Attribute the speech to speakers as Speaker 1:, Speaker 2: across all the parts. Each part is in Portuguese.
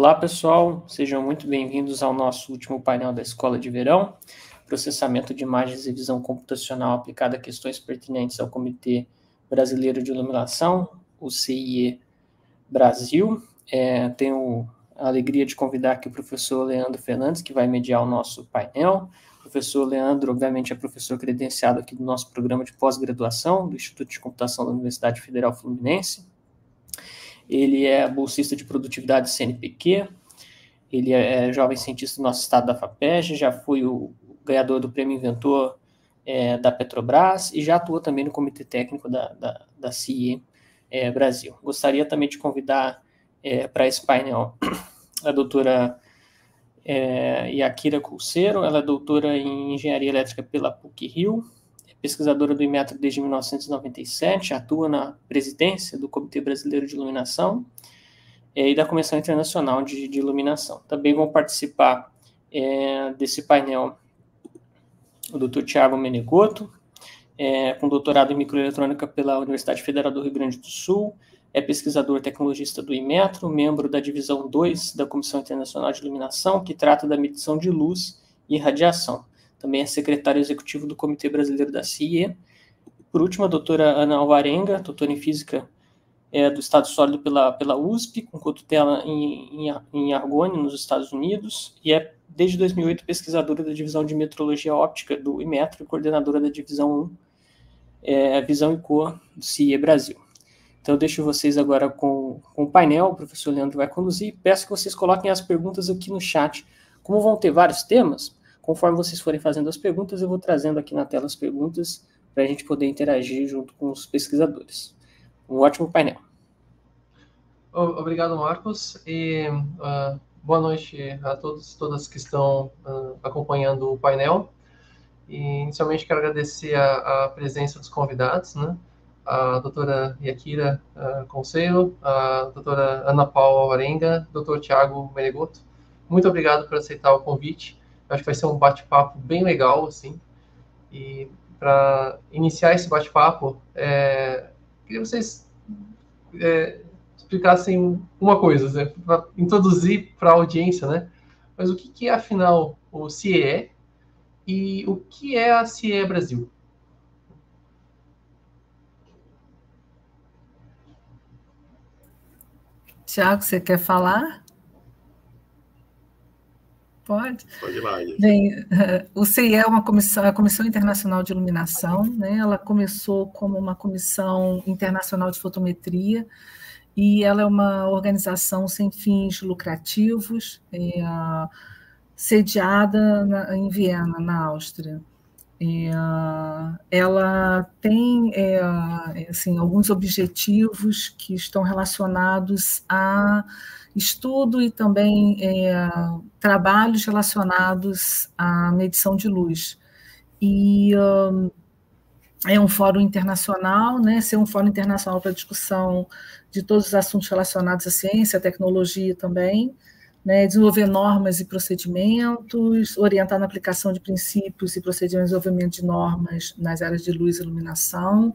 Speaker 1: Olá, pessoal, sejam muito bem-vindos ao nosso último painel da Escola de Verão, processamento de imagens e visão computacional aplicada a questões pertinentes ao Comitê Brasileiro de Iluminação, o CIE Brasil. É, tenho a alegria de convidar aqui o professor Leandro Fernandes, que vai mediar o nosso painel. O professor Leandro, obviamente, é professor credenciado aqui do nosso programa de pós-graduação do Instituto de Computação da Universidade Federal Fluminense ele é bolsista de produtividade CNPq, ele é, é jovem cientista do nosso estado da FAPESG, já foi o ganhador do prêmio Inventor é, da Petrobras e já atuou também no comitê técnico da, da, da CIE é, Brasil. Gostaria também de convidar é, para esse painel a doutora é, Yakira Culceiro, ela é doutora em Engenharia Elétrica pela PUC-Rio, pesquisadora do Imetro desde 1997, atua na presidência do Comitê Brasileiro de Iluminação é, e da Comissão Internacional de, de Iluminação. Também vão participar é, desse painel o Dr. Tiago Menegoto, é, com doutorado em microeletrônica pela Universidade Federal do Rio Grande do Sul, é pesquisador tecnologista do Imetro, membro da divisão 2 da Comissão Internacional de Iluminação, que trata da medição de luz e radiação também é secretário executivo do Comitê Brasileiro da CIE. Por último, a doutora Ana Alvarenga, doutora em Física é, do Estado Sólido pela, pela USP, com cotutela em, em, em Argonne, nos Estados Unidos, e é, desde 2008, pesquisadora da Divisão de Metrologia Óptica do IMETRO e coordenadora da Divisão 1, é, Visão e Cor do CIE Brasil. Então, eu deixo vocês agora com, com o painel, o professor Leandro vai conduzir, peço que vocês coloquem as perguntas aqui no chat. Como vão ter vários temas, Conforme vocês forem fazendo as perguntas, eu vou trazendo aqui na tela as perguntas para a gente poder interagir junto com os pesquisadores. Um ótimo painel.
Speaker 2: Obrigado, Marcos, e uh, boa noite a todos todas que estão uh, acompanhando o painel. E, inicialmente, quero agradecer a, a presença dos convidados, né? a doutora Yakira uh, Conselho, a doutora Ana Paula Alvarenga, doutor Tiago Menegoto. Muito obrigado por aceitar o convite acho que vai ser um bate-papo bem legal, assim. E para iniciar esse bate-papo, é, queria que vocês é, explicassem uma coisa, né? para introduzir para a audiência, né? Mas o que, que é, afinal, o CIE e o que é a CIE Brasil?
Speaker 3: Tiago, você quer falar?
Speaker 4: Pode? Pode lá.
Speaker 3: Bem, o CIE é uma comissão, a Comissão Internacional de Iluminação, né? ela começou como uma comissão internacional de fotometria, e ela é uma organização sem fins lucrativos, é, sediada na, em Viena, na Áustria. É, ela tem é, assim, alguns objetivos que estão relacionados a estudo e também é, trabalhos relacionados à medição de luz. E um, é um fórum internacional, né? Ser um fórum internacional para discussão de todos os assuntos relacionados à ciência, à tecnologia também, né? Desenvolver normas e procedimentos, orientar na aplicação de princípios e procedimentos de desenvolvimento de normas nas áreas de luz e iluminação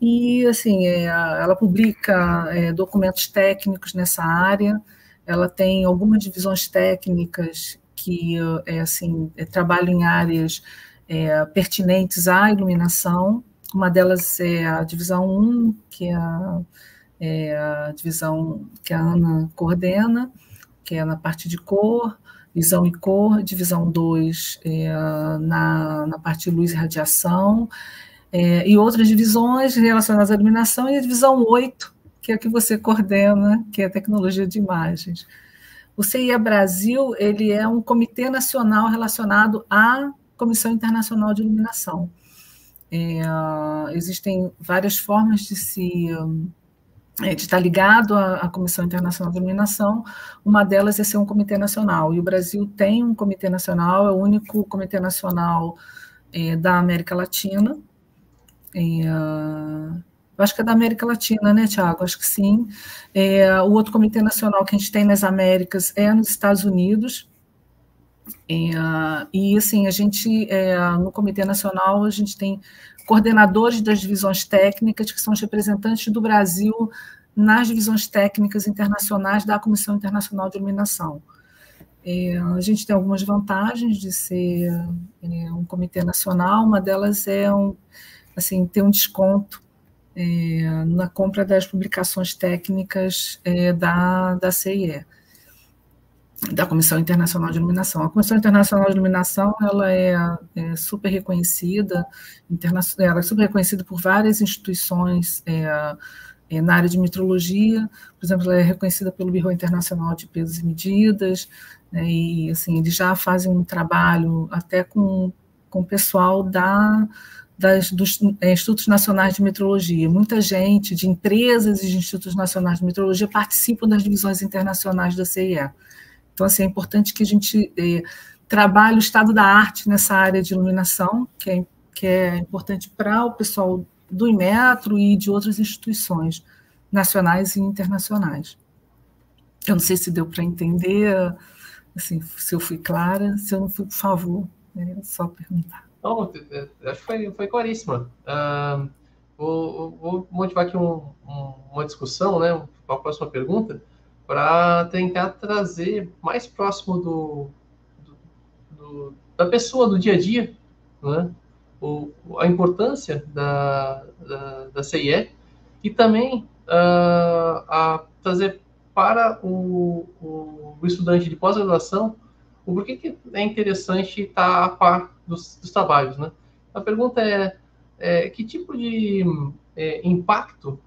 Speaker 3: e, assim, é, ela publica é, documentos técnicos nessa área, ela tem algumas divisões técnicas que, é, assim, é, trabalham em áreas é, pertinentes à iluminação. Uma delas é a divisão 1, que é a, é a divisão que a Ana coordena, que é na parte de cor, visão e cor, divisão 2 é, na, na parte de luz e radiação, é, e outras divisões relacionadas à iluminação, e a divisão 8, que é a que você coordena, que é a tecnologia de imagens. O CIA Brasil ele é um comitê nacional relacionado à Comissão Internacional de Iluminação. É, existem várias formas de se é, de estar ligado à, Comissão Internacional de Iluminação, uma delas é ser um comitê nacional, e o Brasil tem um comitê nacional, é o único comitê nacional é, da América Latina, é, eu acho que é da América Latina, né, Tiago? Acho que sim. É, o outro comitê nacional que a gente tem nas Américas é nos Estados Unidos. É, e, assim, a gente, é, no Comitê Nacional, a gente tem coordenadores das divisões técnicas, que são os representantes do Brasil nas divisões técnicas internacionais da Comissão Internacional de Iluminação. É, a gente tem algumas vantagens de ser é, um comitê nacional, uma delas é um, assim, ter um desconto é, na compra das publicações técnicas é, da, da CIE, da Comissão Internacional de Iluminação. A Comissão Internacional de Iluminação ela é, é super reconhecida, interna, ela é super reconhecida por várias instituições é, é, na área de metrologia, por exemplo, ela é reconhecida pelo Bureau Internacional de Pesos e Medidas, né, e assim, eles já fazem um trabalho até com, com o pessoal da, das, dos é, Institutos Nacionais de Metrologia. Muita gente de empresas e de Institutos Nacionais de Metrologia participam das divisões internacionais da CIE. Então, assim, é importante que a gente é, trabalhe o estado da arte nessa área de iluminação, que é, que é importante para o pessoal do Inmetro e de outras instituições nacionais e internacionais. Eu não sei se deu para entender, assim, se eu fui clara, se eu não fui, por favor, é só perguntar.
Speaker 2: Não, acho que foi, foi claríssima. Uh, vou, vou, motivar aqui um, um, uma discussão, né, para a próxima pergunta, para tentar trazer mais próximo do, do, do, da pessoa, do dia a dia, né, o, a importância da, da, da CIE e também uh, a trazer para o, o estudante de pós-graduação o porquê que é interessante estar a par dos, dos trabalhos. Né? A pergunta é, é que tipo de é, impacto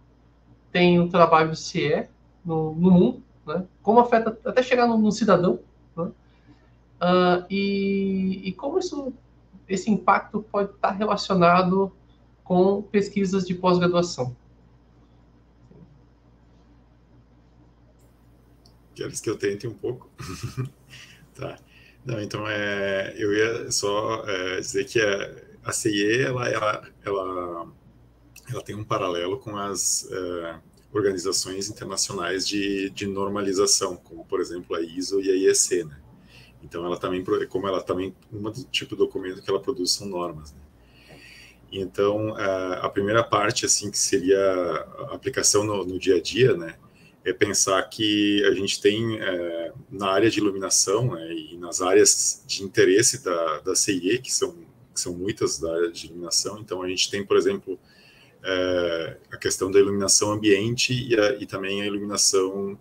Speaker 2: tem o trabalho do CIE no, no mundo, né? como afeta até chegar no, no cidadão, né? uh, e, e como isso esse impacto pode estar relacionado com pesquisas de pós-graduação.
Speaker 4: Queres que eu tente um pouco? tá. Não, então, é, eu ia só é, dizer que a, a CIE, ela, ela, ela, ela tem um paralelo com as é, organizações internacionais de, de normalização, como, por exemplo, a ISO e a IEC, né? Então, ela também, como ela também, um tipo de documento que ela produz são normas. Né? Então, a, a, primeira parte, assim, que seria a aplicação no, no, dia a dia, né, é pensar que a gente tem é, na área de iluminação né, e nas áreas de interesse da, da CIE, que são, que são muitas da área de iluminação, então a gente tem, por exemplo, é, a questão da iluminação ambiente e, a, e também a iluminação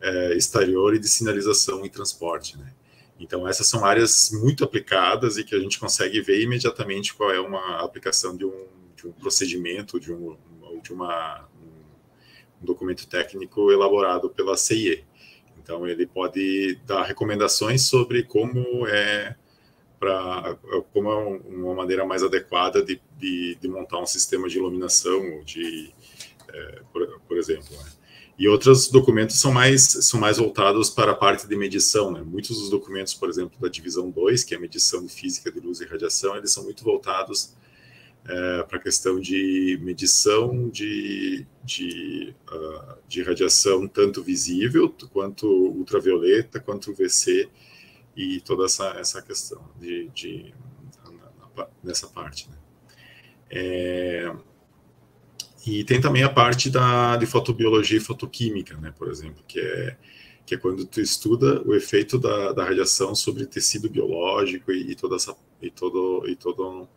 Speaker 4: é, exterior e de sinalização e transporte, né. Então, essas são áreas muito aplicadas e que a gente consegue ver imediatamente qual é uma aplicação de um, de um procedimento, de, um, de uma, um documento técnico elaborado pela CIE. Então, ele pode dar recomendações sobre como é para como é uma maneira mais adequada de, de, de, montar um sistema de iluminação, de, é, por, por, exemplo. Né? E outros documentos são mais, são mais voltados para a parte de medição. Né? Muitos dos documentos, por exemplo, da divisão 2, que é a medição de física de luz e radiação, eles são muito voltados é, para a questão de medição de, de, uh, de radiação tanto visível, quanto ultravioleta, quanto VC, e toda essa, essa questão de, de, nessa parte. Né? É, e tem também a parte da, de fotobiologia e fotoquímica, né, por exemplo, que é, que é quando tu estuda o efeito da, da radiação sobre tecido biológico e, e toda essa, e todo, e todo,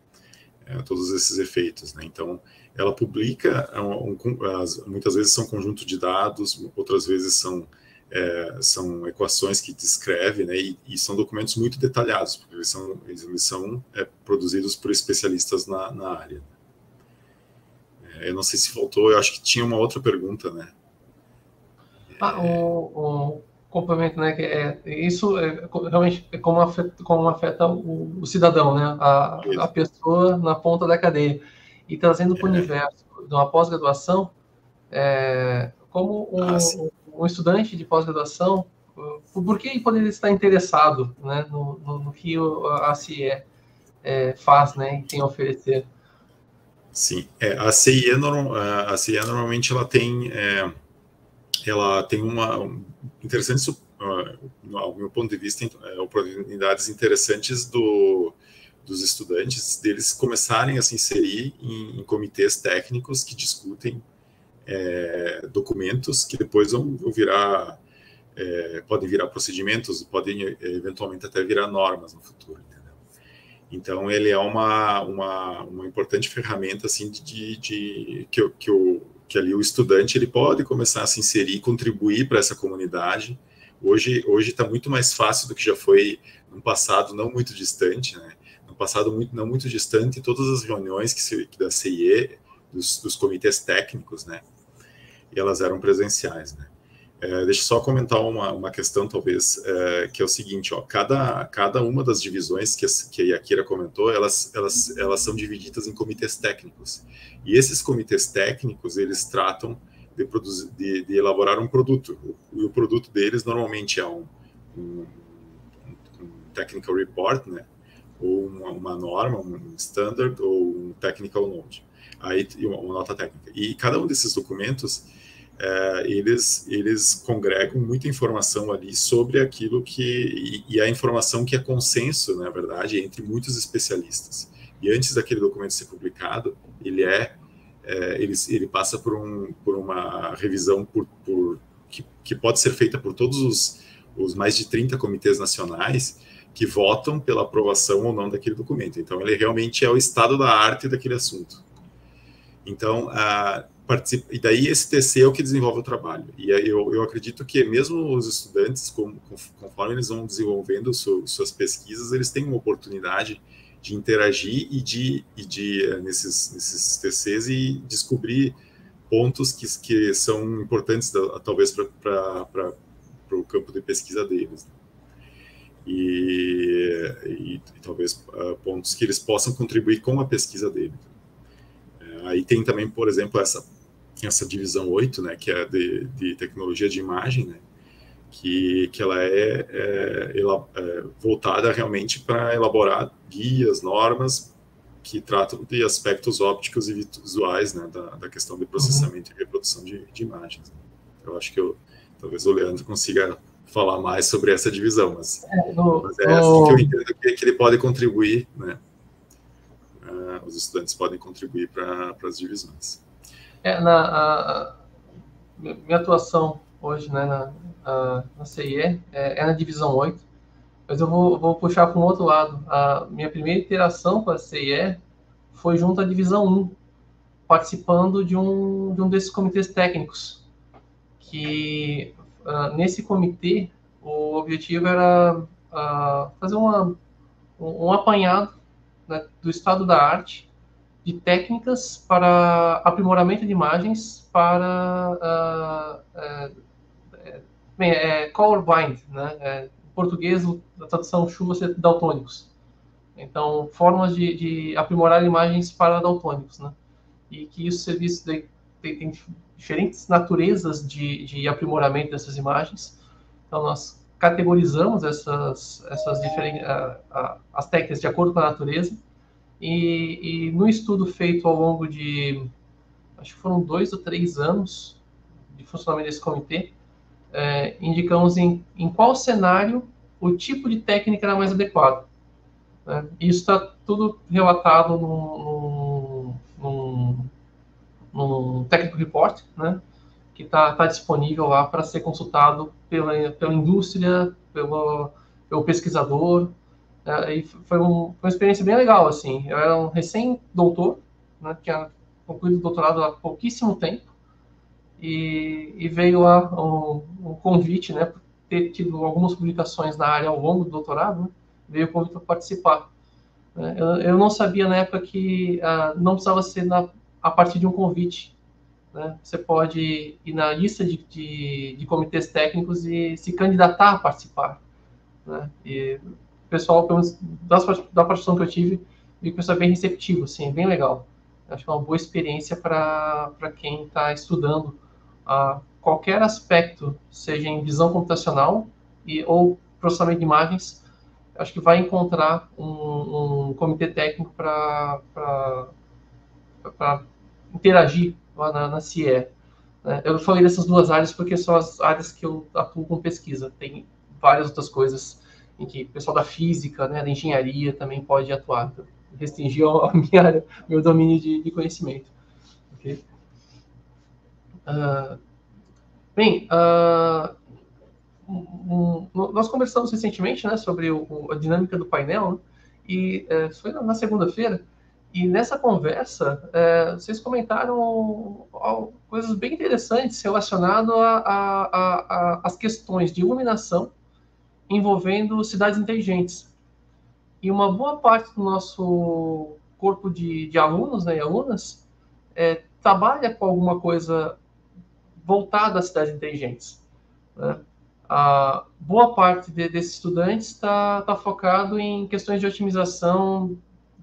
Speaker 4: é, todos esses efeitos. Né? Então, ela publica, é um, um, as, muitas vezes são conjunto de dados, outras vezes são, é, são equações que descreve, né? e, e, são documentos muito detalhados, porque eles são, eles são é, produzidos por especialistas na, na área. Eu não sei se faltou, eu acho que tinha uma outra pergunta, né?
Speaker 2: Ah, o, o complemento, né? Que é, isso é, realmente é como afeta, como afeta o, o cidadão, né? A, a, pessoa na ponta da cadeia. E trazendo para o é. universo de uma pós-graduação, é, como um, ah, um, estudante de pós-graduação, por que ele poderia estar interessado né, no, no, no que a CIE é, faz né, e tem a oferecer?
Speaker 4: Sim, é, a CIE, a CIE normalmente ela tem, é, ela tem uma um, interessante, uh, no meu ponto de vista, é, oportunidades interessantes do, dos estudantes deles começarem a se inserir em, em comitês técnicos que discutem é, documentos que depois vão, vão virar, é, podem virar procedimentos, podem é, eventualmente até virar normas no futuro. Entendeu? Então, ele é uma, uma, uma importante ferramenta assim, de, de que, que, o, que ali o estudante ele pode começar a se inserir, contribuir para essa comunidade. Hoje hoje está muito mais fácil do que já foi no passado não muito distante, né? No passado muito não muito distante, todas as reuniões que, se, que da CIE, dos, dos comitês técnicos, né? e elas eram presenciais, né? É, deixa eu só comentar uma, uma questão, talvez, é, que é o seguinte, ó, cada, cada uma das divisões que, que a Akira comentou, elas, elas, elas são divididas em comitês técnicos. E esses comitês técnicos, eles tratam de, produzir, de, de elaborar um produto. E o, o produto deles, normalmente, é um, um, um technical report, né? ou uma, uma, norma, um standard, ou um technical note. Aí, uma, uma nota técnica. E cada um desses documentos, é, eles, eles congregam muita informação ali sobre aquilo que. E, e, a informação que é consenso, na verdade, entre muitos especialistas. E antes daquele documento ser publicado, ele é. é ele, ele passa por, um, por uma revisão por, por que, que pode ser feita por todos os, os mais de 30 comitês nacionais que votam pela aprovação ou não daquele documento. Então, ele realmente é o estado da arte daquele assunto. Então, a, participa, e daí esse TC é o que desenvolve o trabalho. E eu, eu acredito que mesmo os estudantes, conforme eles vão desenvolvendo suas pesquisas, eles têm uma oportunidade de interagir e de, e de eh, nesses, nesses TCs e descobrir pontos que, que são importantes, talvez, para o campo de pesquisa deles. E, e, e, talvez uh, pontos que eles possam contribuir com a pesquisa deles. Uh, aí tem também, por exemplo, essa essa divisão 8, né, que é de, de tecnologia de imagem, né, que, que ela é, é, ela, é voltada realmente para elaborar guias, normas que tratam de aspectos ópticos e visuais né, da, da questão de processamento uhum. e reprodução de, de imagens. Eu acho que eu, talvez o Leandro consiga falar mais sobre essa divisão, mas é, no, mas é assim que eu entendo que, que ele pode contribuir, né? Uh, os estudantes podem contribuir para as divisões.
Speaker 2: É, na, a, a, minha atuação hoje né, na, a, na CIE é, é, na divisão 8, mas eu vou, vou puxar para um outro lado. A minha primeira interação com a CIE foi junto à divisão 1, participando de um, de um desses comitês técnicos, que uh, nesse comitê o objetivo era uh, fazer uma, um, um apanhado né, do estado da arte de técnicas para aprimoramento de imagens para uh, uh, bem, é, colorblind, né? É, em português, a tradução chuva ser daltônicos. Então, formas de, de, aprimorar imagens para daltônicos, né? E que isso serviço tem, tem diferentes naturezas de, de aprimoramento dessas imagens. Então, nós categorizamos essas, essas diferentes, uh, as técnicas de acordo com a natureza e, e, no estudo feito ao longo de, acho que foram dois ou três anos de funcionamento desse comitê, é, indicamos em, em qual cenário o tipo de técnica era mais adequado. Né? Isso está tudo relatado no, no, no Technical Report, né? que está tá disponível lá para ser consultado pela, pela indústria, pelo, pelo pesquisador, e foi, um, uma experiência bem legal, assim. Eu era um recém-doutor, né, tinha concluído o doutorado há pouquíssimo tempo, e, e veio lá um, um, convite, né, por ter tido algumas publicações na área ao longo do doutorado, né, veio o convite para participar. É, eu, eu, não sabia na época que uh, não precisava ser na, a partir de um convite. Né? Você pode ir na lista de, de, de comitês técnicos e se candidatar a participar. Né? E o pessoal, pelo menos da participação que eu tive, que o pessoal é bem receptivo, assim, é bem legal. Acho que é uma boa experiência para quem está estudando uh, qualquer aspecto, seja em visão computacional e, ou processamento de imagens, acho que vai encontrar um, um comitê técnico para interagir lá na, na CIE. Né? Eu falei dessas duas áreas porque são as áreas que eu atuo com pesquisa. Tem várias outras coisas em que o pessoal da física, né, da engenharia também pode atuar. Então, restringir a minha área, meu domínio de, de conhecimento. Okay? Uh, bem, uh, um, um, nós conversamos recentemente né, sobre o, a dinâmica do painel, né, e é, foi na segunda-feira, e nessa conversa, é, vocês comentaram coisas bem interessantes relacionadas às questões de iluminação envolvendo cidades inteligentes. E uma boa parte do nosso corpo de, de alunos né, e alunas é, trabalha com alguma coisa voltada às cidades inteligentes. Né? A boa parte de, desses estudantes está tá focado em questões de otimização,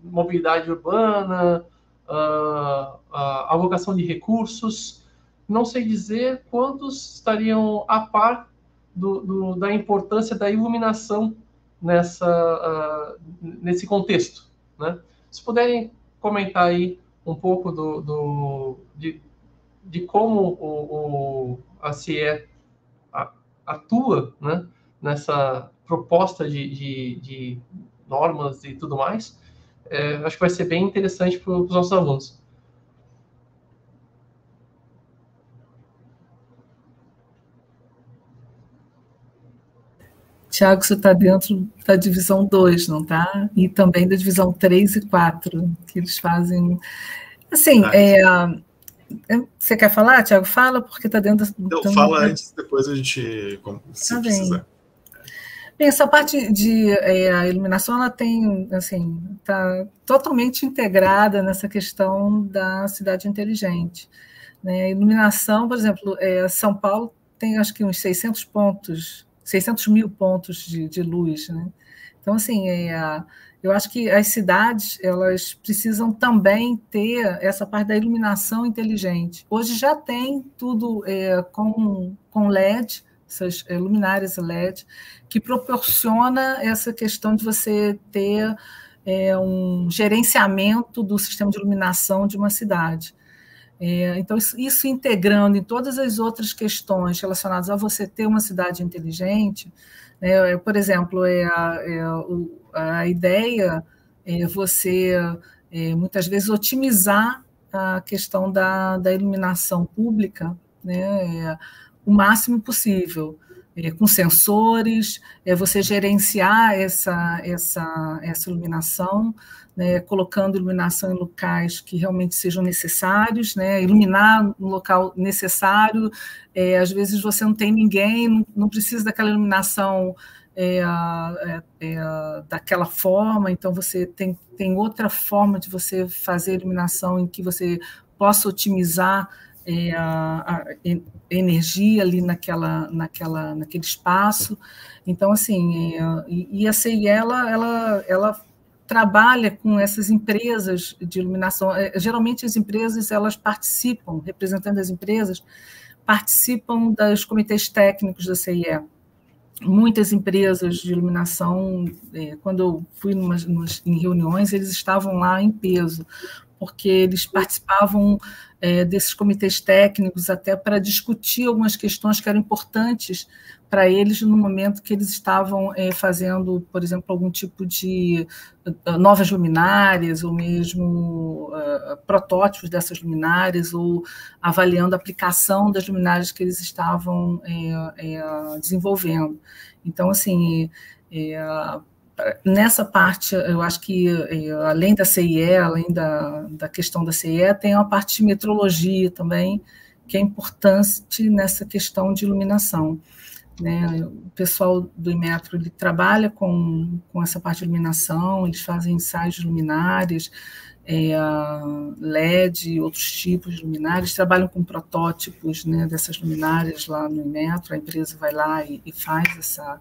Speaker 2: mobilidade urbana, a, a alocação de recursos. Não sei dizer quantos estariam a par do, do, da importância da iluminação nessa, uh, nesse contexto. Né? Se puderem comentar aí um pouco do, do de, de como o, o, a CIE atua né, nessa proposta de, de, de, normas e tudo mais, é, acho que vai ser bem interessante para os nossos alunos.
Speaker 3: Tiago, você está dentro da divisão 2, não está? E também da divisão 3 e 4, que eles fazem. Assim, ah, é, é, você quer falar, Tiago? Fala, porque está dentro.
Speaker 4: Não, então, fala antes, depois a gente. Se tá precisar. Bem.
Speaker 3: Bem, essa parte de é, a iluminação, ela tem, assim, está totalmente integrada nessa questão da cidade inteligente. Né? A iluminação, por exemplo, é, São Paulo tem acho que uns 600 pontos 600 mil pontos de, de luz, né? Então, assim, é, eu acho que as cidades elas precisam também ter essa parte da iluminação inteligente. Hoje já tem tudo é, com, com LED, essas é, luminárias LED, que proporciona essa questão de você ter é, um gerenciamento do sistema de iluminação de uma cidade. É, então, isso, isso, integrando em todas as outras questões relacionadas a você ter uma cidade inteligente, né, por exemplo, é a, é a ideia é você, é, muitas vezes, otimizar a questão da, da iluminação pública né, é, o máximo possível. É, com sensores, é você gerenciar essa, essa, essa iluminação, né, colocando iluminação em locais que realmente sejam necessários, né, iluminar no local necessário. É, às vezes você não tem ninguém, não, não precisa daquela iluminação é, é, é, daquela forma, então você tem, tem outra forma de você fazer iluminação em que você possa otimizar é, a, a, energia ali naquela, naquela, naquele espaço. Então, assim, é, e, a CI, ela, ela, trabalha com essas empresas de iluminação. É, geralmente as empresas elas participam, representando as empresas, participam dos comitês técnicos da CIE. Muitas empresas de iluminação, é, quando eu fui em reuniões, eles estavam lá em peso, porque eles participavam é, desses comitês técnicos até para discutir algumas questões que eram importantes para eles no momento que eles estavam é, fazendo, por exemplo, algum tipo de uh, novas luminárias ou mesmo uh, protótipos dessas luminárias ou avaliando a aplicação das luminárias que eles estavam é, desenvolvendo. Então, assim, nessa parte, eu acho que além da CIE, além da, da questão da CIE, tem uma parte de metrologia também, que é importante nessa questão de iluminação. Né? O pessoal do Imetro ele trabalha com, com essa parte de iluminação, eles fazem ensaios de luminárias, é, LED, outros tipos de luminárias, trabalham com protótipos né, dessas luminárias lá no Imetro, a empresa vai lá e, e faz essa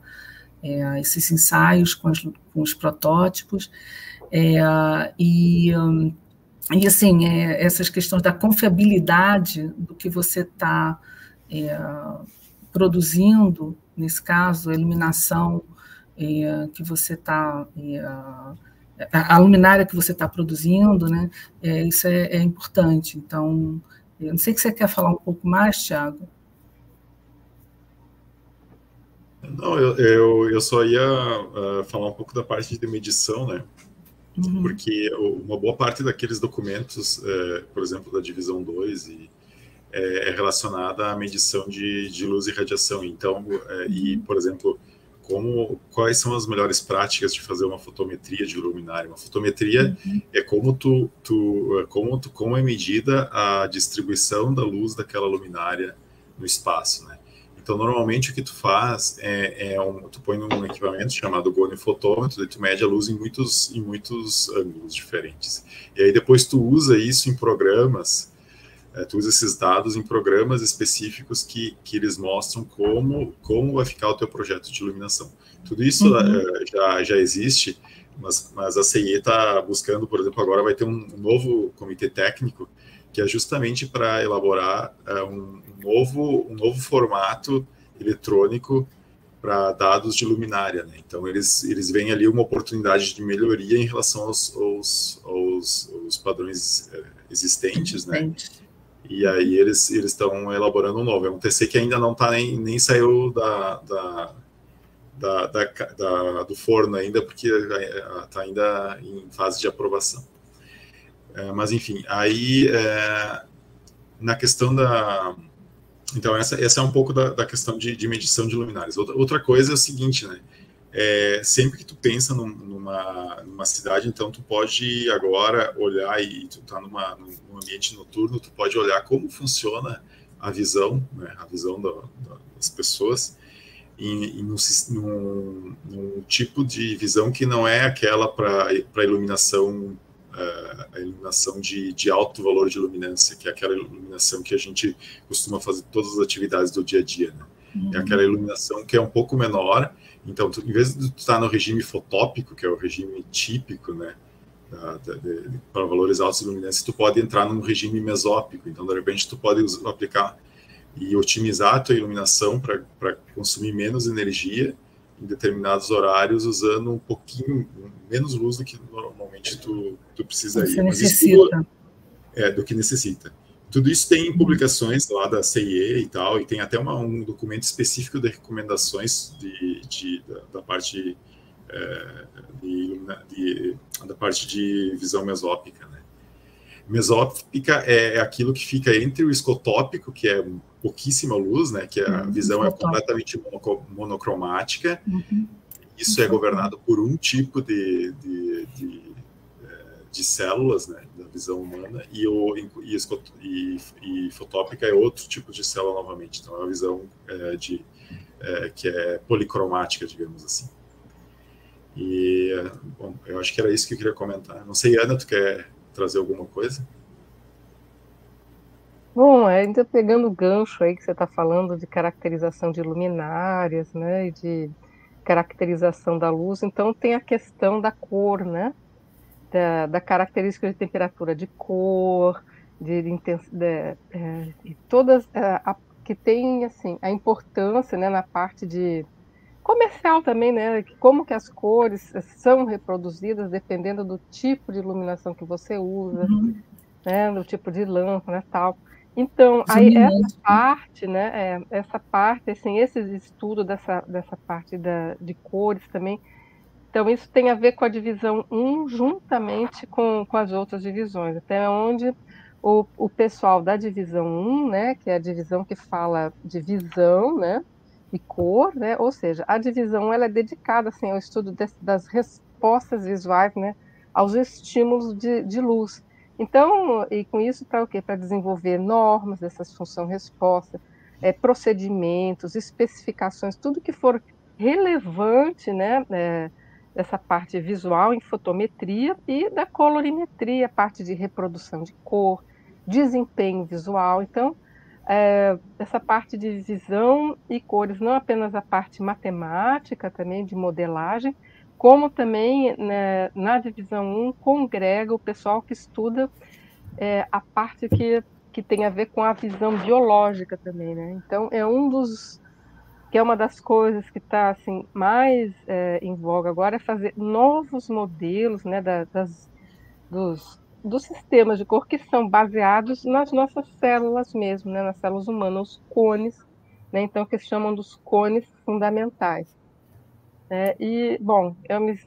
Speaker 3: é, esses ensaios com, com os protótipos, é, e, e assim, é, essas questões da confiabilidade do que você está é, produzindo, nesse caso, a iluminação é, que você está é, a luminária que você está produzindo, né? É, isso é, é, importante. Então, eu não sei se você quer falar um pouco mais, Tiago.
Speaker 4: Não, eu, eu, eu só ia uh, falar um pouco da parte de medição, né? Uhum. Porque uma boa parte daqueles documentos, uh, por exemplo, da divisão 2 e é, é relacionada à medição de, de luz e radiação. Então, é, e, por exemplo, como quais são as melhores práticas de fazer uma fotometria de luminária. Uma fotometria uhum. é como tu, tu, como tu, como é medida a distribuição da luz daquela luminária no espaço, né? Então, normalmente o que tu faz é, é um, tu põe um equipamento chamado gonifotômetro, e tu mede a luz em muitos, em muitos ângulos diferentes. E aí depois tu usa isso em programas é, tu usa esses dados em programas específicos que, que eles mostram como, como vai ficar o teu projeto de iluminação. Tudo isso uhum. é, já, já existe, mas, mas a CIE está buscando, por exemplo, agora vai ter um novo comitê técnico que é justamente para elaborar é, um, novo, um novo formato eletrônico para dados de luminária. Né? Então, eles, eles veem ali uma oportunidade de melhoria em relação aos, aos, aos, aos padrões é, existentes, né? E aí eles eles estão elaborando um novo. É um TC que ainda não tá nem, nem saiu da, da, da, da, da do forno ainda, porque está ainda em fase de aprovação. É, mas enfim, aí é, na questão da então essa, essa é um pouco da, da questão de, de medição de luminárias. Outra, outra coisa é o seguinte, né? é, sempre que tu pensa num, numa, numa cidade, então tu pode agora olhar e tu tá numa, num ambiente noturno, tu pode olhar como funciona a visão, né, a visão da, da, das pessoas em, um, num, num, tipo de visão que não é aquela para iluminação a iluminação de, de, alto valor de luminância, que é aquela iluminação que a gente costuma fazer todas as atividades do dia a dia, né? Uhum. É aquela iluminação que é um pouco menor então, tu, em vez de tu estar no regime fotópico, que é o regime típico, né, para valores altos de luminância, tu pode entrar num regime mesópico. Então, de repente, tu pode aplicar e otimizar a tua iluminação para consumir menos energia em determinados horários, usando um pouquinho menos luz do que normalmente tu, tu precisaria.
Speaker 3: Mas isso
Speaker 4: é do que necessita. Tudo isso tem publicações lá da CIE e tal, e tem até uma, um documento específico de recomendações de, de da, da, parte é, de, de, da parte de visão mesópica. Né? Mesópica é, é, aquilo que fica entre o escotópico, que é pouquíssima luz, né, que a uhum, visão é completamente monocromática. Uhum. Isso é governado por um tipo de, de, de de células, né, da visão humana, e, o, e, e, e, fotópica é outro tipo de célula novamente. Então, é uma visão é, de, é, que é policromática, digamos assim. E, bom, eu acho que era isso que eu queria comentar. Não sei, Ana, tu quer trazer alguma coisa?
Speaker 5: Bom, ainda pegando o gancho aí que você está falando de caracterização de luminárias, né, e de caracterização da luz, então tem a questão da cor, né? da, da característica de temperatura de cor, de, de, de, é, de todas é, a, que tem assim a importância né, na parte de comercial também, né? Como que as cores são reproduzidas dependendo do tipo de iluminação que você usa, uhum. né? Do tipo de lâmpada, né, tal. Então, aí essa parte, né? É, essa parte, assim, esse estudo dessa dessa parte da, de cores também então, isso tem a ver com a divisão 1 juntamente com, com as outras divisões, até onde o, o pessoal da divisão 1, né, que é a divisão que fala de visão, né, e cor, né, ou seja, a divisão ela é dedicada assim, ao estudo de, das respostas visuais né, aos estímulos de, de luz. Então, e com isso para o quê? Para desenvolver normas dessas função-resposta, é, procedimentos, especificações, tudo que for relevante, né, é, dessa parte visual em fotometria e da colorimetria, parte de reprodução de cor, desempenho visual. Então, é, essa parte de visão e cores, não apenas a parte matemática também de modelagem, como também né, na divisão 1 congrega o pessoal que estuda é, a parte que, que tem a ver com a visão biológica também. Né? Então, é um dos que é uma das coisas que está assim mais é, em voga agora é fazer novos modelos né, da, das, dos, dos sistemas de cor que são baseados nas nossas células mesmo, né, nas células humanas, os cones, né, então que se chamam dos cones fundamentais. É, e, bom, eu me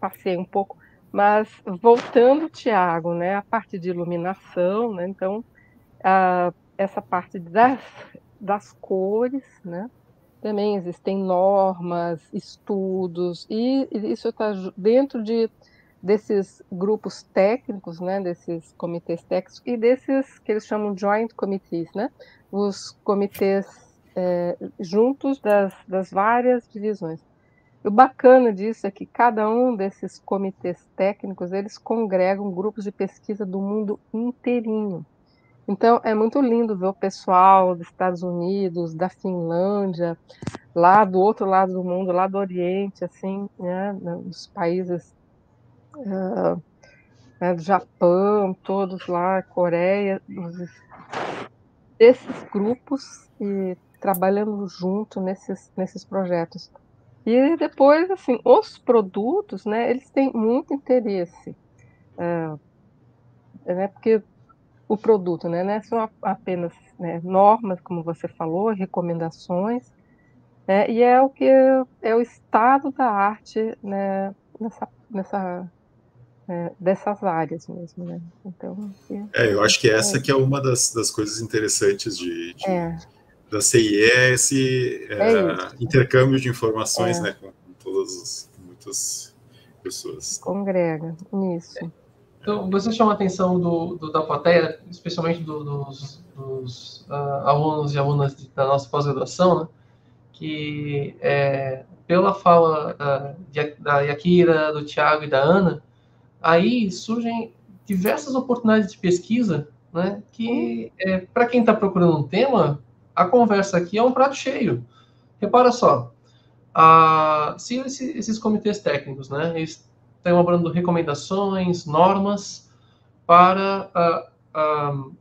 Speaker 5: passei um pouco, mas voltando, Tiago, né, a parte de iluminação, né, então, a, essa parte das, das cores, né? Também existem normas, estudos, e isso está dentro de, desses grupos técnicos, né, desses comitês técnicos e desses que eles chamam joint committees, né, os comitês é, juntos das, das várias divisões. O bacana disso é que cada um desses comitês técnicos, eles congregam grupos de pesquisa do mundo inteirinho. Então, é muito lindo ver o pessoal dos Estados Unidos, da Finlândia, lá do outro lado do mundo, lá do Oriente, assim, né, nos países uh, né, Japão, todos lá, Coreia, esses grupos e trabalhando junto nesses, nesses projetos. E depois, assim, os produtos, né, eles têm muito interesse, uh, né, porque o produto, né? Não é são apenas né, normas, como você falou, recomendações, né, e é o que é o estado da arte né, nessa, nessa é, dessas áreas mesmo, né? Então,
Speaker 4: é, eu acho que essa é que é uma das, das coisas interessantes de, de é. da CIE, é esse é, é intercâmbio de informações, né, com, com todas as muitas pessoas.
Speaker 5: Congrega, isso.
Speaker 2: Então, você chama a atenção do, do da plateia, especialmente do, dos, dos uh, alunos e alunas da nossa pós-graduação, né? que é, pela fala uh, de, da Yakira, do Tiago e da Ana, aí surgem diversas oportunidades de pesquisa, né? que é, para quem está procurando um tema, a conversa aqui é um prato cheio. Repara só, uh, se esse, esses comitês técnicos, né, eles está elaborando recomendações, normas para uh, uh,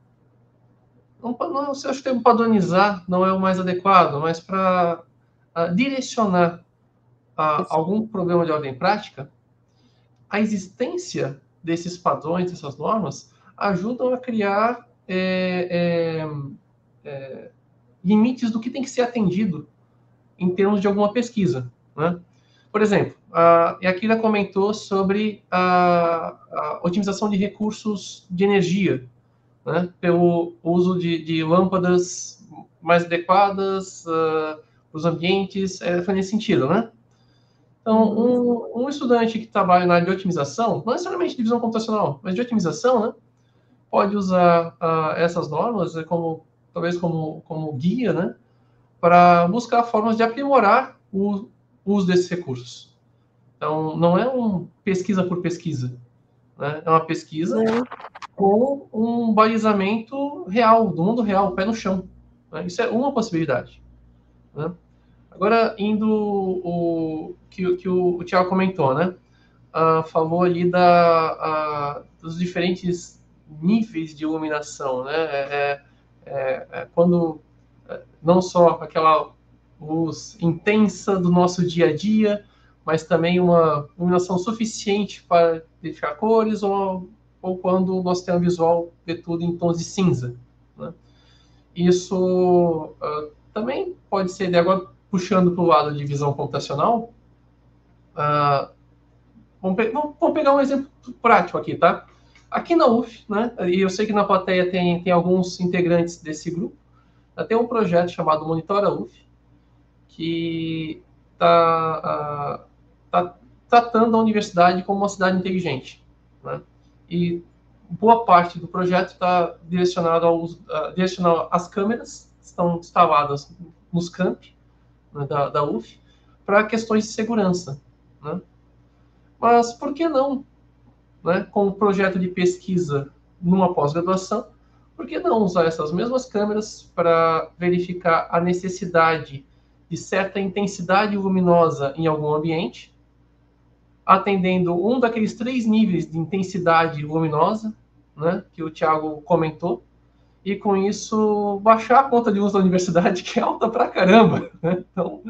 Speaker 2: não, não sei, acho que padronizar não é o mais adequado, mas para direcionar algum problema de ordem prática, a existência desses padrões, dessas normas, ajudam a criar é, é, é, limites do que tem que ser atendido em termos de alguma pesquisa. Né? Por exemplo, a Akira comentou sobre a, a, otimização de recursos de energia, né, pelo uso de, de lâmpadas mais adequadas uh, para os ambientes, é, foi nesse sentido, né? Então, um, um, estudante que trabalha na área de otimização, não necessariamente de visão computacional, mas de otimização, né, pode usar uh, essas normas né, como talvez como, como guia, né, para buscar formas de aprimorar o, uso desses recursos. Então, não é um pesquisa por pesquisa, né? é uma pesquisa é. com um balizamento real, do mundo real, pé no chão. Né? Isso é uma possibilidade. Né? Agora, indo o que, que o, o Tiago comentou, né? Uh, falou ali da, dos diferentes níveis de iluminação, né? É, é, é, é quando é, não só aquela luz intensa do nosso dia a dia, mas também uma iluminação suficiente para identificar cores, ou, ou quando nosso sistema visual vê tudo em tons de cinza. Né? Isso uh, também pode ser, de agora puxando para o lado de visão computacional, uh, vamos, pe vamos, pegar um exemplo prático aqui, tá? Aqui na UF, né, e eu sei que na plateia tem, tem alguns integrantes desse grupo, tem um projeto chamado Monitora UF, que está uh, tá tratando a universidade como uma cidade inteligente. Né? E boa parte do projeto está direcionado uh, direcionado às câmeras que estão instaladas nos campi né, da, da UF para questões de segurança. Né? Mas por que não, né, com um projeto de pesquisa numa pós-graduação, por que não usar essas mesmas câmeras para verificar a necessidade de certa intensidade luminosa em algum ambiente, atendendo um daqueles três níveis de intensidade luminosa, né, que o Tiago comentou, e com isso baixar a conta de uso da universidade, que é alta pra caramba. Né? Então,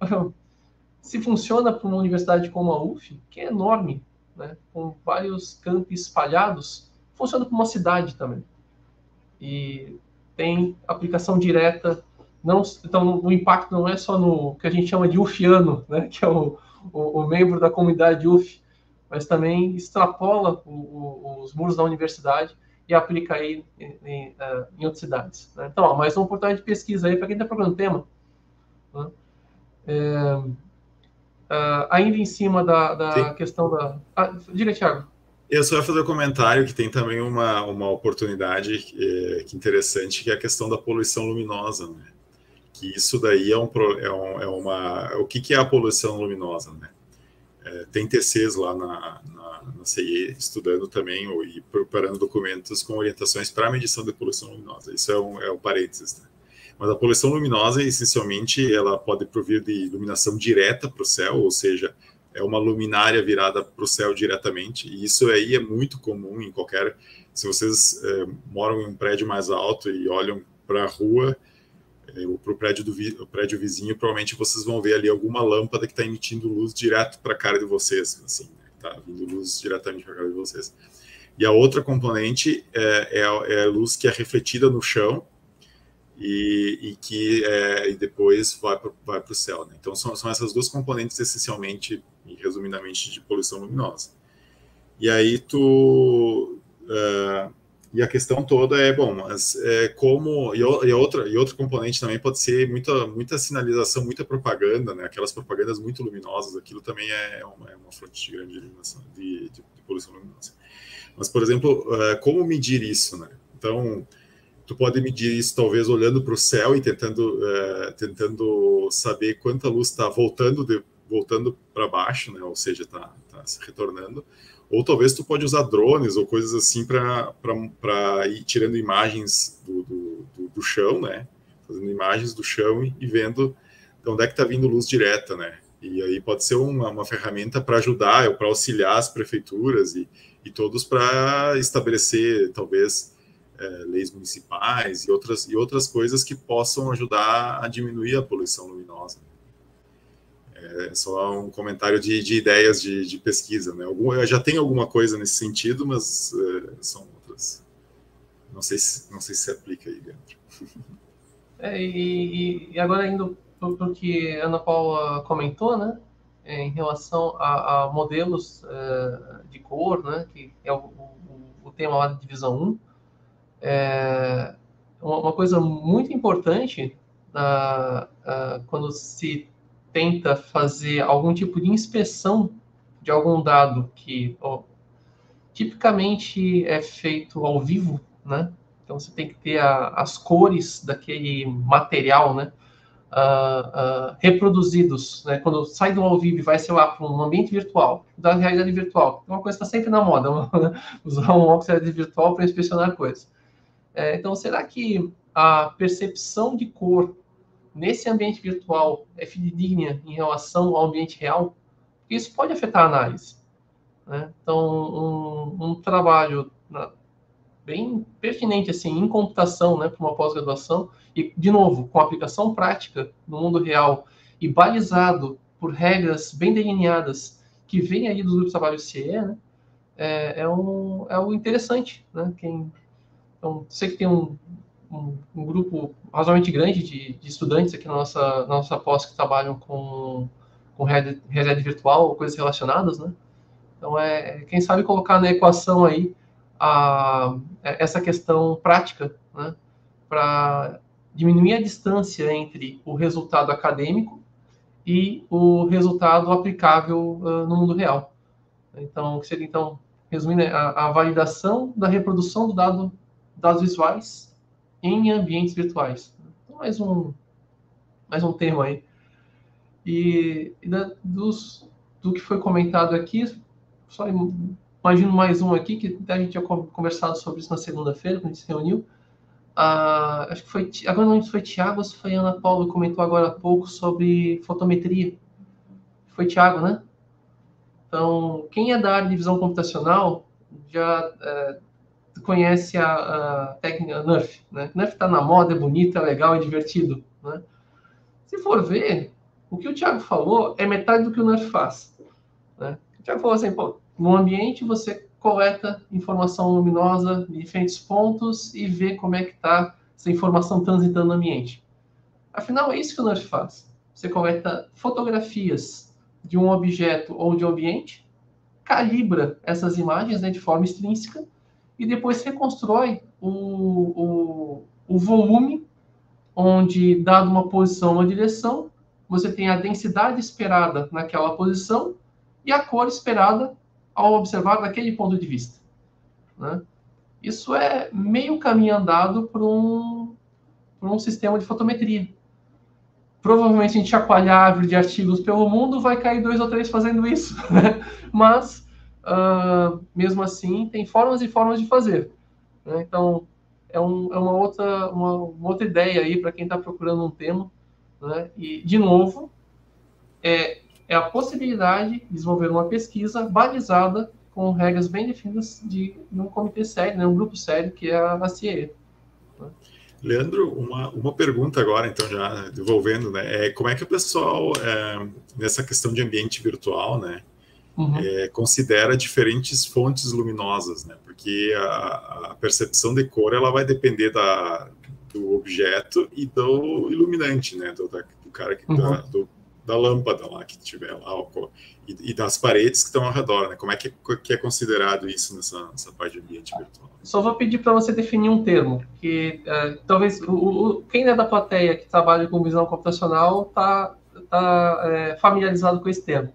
Speaker 2: se funciona para uma universidade como a UF, que é enorme, né, com vários campos espalhados, funciona para uma cidade também. E tem aplicação direta não, então, o impacto não é só no que a gente chama de UFiano, né, que é o, o, o membro da comunidade UF, mas também extrapola o, os muros da universidade e aplica aí em, em, uh, em outras cidades. Né? Então, ó, mais uma oportunidade de pesquisa aí para quem está procurando tema. Né? É, uh, ainda em cima da, da questão da. Ah, diga, Thiago.
Speaker 4: Eu só ia fazer um comentário que tem também uma, uma oportunidade é, que interessante, que é a questão da poluição luminosa, né? Que isso daí é, um, é, um, é uma... O que, que é a poluição luminosa, né? É, tem TCs lá na, na, na CIE estudando também ou, e preparando documentos com orientações para medição da poluição luminosa. Isso é um, é um parênteses, né? Mas a poluição luminosa, essencialmente, ela pode provir de iluminação direta para o céu, ou seja, é uma luminária virada para o céu diretamente, e isso aí é muito comum em qualquer. Se vocês é, moram em um prédio mais alto e olham para a rua para o prédio, do prédio vizinho, provavelmente vocês vão ver ali alguma lâmpada que está emitindo luz direto para a cara de vocês, assim, né? vindo luz diretamente para a cara de vocês. E a outra componente é, é, é luz que é refletida no chão, e, e que é, e depois vai para o céu. Né? Então, são, são essas duas componentes, essencialmente, e resumidamente, de poluição luminosa. E aí, tu. Uh, e a questão toda é, bom, mas é, como. E, e, outra, e outro componente também pode ser muita, muita sinalização, muita propaganda, né? aquelas propagandas muito luminosas, aquilo também é uma, é uma fonte de grande iluminação, de, de, de poluição luminosa. Mas, por exemplo, uh, como medir isso? Né? Então, tu pode medir isso talvez olhando para o céu e tentando, é, tentando saber quanta luz está voltando de, voltando para baixo, né? Ou seja, está tá se retornando. Ou talvez tu pode usar drones ou coisas assim para ir tirando imagens do, do, do, do, chão, né? Fazendo imagens do chão e, vendo de onde é que está vindo luz direta, né? E aí pode ser uma, uma ferramenta para ajudar ou para auxiliar as prefeituras e, e todos para estabelecer, talvez, é, leis municipais e outras, e outras coisas que possam ajudar a diminuir a poluição luminosa. É só um comentário de, de ideias de, de, pesquisa. Né? Algum, já tem alguma coisa nesse sentido, mas é, são outras. Não sei, se, não sei se aplica aí dentro.
Speaker 2: É, e, e, agora indo para o que a Ana Paula comentou, né? É, em relação a, a modelos é, de cor, né? que é o, o, o tema lá da divisão 1, é, uma coisa muito importante uh, uh, quando se tenta fazer algum tipo de inspeção de algum dado que ó, tipicamente é feito ao vivo, né? Então você tem que ter a, as cores daquele material, né? Uh, uh, reproduzidos, né? Quando sai do ao vivo e vai, sei lá, para um ambiente virtual, da realidade virtual, é uma coisa que está sempre na moda, né? usar um óculos de virtual para inspecionar coisas. É, então, será que a percepção de cor nesse ambiente virtual é fidedigna em relação ao ambiente real? Isso pode afetar a análise. Né? Então, um, um trabalho na, bem pertinente assim em computação, né, para uma pós-graduação e de novo com aplicação prática no mundo real e balizado por regras bem delineadas que vêm aí dos grupos de trabalho CE, né, é, é, um, é algo interessante, né? Quem então, sei que tem um, um, um grupo razoavelmente grande de, de, estudantes aqui na nossa, nossa pós que trabalham com, com realidade virtual ou coisas relacionadas, né? Então, é, quem sabe colocar na equação aí a, é, essa questão prática, né? Para diminuir a distância entre o resultado acadêmico e o resultado aplicável uh, no mundo real. Então, que seria, então, resumindo, a, a validação da reprodução do dado dados visuais em ambientes virtuais. Então, mais um, mais um termo aí. E, e da, dos, do que foi comentado aqui, só imagino mais um aqui, que a gente tinha conversado sobre isso na segunda-feira, quando a gente se reuniu. Ah, acho que foi, agora não foi Tiago, se foi Ana Paula que comentou agora há pouco sobre fotometria. Foi Tiago, né? Então, quem é da área de visão computacional já é, conhece a, a técnica Nerf. Né? Nerf está na moda, é bonito, é legal, é divertido. Né? Se for ver, o que o Thiago falou é metade do que o Nerf faz. Né? O Thiago falou assim, pô, no ambiente você coleta informação luminosa de diferentes pontos e vê como é que está essa informação transitando no ambiente. Afinal, é isso que o Nerf faz. Você coleta fotografias de um objeto ou de um ambiente, calibra essas imagens né, de forma extrínseca e depois reconstrói o, o, o volume, onde, dado uma posição, uma direção, você tem a densidade esperada naquela posição e a cor esperada ao observar daquele ponto de vista. Né? Isso é meio caminho andado para um, por um sistema de fotometria. Provavelmente, a gente chacoalhar a árvore de artigos pelo mundo, vai cair dois ou três fazendo isso. Né? Mas, uh, mesmo assim, tem formas e formas de fazer. Né? Então, é, um, é, uma, outra, uma, uma outra ideia aí para quem está procurando um tema. Né? E, de novo, é, é a possibilidade de desenvolver uma pesquisa balizada com regras bem definidas de, de um comitê sério, né, um grupo sério, que é a CIE.
Speaker 4: Né? Leandro, uma, uma pergunta agora, então, já devolvendo, né? É, como é que o pessoal, é, nessa questão de ambiente virtual, né, uhum. é, considera diferentes fontes luminosas, né? Porque a, a, percepção de cor, ela vai depender da, do objeto e do iluminante, né? Do, da, do cara que, uhum. da, do, da lâmpada lá que tiver lá, e, e, das paredes que estão ao redor, né? Como é que, que é considerado isso nessa, nessa parte de ambiente virtual?
Speaker 2: Só vou pedir para você definir um termo, que uh, talvez o, o, quem é da plateia que trabalha com visão computacional está tá, é, familiarizado com esse termo.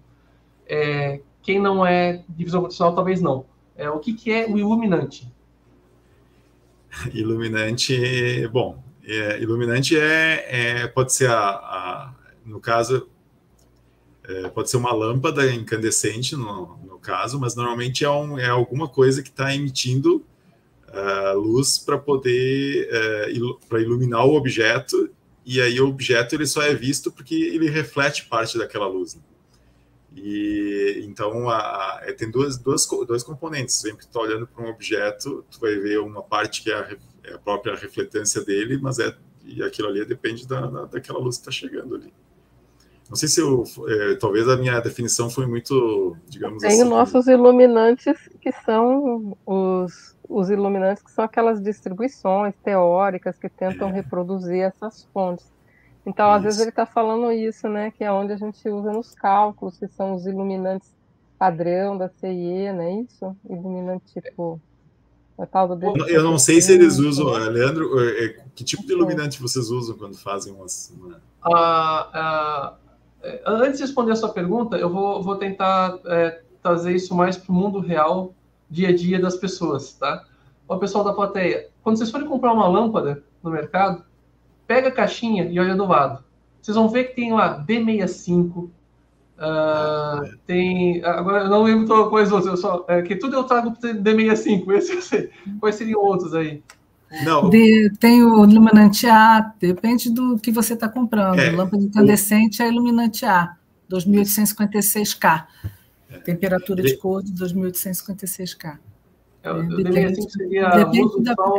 Speaker 2: É, quem não é de visão computacional, talvez não. É, o que, que é o iluminante?
Speaker 4: Iluminante, bom, é, iluminante é, é, pode ser a, a no caso é, pode ser uma lâmpada incandescente, no, no caso, mas normalmente é, um, é alguma coisa que está emitindo uh, luz para poder uh, il, para iluminar o objeto, e aí o objeto ele só é visto porque ele reflete parte daquela luz. Né? E então a, a, é, tem duas, duas, dois componentes. Sempre está olhando para um objeto, tu vai ver uma parte que é a, é a própria refletância dele, mas é e aquilo ali depende da, da daquela luz que está chegando ali. Não sei se eu, é, talvez a minha definição foi muito, digamos
Speaker 5: Tem
Speaker 4: assim.
Speaker 5: Tem nossos iluminantes que são os, os iluminantes que são aquelas distribuições teóricas que tentam é. reproduzir essas fontes. Então, isso. às vezes ele está falando isso, né? Que é onde a gente usa nos cálculos, que são os iluminantes padrão da CIE, não é isso? Iluminante tipo.
Speaker 4: tal do eu não sei se eles usam, né? Leandro, é, que tipo de iluminante vocês usam quando fazem umas. Uma...
Speaker 2: Uh, uh é, antes de responder a sua pergunta, eu vou, vou tentar é, trazer isso mais para o mundo real, dia a dia das pessoas, tá? O pessoal da plateia, quando vocês forem comprar uma lâmpada no mercado, pega a caixinha e olha do lado. Vocês vão ver que tem lá D65, uh, ah, tem. Agora eu não lembro toda coisa, eu só, é, que tudo eu trago D65, esse eu sei. Quais seriam outros aí?
Speaker 3: Não. De, tem o iluminante A, depende do que você está comprando. É, Lâmpada incandescente o... é iluminante A, 2856K. É. Temperatura de cor de 2856K.
Speaker 2: É, é, depende, seria depende da sol,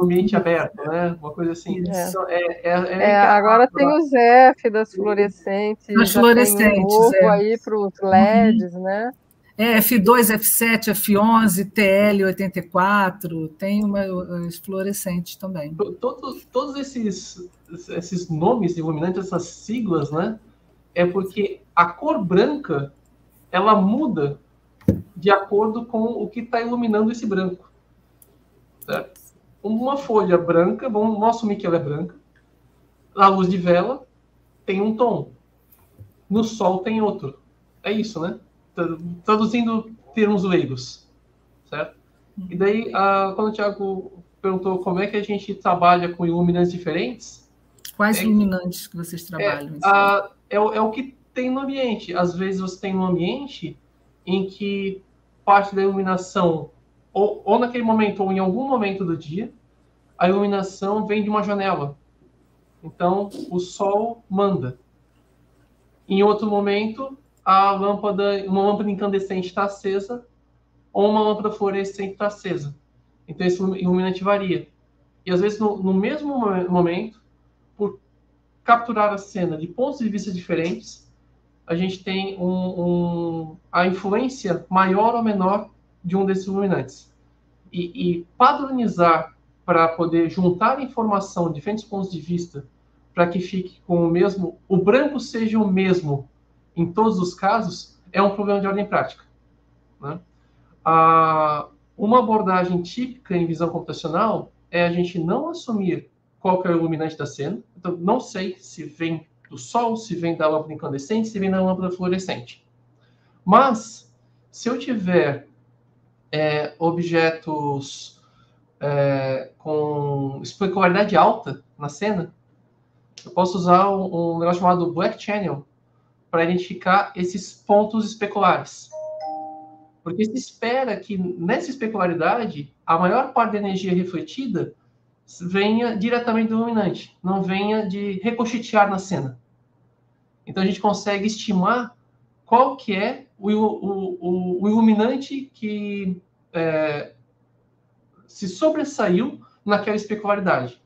Speaker 2: meio-dia, ambiente aberto, né? Uma coisa assim.
Speaker 5: É. É, é, é agora tem os F das fluorescentes.
Speaker 3: As fluorescentes. Um novo
Speaker 5: aí para os LEDs, uhum. né?
Speaker 3: É, F2, F7, F11, TL84, tem uma, as fluorescentes também.
Speaker 2: Todos, todos esses, esses nomes iluminantes, essas siglas, né? É porque a cor branca ela muda de acordo com o que está iluminando esse branco. Certo? Uma folha branca, vamos, assumir que ela é branca, a luz de vela tem um tom, no sol tem outro. É isso, né? traduzindo termos leigos, certo? E daí, uh, quando o Tiago perguntou como é que a gente trabalha com iluminantes diferentes...
Speaker 3: Quais é, iluminantes que vocês trabalham?
Speaker 2: É, uh, é, é, o que tem no ambiente. Às vezes você tem um ambiente em que parte da iluminação, ou, ou naquele momento, ou em algum momento do dia, a iluminação vem de uma janela. Então, o sol manda. Em outro momento, a lâmpada, uma lâmpada incandescente está acesa ou uma lâmpada fluorescente está acesa. Então esse iluminante varia. E às vezes no, no mesmo momento, por capturar a cena de pontos de vista diferentes, a gente tem um, um, a influência maior ou menor de um desses iluminantes. E, e padronizar para poder juntar informação diferentes pontos de vista para que fique com o mesmo, o branco seja o mesmo em todos os casos, é um problema de ordem prática. Né? Ah, uma abordagem típica em visão computacional é a gente não assumir qual é o iluminante da cena. Então, não sei se vem do sol, se vem da lâmpada incandescente, se vem da lâmpada fluorescente. Mas, se eu tiver é, objetos é, com especularidade alta na cena, eu posso usar um, um negócio chamado Black Channel para identificar esses pontos especulares. Porque se espera que nessa especularidade a maior parte da energia refletida venha diretamente do iluminante, não venha de reconstituir na cena. Então a gente consegue estimar qual que é o, o, o iluminante que é, se sobressaiu naquela especularidade.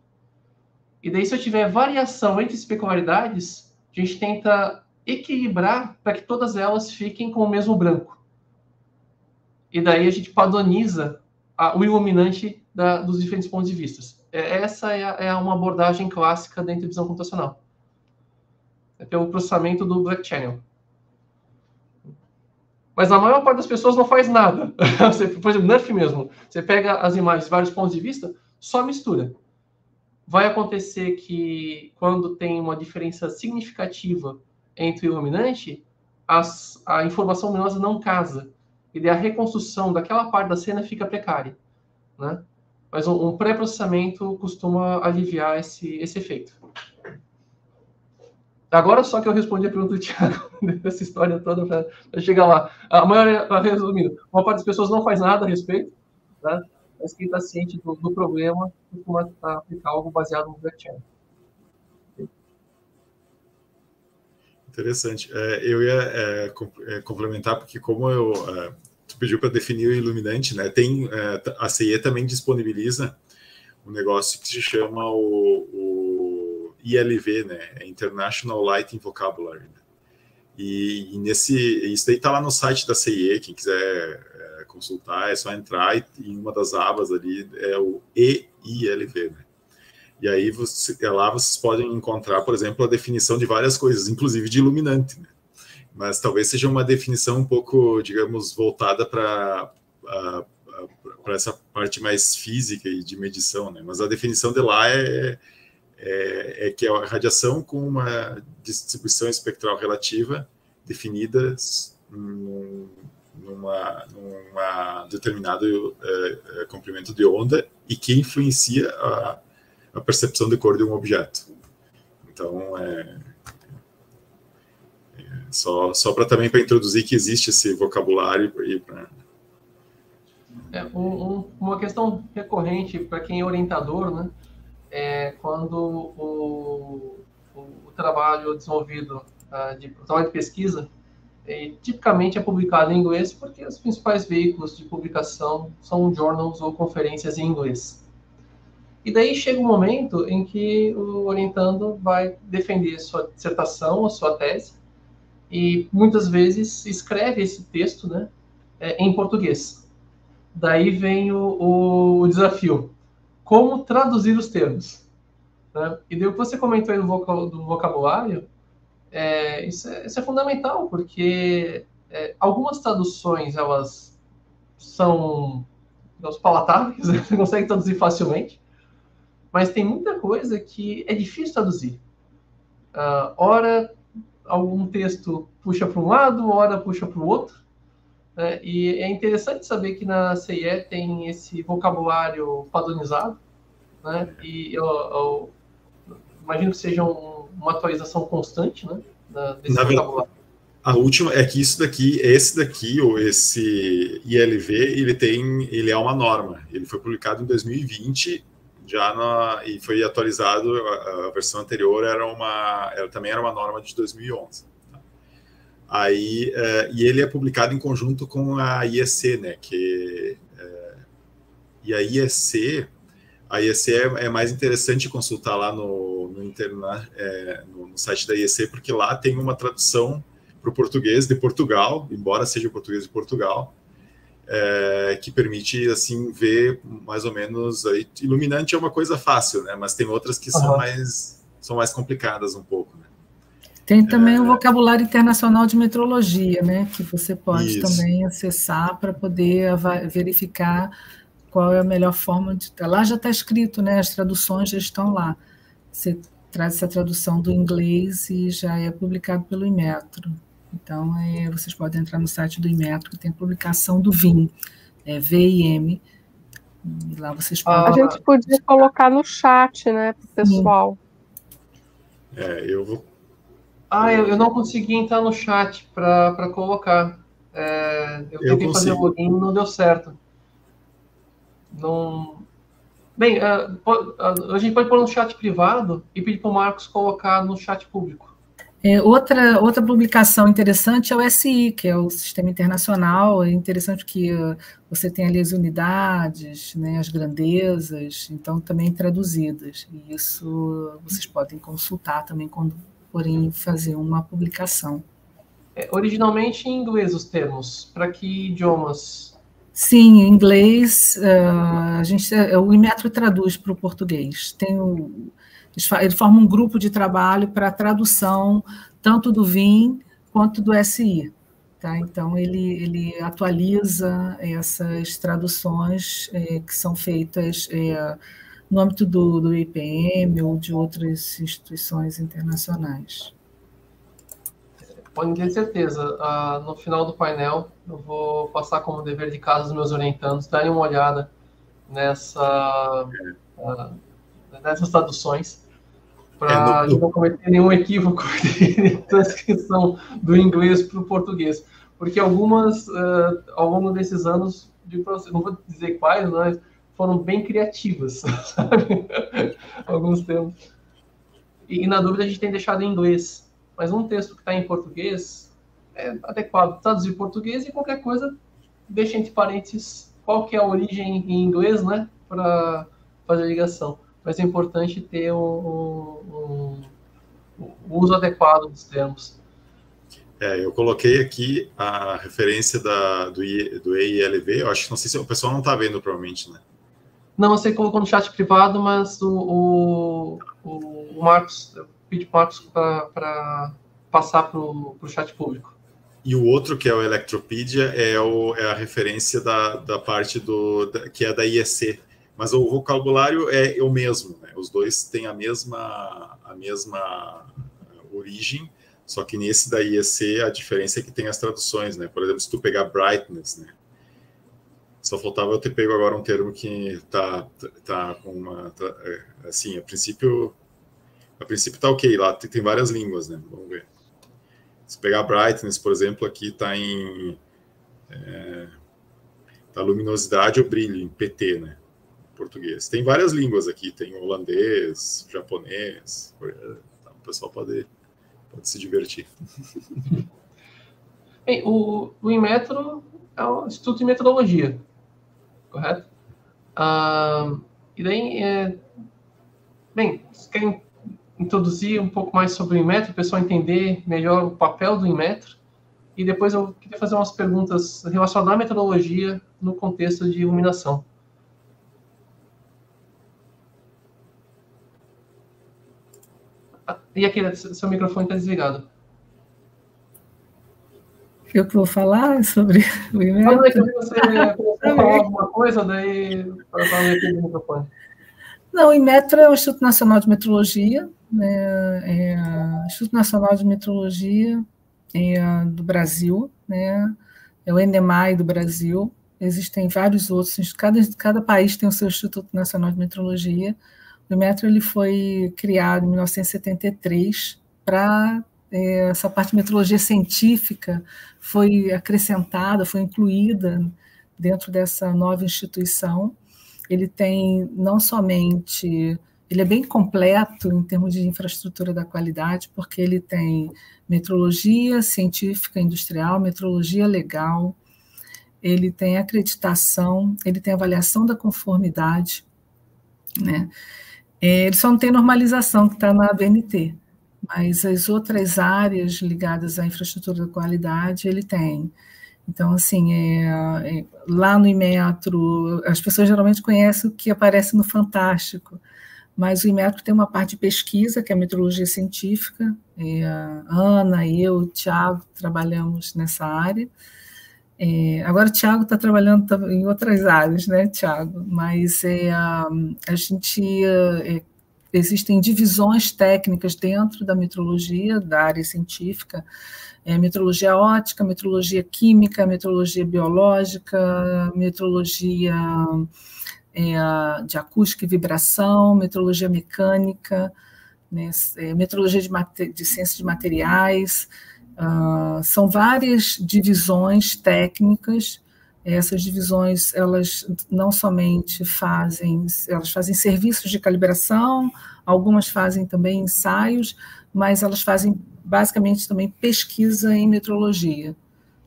Speaker 2: E daí, se eu tiver variação entre especularidades, a gente tenta equilibrar para que todas elas fiquem com o mesmo branco. E daí a gente padroniza a, o iluminante da, dos diferentes pontos de vista. É, essa é, a, é, uma abordagem clássica da visão computacional. É pelo processamento do Black Channel. Mas a maior parte das pessoas não faz nada. Você, por exemplo, Nerf mesmo. Você pega as imagens vários pontos de vista, só mistura. Vai acontecer que quando tem uma diferença significativa entre o iluminante, as, a informação luminosa não casa. E a reconstrução daquela parte da cena fica precária. Né? Mas um, um pré-processamento costuma aliviar esse, esse efeito. Agora só que eu respondi a pergunta do Thiago, dessa história toda, para chegar lá. A maioria, resumindo, uma parte das pessoas não faz nada a respeito, tá? mas quem está ciente do, do, problema costuma aplicar algo baseado no blockchain.
Speaker 4: Interessante. É, eu ia é, é complementar, porque como eu, é, tu pediu para definir o iluminante, né? Tem, é, a CIE também disponibiliza um negócio que se chama o, o ILV, né? É International Lighting Vocabulary. Né? E, e, nesse, isso daí está lá no site da CIE, quem quiser é, consultar, é só entrar e em uma das abas ali é o EILV, né? E aí você, é lá vocês podem encontrar, por exemplo, a definição de várias coisas, inclusive de iluminante, né? Mas talvez seja uma definição um pouco, digamos, voltada para para essa parte mais física e de medição, né? Mas a definição de lá é, é, é, que é a radiação com uma distribuição espectral relativa definida num, numa, numa determinado é, é, comprimento de onda e que influencia a, a, percepção de cor de um objeto. Então, é, é só, só para também para introduzir que existe esse vocabulário e para
Speaker 2: é, um, um, uma questão recorrente para quem é orientador, né? É quando o, o, o trabalho desenvolvido uh, de trabalho de pesquisa é, tipicamente é publicado em inglês porque os principais veículos de publicação são journals ou conferências em inglês. E daí chega um momento em que o orientando vai defender sua dissertação ou sua tese e muitas vezes escreve esse texto né, é, em português. Daí vem o, o desafio como traduzir os termos. Né? E daí o que você comentou aí do, vocabulário, é, isso, é, isso, é, fundamental, porque é, algumas traduções, elas são digamos, palatáveis, né? você consegue traduzir facilmente, mas tem muita coisa que é difícil traduzir. Uh, ora, algum texto puxa para um lado, ora puxa para o outro, né? E é interessante saber que na CIE tem esse vocabulário padronizado, né? E eu, eu imagino que seja um, uma atualização constante, né? desse na vocabulário.
Speaker 4: A última é que isso daqui, esse daqui, ou esse ILV, ele tem, ele é uma norma. Ele foi publicado em 2020, já na, e foi atualizado. A, a versão anterior era uma, era, também era uma norma de 2011. Aí, uh, e ele é publicado em conjunto com a IEC, né? Que, uh, e a IEC, a IEC é, é, mais interessante consultar lá no, no, interna, é, no, no, site da IEC, porque lá tem uma tradução para o português de Portugal, embora seja o português de Portugal, é, que permite assim ver mais ou menos. Aí, iluminante é uma coisa fácil, né? Mas tem outras que uhum. são mais são mais complicadas um pouco. Né?
Speaker 3: Tem também é... o vocabulário internacional de metrologia, né, que você pode Isso. também acessar para poder verificar qual é a melhor forma de. Lá já está escrito, né? As traduções já estão lá. Você traz essa tradução do inglês e já é publicado pelo Imetro. Então, é, vocês podem entrar no site do Imetro, que tem publicação do VIM, é VIM. E lá vocês podem.
Speaker 5: A gente podia colocar no chat, né, para o pessoal.
Speaker 4: É, eu vou
Speaker 2: ah, eu, eu não consegui entrar no chat para colocar. É, eu tentei fazer o login não deu certo. Não. Bem, uh, uh, a gente pode pôr no chat privado e pedir para o Marcos colocar no chat público.
Speaker 3: É, outra, outra publicação interessante é o SI, que é o Sistema Internacional. É interessante que uh, você tem ali as unidades, né, as grandezas, então também traduzidas. E isso vocês podem consultar também quando forem fazer uma publicação.
Speaker 2: É, originalmente em inglês os termos, para que idiomas?
Speaker 3: Sim, em inglês, uh, a gente, o Imetro traduz para o português. Tem o, ele forma um grupo de trabalho para tradução tanto do VIM quanto do SI. Tá? Então, ele, ele atualiza essas traduções é, que são feitas é, no âmbito do, do IPM ou de outras instituições internacionais.
Speaker 2: Pode ter certeza. Ah, no final do painel, eu vou passar como dever de casa os meus orientandos, darem uma olhada nessa, ah, nessas traduções, para é, no... não cometer nenhum equívoco de transcrição do inglês para o português. Porque algumas, uh, ao longo desses anos, de, não vou dizer quais, mas foram bem criativas, sabe? Alguns termos. E, na dúvida a gente tem deixado em inglês. Mas um texto que está em português é adequado traduzir português e qualquer coisa deixa entre parênteses qual que é a origem em inglês, né? Para fazer a ligação. Mas é importante ter o, o, o uso adequado dos termos.
Speaker 4: É, eu coloquei aqui a referência da, do, I, do EILV, eu acho que não sei se o pessoal não está vendo, provavelmente, né?
Speaker 2: Não, você colocou no chat privado, mas o, o, o Marcos, eu pedi para o Marcos para passar para o chat público.
Speaker 4: E o outro, que é o Electropedia, é, o, é a referência da, da parte do, da, que é da IEC. Mas o vocabulário é o mesmo, né? Os dois têm a mesma, a mesma origem, só que nesse da IEC a diferença é que tem as traduções, né? Por exemplo, se tu pegar brightness, né? Só faltava eu ter pego agora um termo que tá, tá com uma. Tá, é, assim, a princípio. A princípio tá ok, lá tem, tem, várias línguas, né? Vamos ver. Se pegar brightness, por exemplo, aqui tá em. É, tá luminosidade ou brilho, em PT, né? Português. Tem várias línguas aqui, tem holandês, japonês. Então, o pessoal pode, pode se divertir.
Speaker 2: Bem, o, o Inmetro é o Instituto de Metodologia correto? Ah, e daí, é... bem, vocês querem introduzir um pouco mais sobre o Inmetro, o pessoal entender melhor o papel do Inmetro, e depois eu queria fazer umas perguntas relacionadas à metodologia no contexto de iluminação. Ah, e aqui, seu microfone está desligado.
Speaker 3: Eu que vou falar sobre o e-mail.
Speaker 2: Que você falar alguma coisa, daí para falar aqui no microfone.
Speaker 3: Não, o IMETRO é o Instituto Nacional de Metrologia, né, é o Instituto Nacional de Metrologia é, do Brasil, né, é o ENEMAI do Brasil, existem vários outros, cada, cada país tem o seu Instituto Nacional de Metrologia. O IMETRO ele foi criado em 1973 para essa parte de metrologia científica foi acrescentada, foi incluída dentro dessa nova instituição. Ele tem não somente, ele é bem completo em termos de infraestrutura da qualidade, porque ele tem metrologia científica industrial, metrologia legal, ele tem acreditação, ele tem avaliação da conformidade, né? É, ele só não tem normalização que está na ABNT, mas as outras áreas ligadas à infraestrutura da qualidade ele tem. Então, assim, é, é, lá no Imetro, as pessoas geralmente conhecem o que aparece no Fantástico, mas o Inmetro tem uma parte de pesquisa, que é a metrologia científica, a Ana, eu, o Tiago trabalhamos nessa área. É, agora o Tiago está trabalhando em outras áreas, né, Tiago? Mas é, a, a gente é, existem divisões técnicas dentro da metrologia, da área científica, é, metrologia ótica, metrologia química, metrologia biológica, metrologia é, de acústica e vibração, metrologia mecânica, né, é, metrologia de, de ciência de materiais. Uh, são várias divisões técnicas. Essas divisões, elas não somente fazem, elas fazem serviços de calibração, algumas fazem também ensaios, mas elas fazem basicamente também pesquisa em metrologia.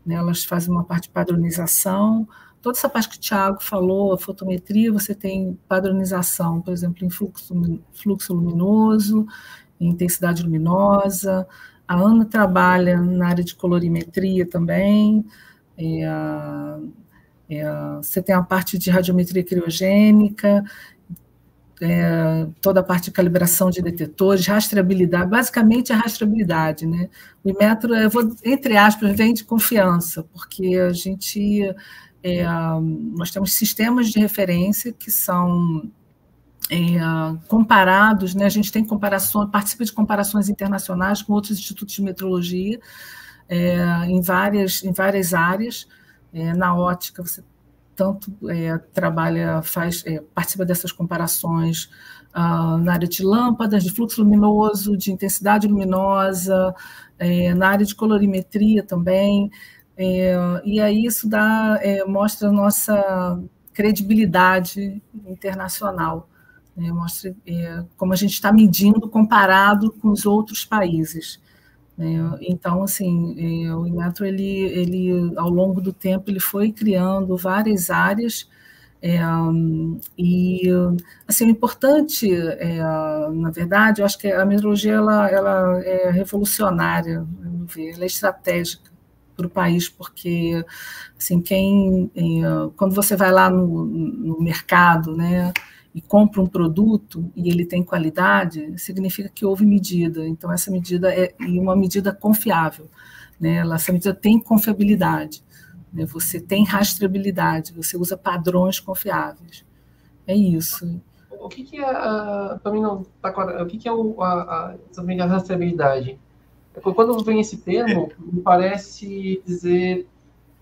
Speaker 3: Né? Elas fazem uma parte de padronização, toda essa parte que o Tiago falou, a fotometria, você tem padronização, por exemplo, em fluxo, fluxo luminoso, em intensidade luminosa. A Ana trabalha na área de colorimetria também. É, é, você tem a parte de radiometria criogênica, é, toda a parte de calibração de detetores, rastreabilidade, basicamente a rastreabilidade, né? O Imetro, eu vou, entre aspas, vem de confiança, porque a gente é, nós temos sistemas de referência que são é, comparados, né? a gente tem comparações, participa de comparações internacionais com outros institutos de metrologia é, em, várias, em várias áreas. É, na ótica, você tanto é, trabalha, faz, é, participa dessas comparações ah, na área de lâmpadas, de fluxo luminoso, de intensidade luminosa, é, na área de colorimetria também. É, e aí isso dá, é, mostra a nossa credibilidade internacional, né? mostra como a gente está medindo comparado com os outros países. Né? Então, assim, é, o Inmetro, ele, ele, ao longo do tempo, ele foi criando várias áreas é, e, assim, o importante, é, na verdade, eu acho que a metrologia ela, ela é revolucionária, ela é estratégica para o país, porque assim, quem, eh, quando você vai lá no, no mercado, né, e compra um produto e ele tem qualidade, significa que houve medida. Então essa medida é uma medida confiável, né? Essa medida tem confiabilidade, né? Você tem rastreabilidade, você usa padrões confiáveis. É isso.
Speaker 2: O que, que é, para mim não tá claro, o que, que é o, a, a, a rastreabilidade? Quando vem esse termo, me parece dizer.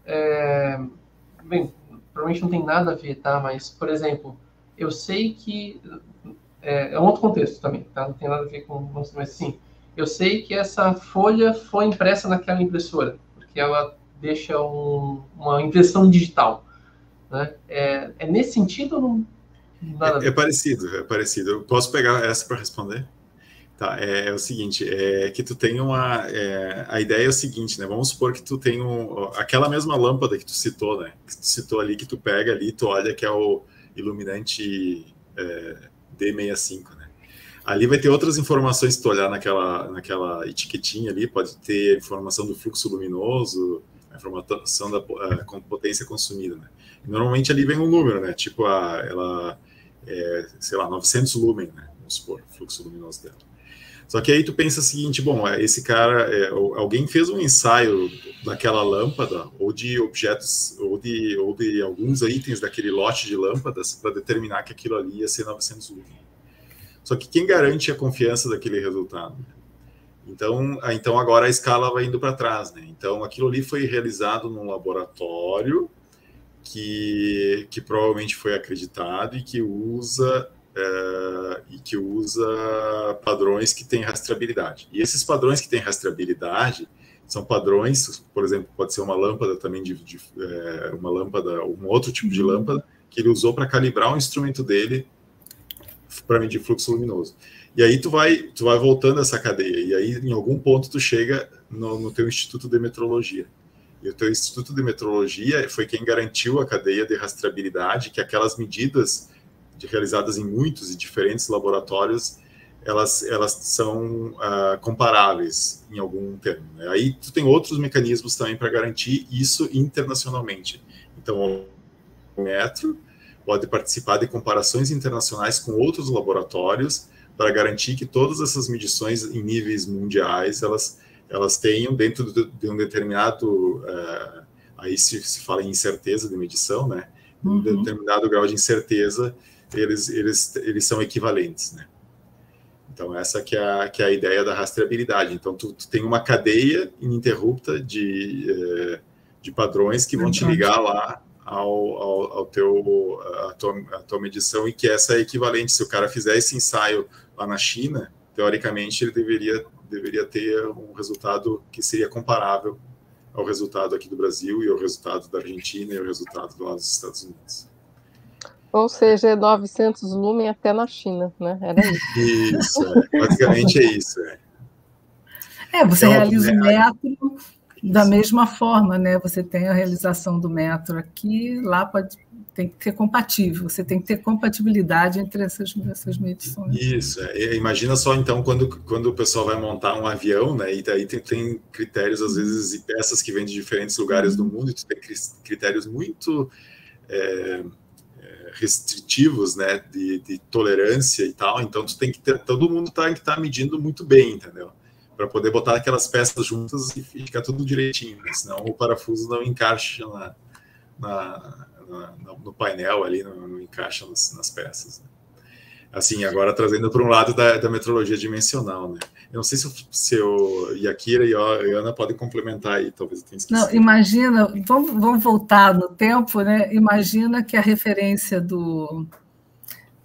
Speaker 2: É, bem, provavelmente não tem nada a ver, tá? Mas, por exemplo, eu sei que. É, é um outro contexto também, tá? Não tem nada a ver com. Mas sim, eu sei que essa folha foi impressa naquela impressora, porque ela deixa um, uma impressão digital. Né? É, é nesse sentido ou não?
Speaker 4: É, é, parecido, é parecido. Eu posso pegar essa para responder? Tá, é, é, o seguinte, é que tu tem uma, é, a ideia é o seguinte, né, vamos supor que tu tem um, aquela mesma lâmpada que tu citou, né, que tu citou ali, que tu pega ali, tu olha que é o iluminante é, D65, né, ali vai ter outras informações se tu olhar naquela, naquela etiquetinha ali, pode ter informação do fluxo luminoso, a informação da a, potência consumida, né, normalmente ali vem um número, né, tipo a, ela, é, sei lá, 900 lumen, né, vamos supor, o fluxo luminoso dela. Só que aí tu pensa o seguinte, bom, é, esse cara, é, alguém fez um ensaio daquela lâmpada ou de objetos ou de, ou de alguns itens daquele lote de lâmpadas para determinar que aquilo ali ia ser 900 lumen. Só que quem garante a confiança daquele resultado? Então, então agora a escala vai indo para trás, né? Então aquilo ali foi realizado num laboratório que, que provavelmente foi acreditado e que usa e que usa padrões que têm rastreabilidade. E esses padrões que têm rastreabilidade são padrões, por exemplo, pode ser uma lâmpada também de, de é, uma lâmpada, um outro tipo de lâmpada que ele usou para calibrar o instrumento dele para medir fluxo luminoso. E aí tu vai, tu vai voltando essa cadeia e aí em algum ponto tu chega no, no teu instituto de metrologia. E o teu instituto de metrologia foi quem garantiu a cadeia de rastreabilidade que aquelas medidas de, realizadas em muitos e diferentes laboratórios, elas, elas são uh, comparáveis em algum termo. Né? Aí tu tem outros mecanismos também para garantir isso internacionalmente. Então, o metro, pode participar de comparações internacionais com outros laboratórios para garantir que todas essas medições em níveis mundiais elas elas tenham dentro de um determinado uh, aí se, se fala em incerteza de medição, né? Um uhum. determinado grau de incerteza eles eles eles são equivalentes, né? Então essa que é a, que é a ideia da rastreabilidade. Então tu, tu tem uma cadeia ininterrupta de uh, de padrões que vão te ligar lá ao, ao, ao teu a tua, a tua medição e que essa é equivalente. Se o cara fizer esse ensaio lá na China, teoricamente ele deveria deveria ter um resultado que seria comparável ao resultado aqui do Brasil e ao resultado da Argentina e ao resultado lá dos Estados Unidos.
Speaker 5: Ou seja, 900 lumen até na China, né? Era
Speaker 4: isso. Isso, é. basicamente é isso. É,
Speaker 3: é você então, realiza o metro da mesma forma, né? Você tem a realização do metro aqui, lá pode tem que ser compatível, você tem que ter compatibilidade entre essas, essas medições.
Speaker 4: Isso, é. imagina só então quando, quando o pessoal vai montar um avião, né, e daí tem, tem critérios às vezes e peças que vêm de diferentes lugares do mundo, e tu tem critérios muito é, é, restritivos, né, de, de, tolerância e tal, então tu tem que ter, todo mundo tem que tá medindo muito bem, entendeu? para poder botar aquelas peças juntas e ficar tudo direitinho, né? senão o parafuso não encaixa na, na, na, no painel ali, não, não encaixa nas, nas peças. Né? Assim, agora trazendo para um lado da, da, metrologia dimensional, né? Eu não sei se, se o Yakira e a Ana podem complementar aí, talvez eu tenha esquecido.
Speaker 3: Não, imagina, vamos, vamos voltar no tempo, né? Imagina que a referência do,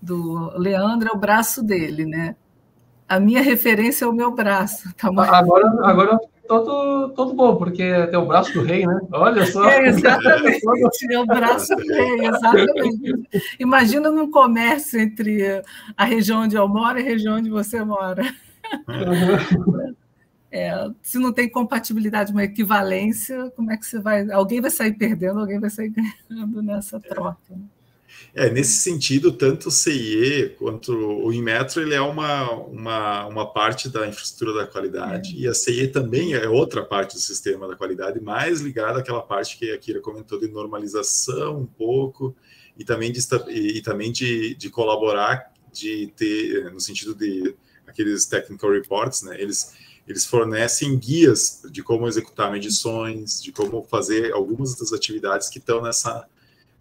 Speaker 3: do Leandro é o braço dele, né? a minha referência é o meu braço.
Speaker 2: Tamanho. Tá agora, agora todo, todo bom, porque tem o braço do rei, né? Olha só.
Speaker 3: É, exatamente, é o braço do rei, exatamente. Imagina num comércio entre a região onde eu moro e a região onde você mora. É, se não tem compatibilidade, uma equivalência, como é que você vai. Alguém vai sair perdendo, alguém vai sair ganhando nessa troca. Né?
Speaker 4: É, nesse sentido, tanto o CIE quanto o Inmetro, ele é uma, uma, uma parte da infraestrutura da qualidade, é. e a CIE também é outra parte do sistema da qualidade, mais ligada àquela parte que a Kira comentou de normalização um pouco, e também de, e, também de, de colaborar, de ter, no sentido de aqueles technical reports, né, eles, eles fornecem guias de como executar medições, de como fazer algumas das atividades que estão nessa,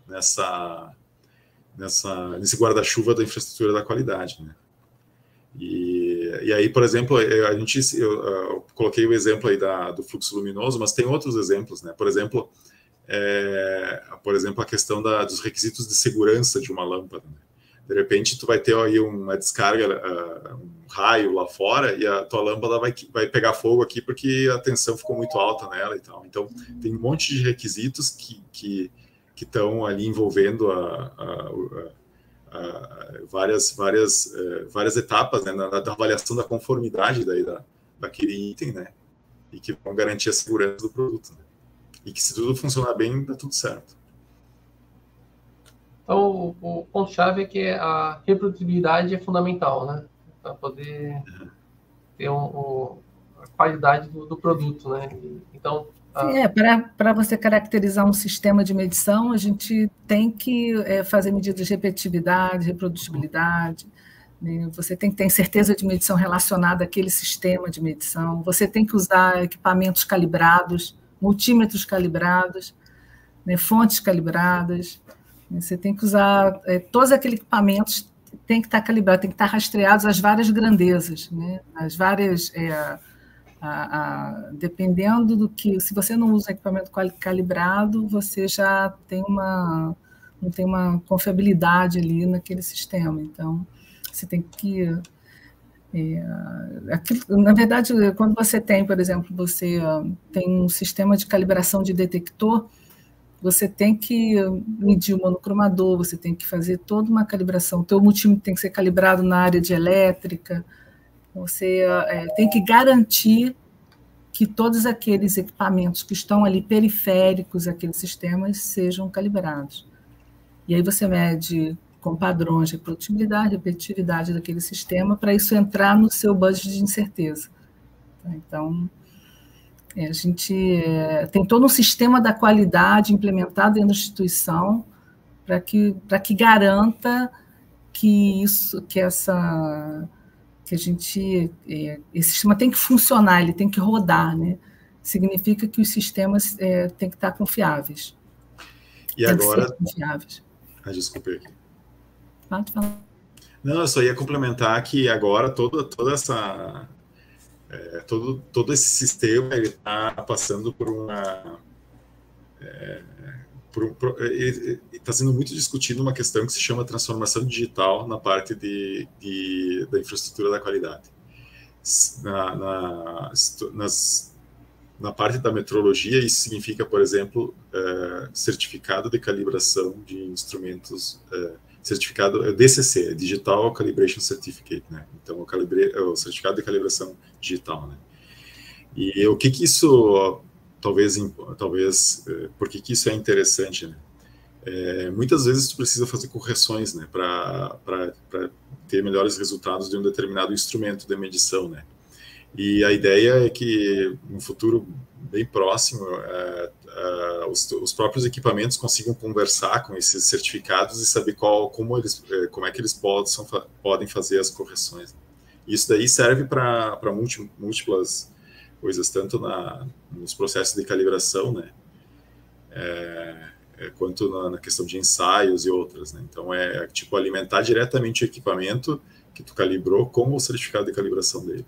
Speaker 4: nessa nessa, nesse guarda-chuva da infraestrutura da qualidade, né? E, e aí, por exemplo, a gente eu, eu coloquei o exemplo aí da, do fluxo luminoso, mas tem outros exemplos, né? Por exemplo, é, por exemplo, a questão da, dos requisitos de segurança de uma lâmpada. Né? De repente, tu vai ter aí uma descarga, uh, um raio lá fora e a tua lâmpada vai, vai pegar fogo aqui porque a tensão ficou muito alta nela e tal. Então, tem um monte de requisitos que, que que estão ali envolvendo a, a, a, várias, várias, é, várias etapas né, na, na, avaliação da conformidade daí da, daquele item, né? E que vão garantir a segurança do produto. Né? E que se tudo funcionar bem, dá tudo certo.
Speaker 2: Então, o, ponto-chave é que a reprodutibilidade é fundamental, né? Para poder uhum. ter um, um, a qualidade do, do produto, né? Então.
Speaker 3: É, para você caracterizar um sistema de medição, a gente tem que é, fazer medidas de repetitividade, reprodutibilidade, né? você tem que ter certeza de medição relacionada àquele sistema de medição, você tem que usar equipamentos calibrados, multímetros calibrados, né? fontes calibradas, né? você tem que usar é, todos aqueles equipamentos tem que estar calibrados, tem que estar rastreados às várias grandezas, né? as várias... É, a, a, dependendo do que, se você não usa equipamento calibrado, você já tem uma não tem uma confiabilidade ali naquele sistema. Então, você tem que é, aquilo, na verdade, quando você tem, por exemplo, você tem um sistema de calibração de detector, você tem que medir o monocromador, você tem que fazer toda uma calibração. O teu multímetro tem que ser calibrado na área de elétrica, você é, tem que garantir que todos aqueles equipamentos que estão ali periféricos àqueles sistemas sejam calibrados. E aí você mede com padrões de reprodutibilidade, repetitividade daquele sistema, para isso entrar no seu budget de incerteza. Então, é, a gente é, tem todo um sistema da qualidade implementado dentro da instituição para que, que garanta que isso, que essa que a gente é, esse sistema tem que funcionar, ele tem que rodar, né? Significa que os sistemas é, têm que estar confiáveis.
Speaker 4: E tem agora? confiáveis. Ah, desculpe aqui. Pode falar. Não, eu só ia complementar que agora toda toda essa é, todo todo esse sistema ele está passando por uma é, está sendo muito discutido uma questão que se chama transformação digital na parte de, de da infraestrutura da qualidade. Na, na, nas, na parte da metrologia, isso significa, por exemplo, é, certificado de calibração de instrumentos, é, certificado é DCC, Digital Calibration Certificate, né? Então, o, calibre, o certificado de calibração digital, né? E o que que isso talvez, talvez é, por que isso é interessante, né? É, muitas vezes tu precisa fazer correções, né, para ter melhores resultados de um determinado instrumento de medição, né. E a ideia é que no futuro bem próximo é, os, os, próprios equipamentos consigam conversar com esses certificados e saber qual, como eles, como é que eles possam, podem fazer as correções. Isso daí serve para múltiplas coisas, tanto na, nos processos de calibração, né, é, é, quanto na, na, questão de ensaios e outras. Né? Então, é tipo alimentar diretamente o equipamento que tu calibrou com o certificado de calibração dele.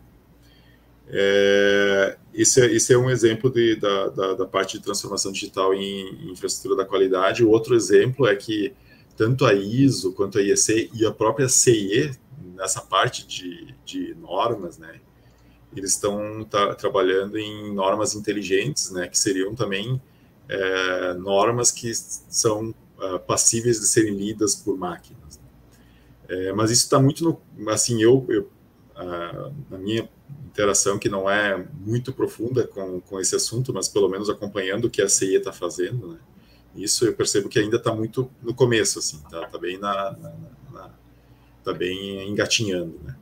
Speaker 4: É, esse, é, esse é um exemplo de, da, da, da, parte de transformação digital em, em infraestrutura da qualidade. O outro exemplo é que tanto a ISO quanto a IEC e a própria CIE, nessa parte de, de normas, né, eles estão tá, trabalhando em normas inteligentes, né, que seriam também é, normas que são uh, passíveis de serem lidas por máquinas. É, mas isso está muito no, assim, eu, eu uh, na minha interação que não é muito profunda com, com esse assunto, mas pelo menos acompanhando o que a CIE está fazendo, né, isso eu percebo que ainda está muito no começo, assim, tá, tá bem na, na, na tá bem engatinhando, né.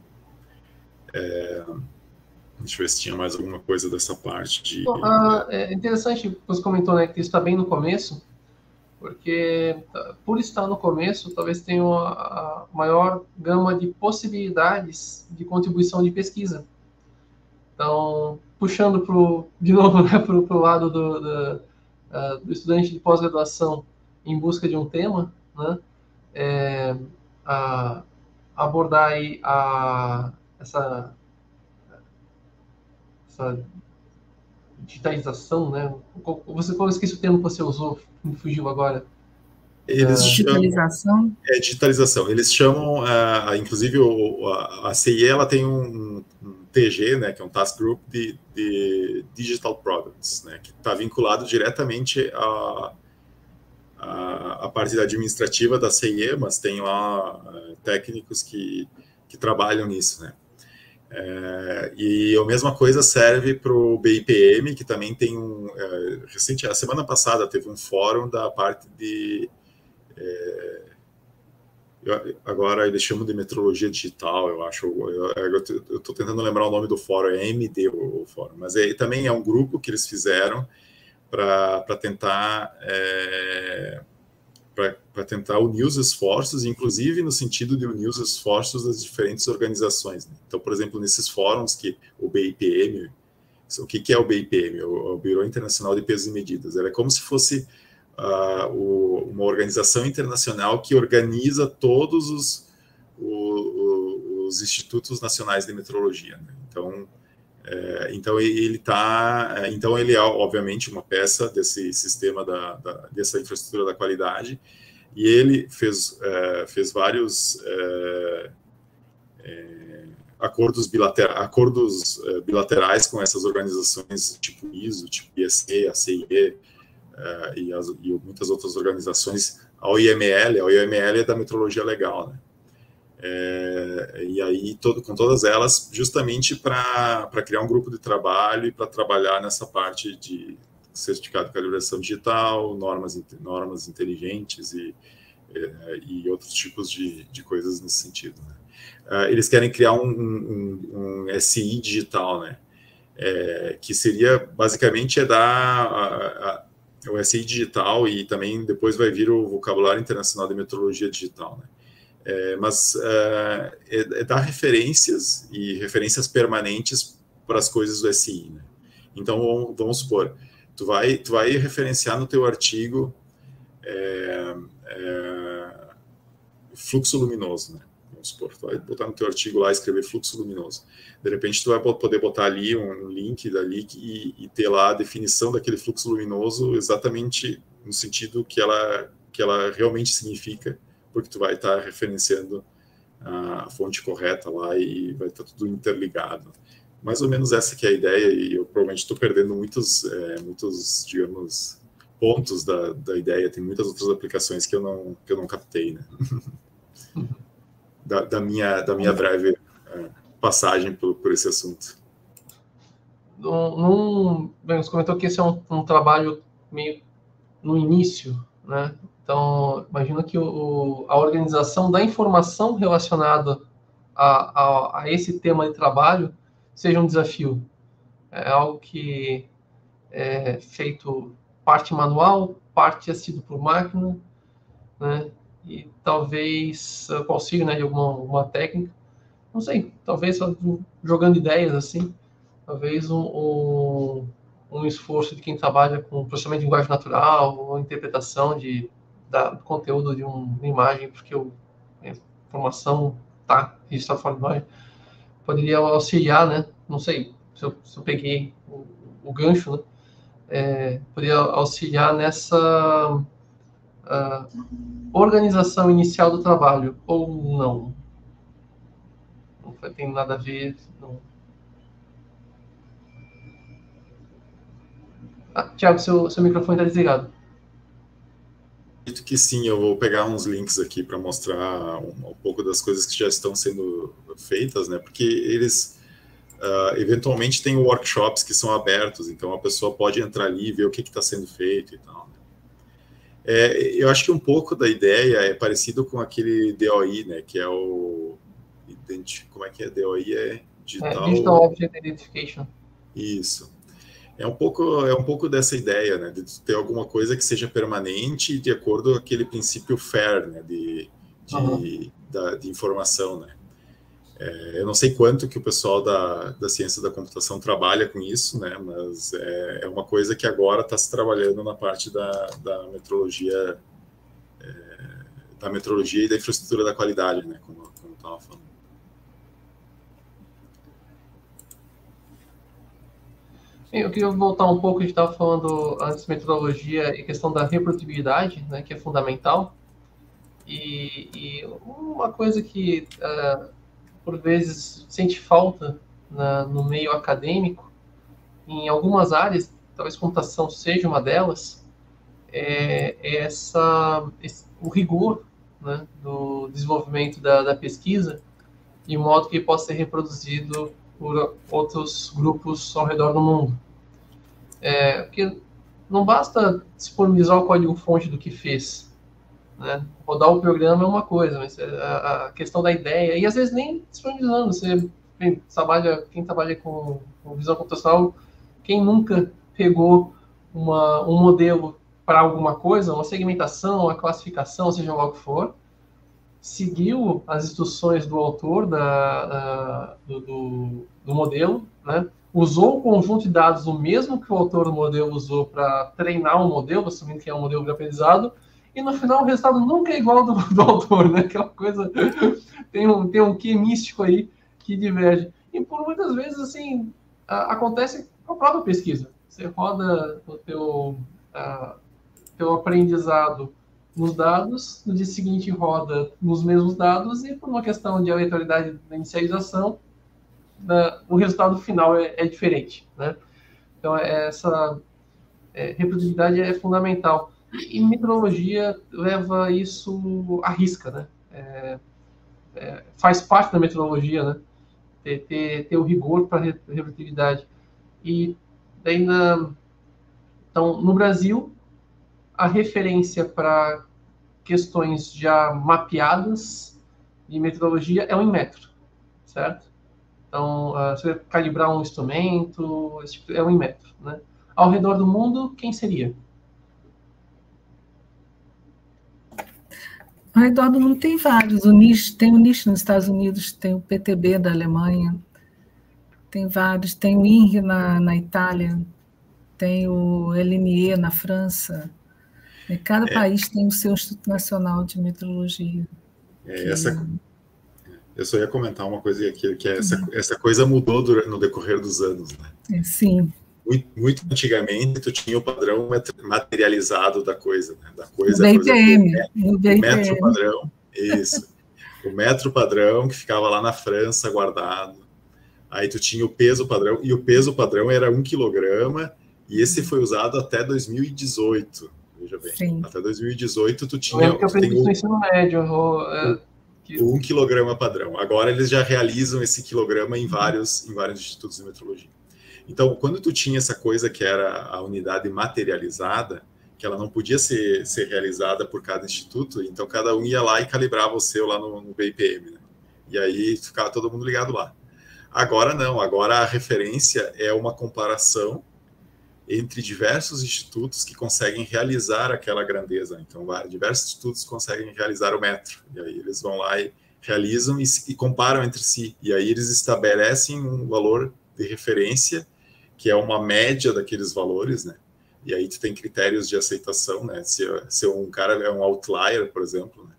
Speaker 4: É, Deixa eu ver se tinha mais alguma coisa dessa parte de.
Speaker 2: Ah, é interessante você comentou né, que está bem no começo, porque ah, por estar no começo, talvez tenha a maior gama de possibilidades de contribuição de pesquisa. Então, puxando pro, de novo né, para o lado do, do, uh, do, estudante de pós-graduação em busca de um tema, né, é, a, abordar aí a, essa essa digitalização, né? Você qual esqueci o termo que você usou, me fugiu agora.
Speaker 3: Eles digitalização?
Speaker 4: Chamam, é digitalização. Eles chamam, uh, inclusive o, a, a CIE ela tem um, um, TG, né, que é um Task Group de, de Digital Products, né, que está vinculado diretamente a, a, a, parte administrativa da CIE, mas tem lá uh, técnicos que, que trabalham nisso, né. É, e a mesma coisa serve para o BIPM, que também tem um. É, recente, a semana passada teve um fórum da parte de. É, eu, agora eles chamam de metrologia digital, eu acho. Eu estou tentando lembrar o nome do fórum, é MD o, o fórum, mas é, também é um grupo que eles fizeram para tentar é, para tentar unir os esforços, inclusive no sentido de unir os esforços das diferentes organizações. Né? Então, por exemplo, nesses fóruns que o BIPM, o que, que é o BIPM? O, o Bureau Internacional de Pesos e Medidas. Ela é como se fosse uh, o, uma organização internacional que organiza todos os, o, os institutos nacionais de metrologia. Né? Então, é, então ele está, é, então ele é obviamente uma peça desse sistema da, da dessa infraestrutura da qualidade e ele fez é, fez vários é, é acordos, bilater, acordos é, bilaterais com essas organizações tipo ISO, tipo IEC, ACIE e, as, e muitas outras organizações. A OIML, a OIML é da metrologia legal, né? É, e aí, todo, com todas elas, justamente para criar um grupo de trabalho e para trabalhar nessa parte de certificado de calibração digital, normas, normas inteligentes e, é, e outros tipos de, de coisas nesse sentido. Né? É, eles querem criar um, um, um SI digital, né? É, que seria basicamente é dar a, a, o SI digital e também depois vai vir o vocabulário internacional de metrologia digital, né? É, mas é, é, é, dar referências e referências permanentes para as coisas do SI, né? Então, vamos supor, tu vai, tu vai referenciar no teu artigo é, é, fluxo luminoso, né? Vamos supor, tu vai botar no teu artigo lá, escrever fluxo luminoso. De repente, tu vai poder botar ali um link dali e, e ter lá a definição daquele fluxo luminoso exatamente no sentido que ela, que ela realmente significa, porque tu vai estar referenciando a fonte correta lá e vai estar tudo interligado. Mais ou menos essa que é a ideia e eu provavelmente estou perdendo muitos, é, muitos, digamos, pontos da, da ideia. Tem muitas outras aplicações que eu não, que eu não captei, né? da, da, minha, da minha breve é, passagem por, por esse assunto.
Speaker 2: Num, bem, você comentou que esse é um, um trabalho meio no início, né? Então, imagino que o, a organização da informação relacionada a, a, a, esse tema de trabalho seja um desafio. É algo que é feito parte manual, parte assistido por máquina, né? E talvez com auxílio né, de alguma, alguma técnica, não sei, talvez jogando ideias assim, talvez um, um, um esforço de quem trabalha com processamento de linguagem natural ou interpretação de da, do conteúdo de um, uma imagem, porque o, a informação está registrada fora da imagem, poderia auxiliar, né? Não sei se eu, se eu peguei o, o, gancho, né? É, poderia auxiliar nessa uh, organização inicial do trabalho, ou não? Não tem nada a ver. Não. Ah, Tiago, seu, seu microfone está desligado
Speaker 4: acredito que sim, eu vou pegar uns links aqui para mostrar um, um, pouco das coisas que já estão sendo feitas, né? Porque eles uh, eventualmente têm workshops que são abertos, então a pessoa pode entrar ali e ver o que está sendo feito e tal. Né? É, eu acho que um pouco da ideia é parecido com aquele DOI, né? Que é o como é que é DOI é
Speaker 2: digital, é, digital Object Identification.
Speaker 4: Isso é um pouco é um pouco dessa ideia, né, de ter alguma coisa que seja permanente de acordo com aquele princípio fair, né, de de, uhum. da, de informação, né. É, eu não sei quanto que o pessoal da, da ciência da computação trabalha com isso, né, mas é, é uma coisa que agora está se trabalhando na parte da, da metrologia é, da metrologia e da infraestrutura da qualidade, né, como, como estava falando.
Speaker 2: Eu queria voltar um pouco, a gente estava falando antes metodologia e questão da reprodutibilidade, né, que é fundamental. E, e uma coisa que, uh, por vezes, sente falta na, no meio acadêmico, em algumas áreas, talvez computação seja uma delas, é, é essa, esse, o rigor né, do desenvolvimento da, da pesquisa, de modo que possa ser reproduzido por outros grupos ao redor do mundo. É, porque não basta disponibilizar o código-fonte do que fez. Né? Rodar o programa é uma coisa, mas é a, a, questão da ideia, e às vezes nem disponibilizando, você quem trabalha, quem trabalha com, com visão computacional, quem nunca pegou uma, um modelo para alguma coisa, uma segmentação, uma classificação, seja lá o que for, seguiu as instruções do autor da, da do, do, do, modelo, né? usou o conjunto de dados o mesmo que o autor do modelo usou para treinar um modelo, assumindo que é um modelo de aprendizado, e no final o resultado nunca é igual ao do, do autor, né? Aquela coisa tem um tem um quê místico aí que diverge. E por muitas vezes assim a, acontece com a própria pesquisa. Você roda o teu a, teu aprendizado nos dados, no dia seguinte roda nos mesmos dados e por uma questão de aleatoriedade da inicialização, da, o resultado final é, é, diferente, né? Então é, essa é, é fundamental e, metodologia leva isso à risca, né? É, é, faz parte da metodologia, né? Ter, ter, ter o rigor para reprodutibilidade e na, então no Brasil a referência para questões já mapeadas e metodologia é o Inmetro, certo? Então, uh, você calibrar um instrumento, tipo, é o Inmetro, né? Ao redor do mundo, quem seria?
Speaker 3: Ao redor do mundo tem vários. O NIST, tem o NIST nos Estados Unidos, tem o PTB da Alemanha, tem vários. Tem o INRI na, na Itália, tem o LNE na França, e cada é. país tem o seu Instituto Nacional de Meteorologia.
Speaker 4: É, que... essa, eu só ia comentar uma coisa aqui, que é essa, uhum. essa coisa mudou durante, no decorrer dos anos. Né?
Speaker 3: É, sim.
Speaker 4: Muito, muito, antigamente, tu tinha o padrão materializado da coisa, né? da coisa,
Speaker 3: o BPM,
Speaker 4: exemplo, o, o metro padrão, isso. o metro padrão que ficava lá na França guardado. Aí tu tinha o peso padrão, e o peso padrão era um quilograma, e esse foi usado até 2018. Veja bem, Sim. até 2018 tu tinha.
Speaker 2: Eu que eu aprendi no ensino médio.
Speaker 4: É, que... Um quilograma padrão. Agora eles já realizam esse quilograma em vários, em vários institutos de metrologia. Então, quando tu tinha essa coisa que era a unidade materializada, que ela não podia ser, ser realizada por cada instituto, então cada um ia lá e calibrava o seu lá no, no BIPM, né? E aí ficava todo mundo ligado lá. Agora não, agora a referência é uma comparação entre diversos institutos que conseguem realizar aquela grandeza. Então, diversos institutos conseguem realizar o metro, e aí eles vão lá e realizam e, e comparam entre si, e aí eles estabelecem um valor de referência que é uma média daqueles valores, né? E aí tu tem critérios de aceitação, né? Se, se um cara é um outlier, por exemplo, né?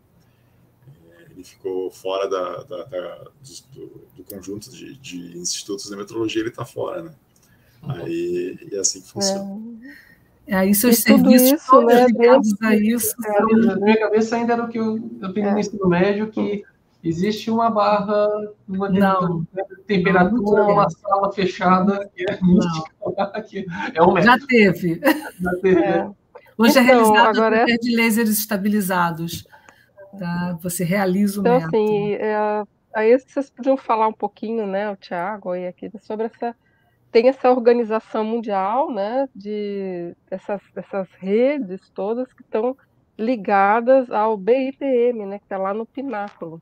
Speaker 4: É, ele ficou fora da, da, da do, do, conjunto de, de, institutos de metrologia, ele está fora, né? Aí é assim que funciona.
Speaker 3: É. Aí seus e serviços isso, né, ligados a isso.
Speaker 2: É, na minha cabeça ainda era o que eu aprendi é. no ensino médio, que existe uma barra, uma não, temperatura, não, uma sala fechada que é mística. Que é um
Speaker 3: Já teve. Já teve. É. Hoje é então, é realizado agora é... de lasers estabilizados. Tá? Você realiza o
Speaker 5: então,
Speaker 3: método.
Speaker 5: Assim, é, aí vocês podiam falar um pouquinho, né, o Tiago, aí aqui, sobre essa tem essa organização mundial, né, de essas, essas redes todas que estão ligadas ao BIPM, né, que está lá no pináculo.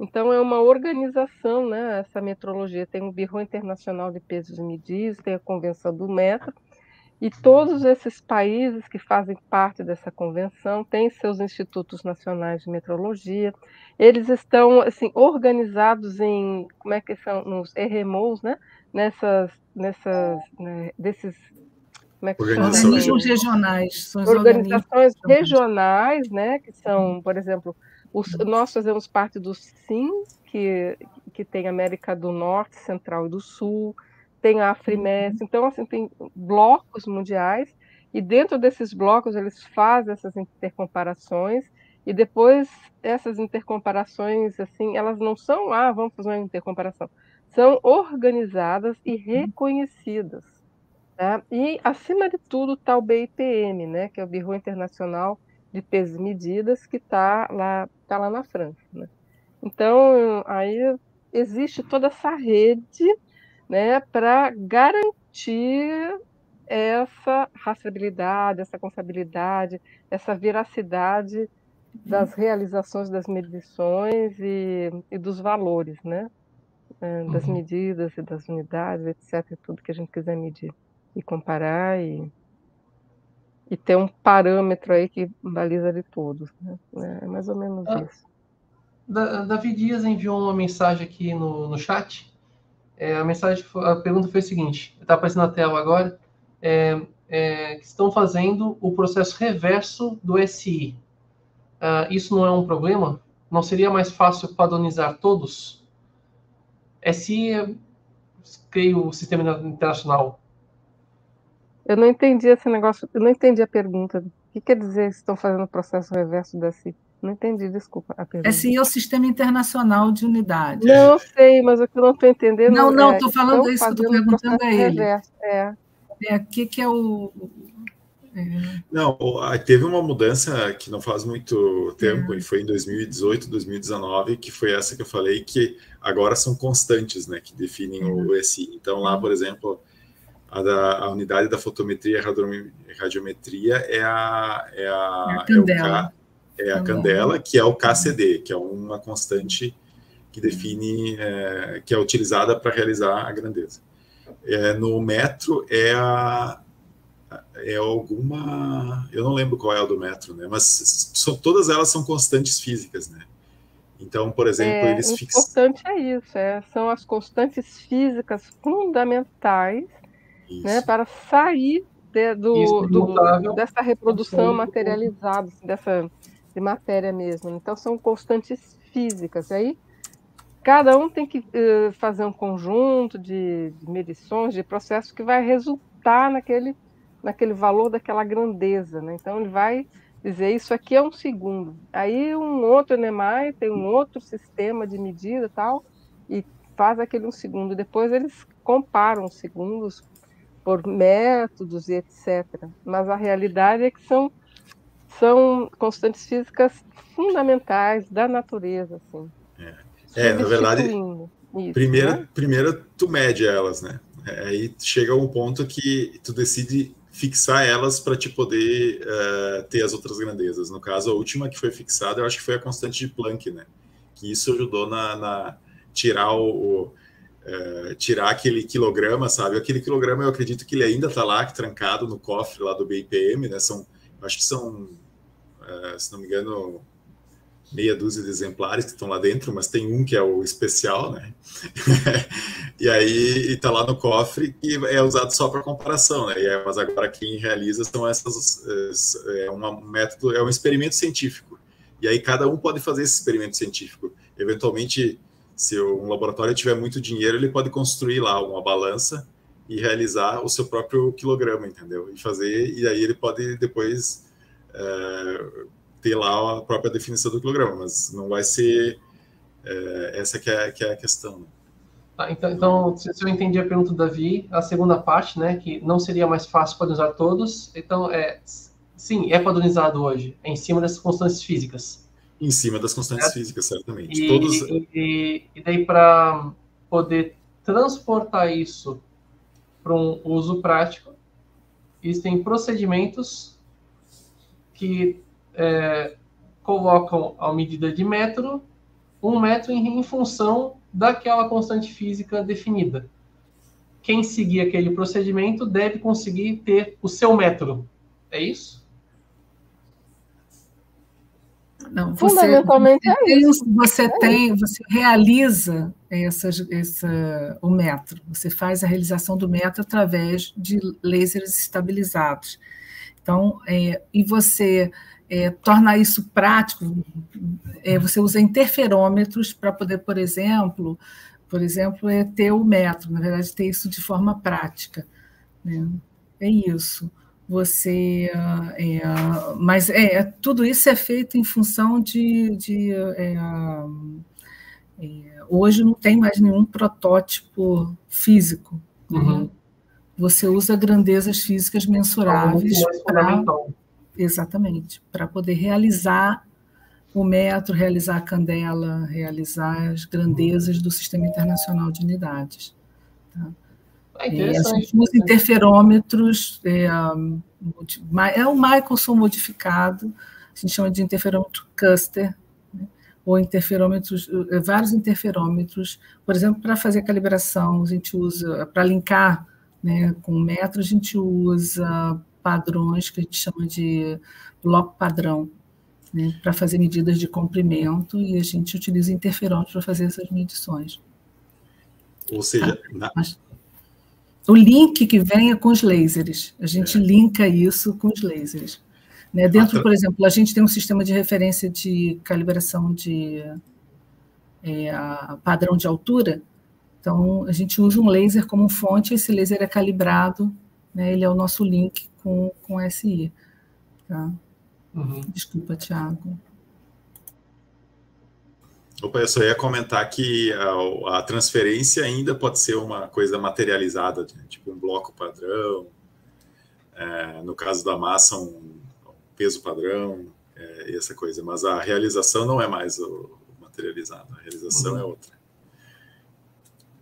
Speaker 5: Então, é uma organização, né, essa metrologia. Tem o Biro Internacional de Pesos e Medidas, tem a Convenção do Metro, e todos esses países que fazem parte dessa convenção têm seus institutos nacionais de metrologia. Eles estão assim organizados em como é que são nos RMOs, né? Nessas, nessas, né? desses
Speaker 3: como é que Organismos regionais.
Speaker 5: Organizações regionais, né? Que são, por exemplo, os, nós fazemos parte do SIM, que, que tem América do Norte, Central e do Sul, tem a Afrimes, uhum. então assim, tem blocos mundiais, e dentro desses blocos eles fazem essas intercomparações, e depois essas intercomparações, assim, elas não são, ah, vamos fazer uma intercomparação, são organizadas e uhum. reconhecidas. Tá? E, acima de tudo, está o BIPM, né, que é o Bureau Internacional de Pesos e Medidas, que está lá, tá lá na França. Né? Então, aí existe toda essa rede né, para garantir essa rastreabilidade, essa confiabilidade, essa veracidade das realizações das medições e, e dos valores, né? É, das uhum. medidas e das unidades, etc., tudo que a gente quiser medir e comparar e e ter um parâmetro aí que baliza de todos. Né? É mais ou menos ah, isso.
Speaker 2: Davi Dias enviou uma mensagem aqui no, no chat. É, a mensagem, a pergunta foi a seguinte: está aparecendo na tela agora. É, é, estão fazendo o processo reverso do SI. Ah, isso não é um problema? Não seria mais fácil padronizar todos? SI é, creio, o Sistema Internacional
Speaker 5: eu não entendi esse negócio, eu não entendi a pergunta. O que quer dizer que estão fazendo o processo reverso da CI? Não entendi, desculpa a pergunta.
Speaker 3: SI é o Sistema Internacional de Unidades.
Speaker 5: Não sei, mas o que eu não estou entendendo
Speaker 3: Não, não, estou é, falando isso que estou perguntando a ele. Reverso, é. É, o que, que é o.
Speaker 4: É. Não, teve uma mudança que não faz muito tempo, é. e foi em 2018, 2019, que foi essa que eu falei, que agora são constantes, né, que definem o é. SI. Então, lá, por exemplo, a, da, a unidade da fotometria e radiometria é a, é a, é, é, K, é a candela, que é o KCD, que é uma constante que define, é, que é utilizada para realizar a grandeza. É, no metro é a, é alguma. Eu não lembro qual é o do metro, né? Mas são, todas elas são constantes físicas, né? Então, por exemplo,
Speaker 5: é,
Speaker 4: eles
Speaker 5: fixam. O importante é isso, é, são as constantes físicas fundamentais né, para sair de, do, do, dessa reprodução materializada, assim, dessa de matéria mesmo. Então, são constantes físicas. Aí, cada um tem que uh, fazer um conjunto de, de medições, de processos que vai resultar naquele, naquele valor daquela grandeza. Né? Então, ele vai dizer isso aqui é um segundo. Aí um outro NEMAI tem um outro sistema de medida tal e faz aquele um segundo. Depois eles comparam os segundos por métodos e etc. Mas a realidade é que são são constantes físicas fundamentais da natureza, assim.
Speaker 4: É, é na verdade, isso, primeiro, né? primeiro tu mede elas, né? Aí chega um ponto que tu decide fixar elas para te poder uh, ter as outras grandezas. No caso, a última que foi fixada, eu acho que foi a constante de Planck, né? Que isso ajudou na, na tirar o, uh, tirar aquele quilograma, sabe? Aquele quilograma, eu acredito que ele ainda está lá, trancado no cofre lá do BIPM, né? São, acho que são, uh, se não me engano, meia dúzia de exemplares que estão lá dentro, mas tem um que é o especial, né? e aí está lá no cofre e é usado só para comparação, né? É, mas agora quem realiza são essas é um método, é um experimento científico. E aí cada um pode fazer esse experimento científico. Eventualmente, se um laboratório tiver muito dinheiro, ele pode construir lá uma balança e realizar o seu próprio quilograma, entendeu? E fazer e aí ele pode depois é, ter lá a própria definição do quilograma, mas não vai ser é, essa que é, que é a questão.
Speaker 2: Ah, então, então, se eu entendi a pergunta do Davi, a segunda parte, né, que não seria mais fácil padronizar todos, então, é, sim, é padronizado hoje, é em cima dessas constantes físicas.
Speaker 4: Em cima das constantes físicas, certamente.
Speaker 2: E, todos... e, e daí, para poder transportar isso para um uso prático, existem procedimentos que é, colocam a medida de metro, um metro em, em função daquela constante física definida. Quem seguir aquele procedimento deve conseguir ter o seu metro. É isso?
Speaker 3: Não, você, Fundamentalmente você é isso. Você, é tem, você realiza essas, essa, o metro. Você faz a realização do metro através de lasers estabilizados. Então, é, e você é, tornar isso prático, é, você usa interferômetros para poder, por exemplo, por exemplo, é ter o metro, na verdade, ter isso de forma prática. Né? É isso. Você, é, mas é, tudo isso é feito em função de, de é, é hoje não tem mais nenhum protótipo físico. Né? Uhum. Né? Você usa grandezas físicas mensuráveis para Exatamente, para poder realizar o metro, realizar a candela, realizar as grandezas do Sistema Internacional de Unidades. Tá? É, a usa interferômetros, é, é o Michelson modificado, a gente chama de interferômetro Custer, né? ou interferômetros, é, vários interferômetros, por exemplo, para fazer calibração, a gente usa, para linkar né, com metro, a gente usa padrões que a gente chama de bloco padrão, né, para fazer medidas de comprimento e a gente utiliza interferômetros para fazer essas medições.
Speaker 4: Ou seja, na...
Speaker 3: o link que vem é com os lasers. A gente é. linka isso com os lasers. Né? Dentro, ah, tá. por exemplo, a gente tem um sistema de referência de calibração de é, padrão de altura. Então, a gente usa um laser como fonte, esse laser é calibrado, né? ele é o nosso link com, com SI. Tá? Uhum. Desculpa, Tiago.
Speaker 4: Opa, eu só ia comentar que a, a, transferência ainda pode ser uma coisa materializada, né? tipo um bloco padrão, é, no caso da massa, um peso padrão, é, essa coisa, mas a realização não é mais o, materializado, a realização uhum. é outra.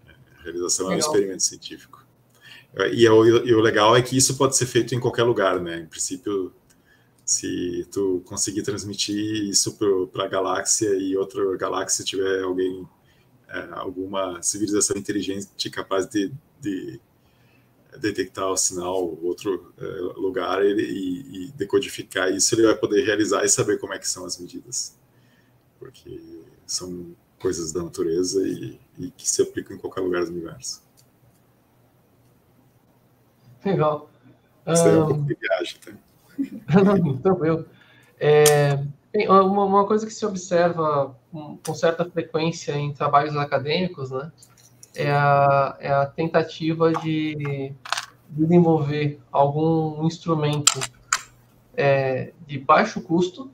Speaker 4: É, a realização Legal. é um experimento científico. E, é o, e o legal é que isso pode ser feito em qualquer lugar, né? Em princípio, se tu conseguir transmitir isso para a galáxia e outra galáxia tiver alguém, é, alguma civilização inteligente capaz de, de detectar o sinal outro é, lugar ele, e, e, decodificar isso, ele vai poder realizar e saber como é que são as medidas. Porque são coisas da natureza e, e que se aplicam em qualquer lugar do universo.
Speaker 2: Legal.
Speaker 4: Isso um... é um viagem,
Speaker 2: tá? Tranquilo. É, uma, uma, coisa que se observa com, certa frequência em trabalhos acadêmicos, né, é a, é a tentativa de desenvolver algum instrumento é, de baixo custo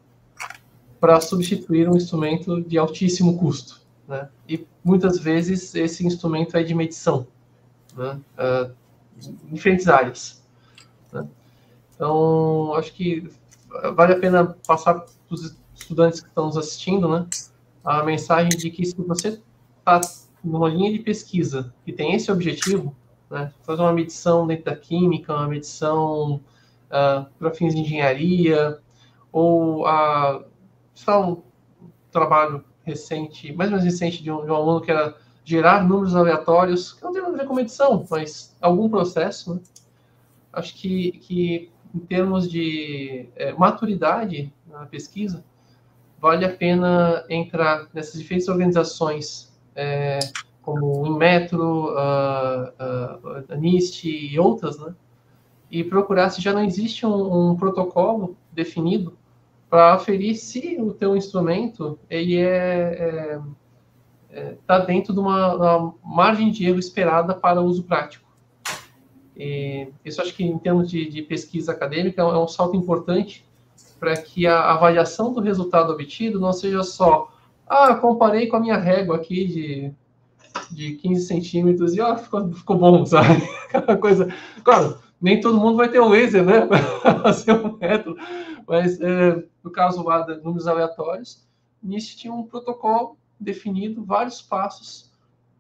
Speaker 2: para substituir um instrumento de altíssimo custo. Né? E muitas vezes esse instrumento é de medição, né? uh, diferentes áreas. Né? Então, acho que vale a pena passar para os estudantes que estão nos assistindo né, a mensagem de que se você está numa linha de pesquisa que tem esse objetivo, né, fazer uma medição dentro da química, uma medição uh, para fins de engenharia, ou uh, só um trabalho recente, mais ou menos recente, de um, de um aluno que era gerar números aleatórios, que não tem nada a ver com medição, mas algum processo, né? Acho que, que em termos de é, maturidade na pesquisa, vale a pena entrar nessas diferentes organizações, é, como o Inmetro, a, a, a NIST e outras, né? E procurar se já não existe um, um protocolo definido para aferir se o teu instrumento ele é, é, é tá dentro de uma, uma, margem de erro esperada para uso prático. E isso acho que em termos de, de pesquisa acadêmica é um salto importante para que a avaliação do resultado obtido não seja só ah, comparei com a minha régua aqui de, de 15 centímetros e ó, ficou, ficou bom, sabe? Aquela coisa. Claro, nem todo mundo vai ter um laser, né? Para fazer um método. Mas é, no caso lá de números aleatórios, nisso tinha um protocolo definido, vários passos,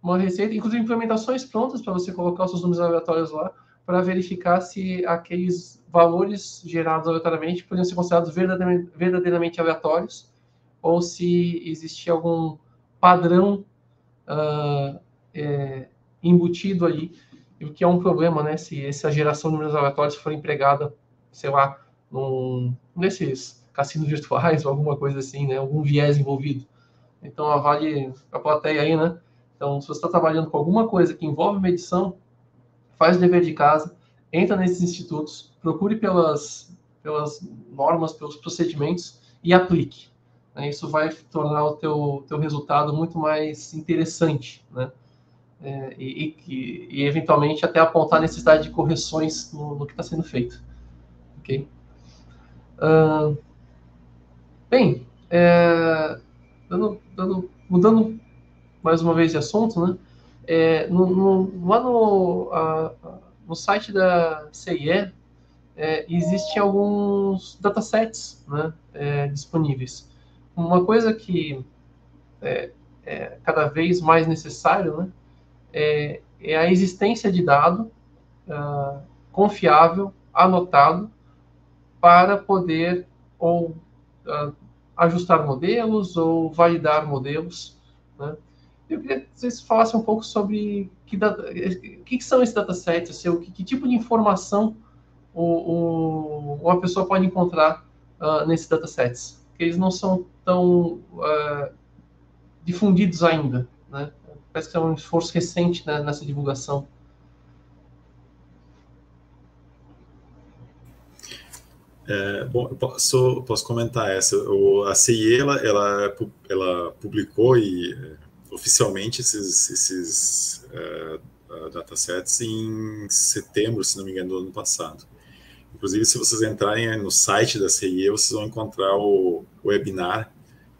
Speaker 2: uma receita, inclusive implementações prontas para você colocar os seus números aleatórios lá, para verificar se aqueles valores gerados aleatoriamente podiam ser considerados verdadeiramente, verdadeiramente aleatórios ou se existia algum padrão uh, é, embutido ali, o que é um problema, né? Se essa geração de números aleatórios for empregada, sei lá, num, nesses cassinos virtuais ou alguma coisa assim, né? Algum viés envolvido. Então, avale a plateia aí, né? Então, se você está trabalhando com alguma coisa que envolve medição, faz o dever de casa, entra nesses institutos, procure pelas, pelas normas, pelos procedimentos e aplique. Né? Isso vai tornar o teu, teu resultado muito mais interessante, né? É, e, e, e, eventualmente até apontar a necessidade de correções no, no que está sendo feito. Ok? Uh, bem, é, dando, dando, mudando mais uma vez de assunto, né? É, no, no, lá no, a, no site da CIE é, existem alguns datasets né, é, disponíveis. Uma coisa que é, é cada vez mais necessário né, é, é a existência de dado uh, confiável, anotado, para poder ou uh, ajustar modelos ou validar modelos. Né? Eu queria que vocês falassem um pouco sobre que, data, que, que são esses datasets, assim, o que, que, tipo de informação o, o, uma pessoa pode encontrar uh, nesses datasets. Porque eles não são tão uh, difundidos ainda. Né? Parece que é um esforço recente né, nessa divulgação.
Speaker 4: É, bom, eu posso, posso comentar essa. O, a CIE, ela, ela, ela publicou e, oficialmente esses, esses uh, datasets em setembro, se não me engano, do ano passado. Inclusive, se vocês entrarem no site da CIE, vocês vão encontrar o, o webinar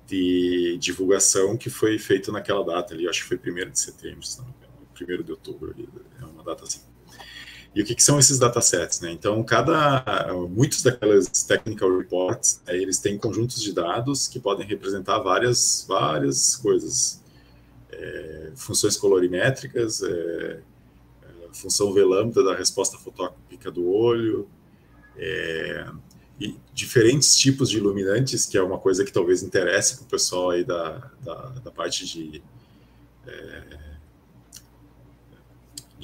Speaker 4: de divulgação que foi feito naquela data ali, acho que foi 1 de setembro, se não me engano, 1 de outubro, ali, é uma data assim. E o que, que, são esses datasets? Né? Então, cada, muitos daquelas technical reports, né, eles têm conjuntos de dados que podem representar várias, várias coisas. É, funções colorimétricas, é, é, função V lambda da resposta fotópica do olho, é, e diferentes tipos de iluminantes, que é uma coisa que talvez interesse para o pessoal aí da, da, da parte de, é,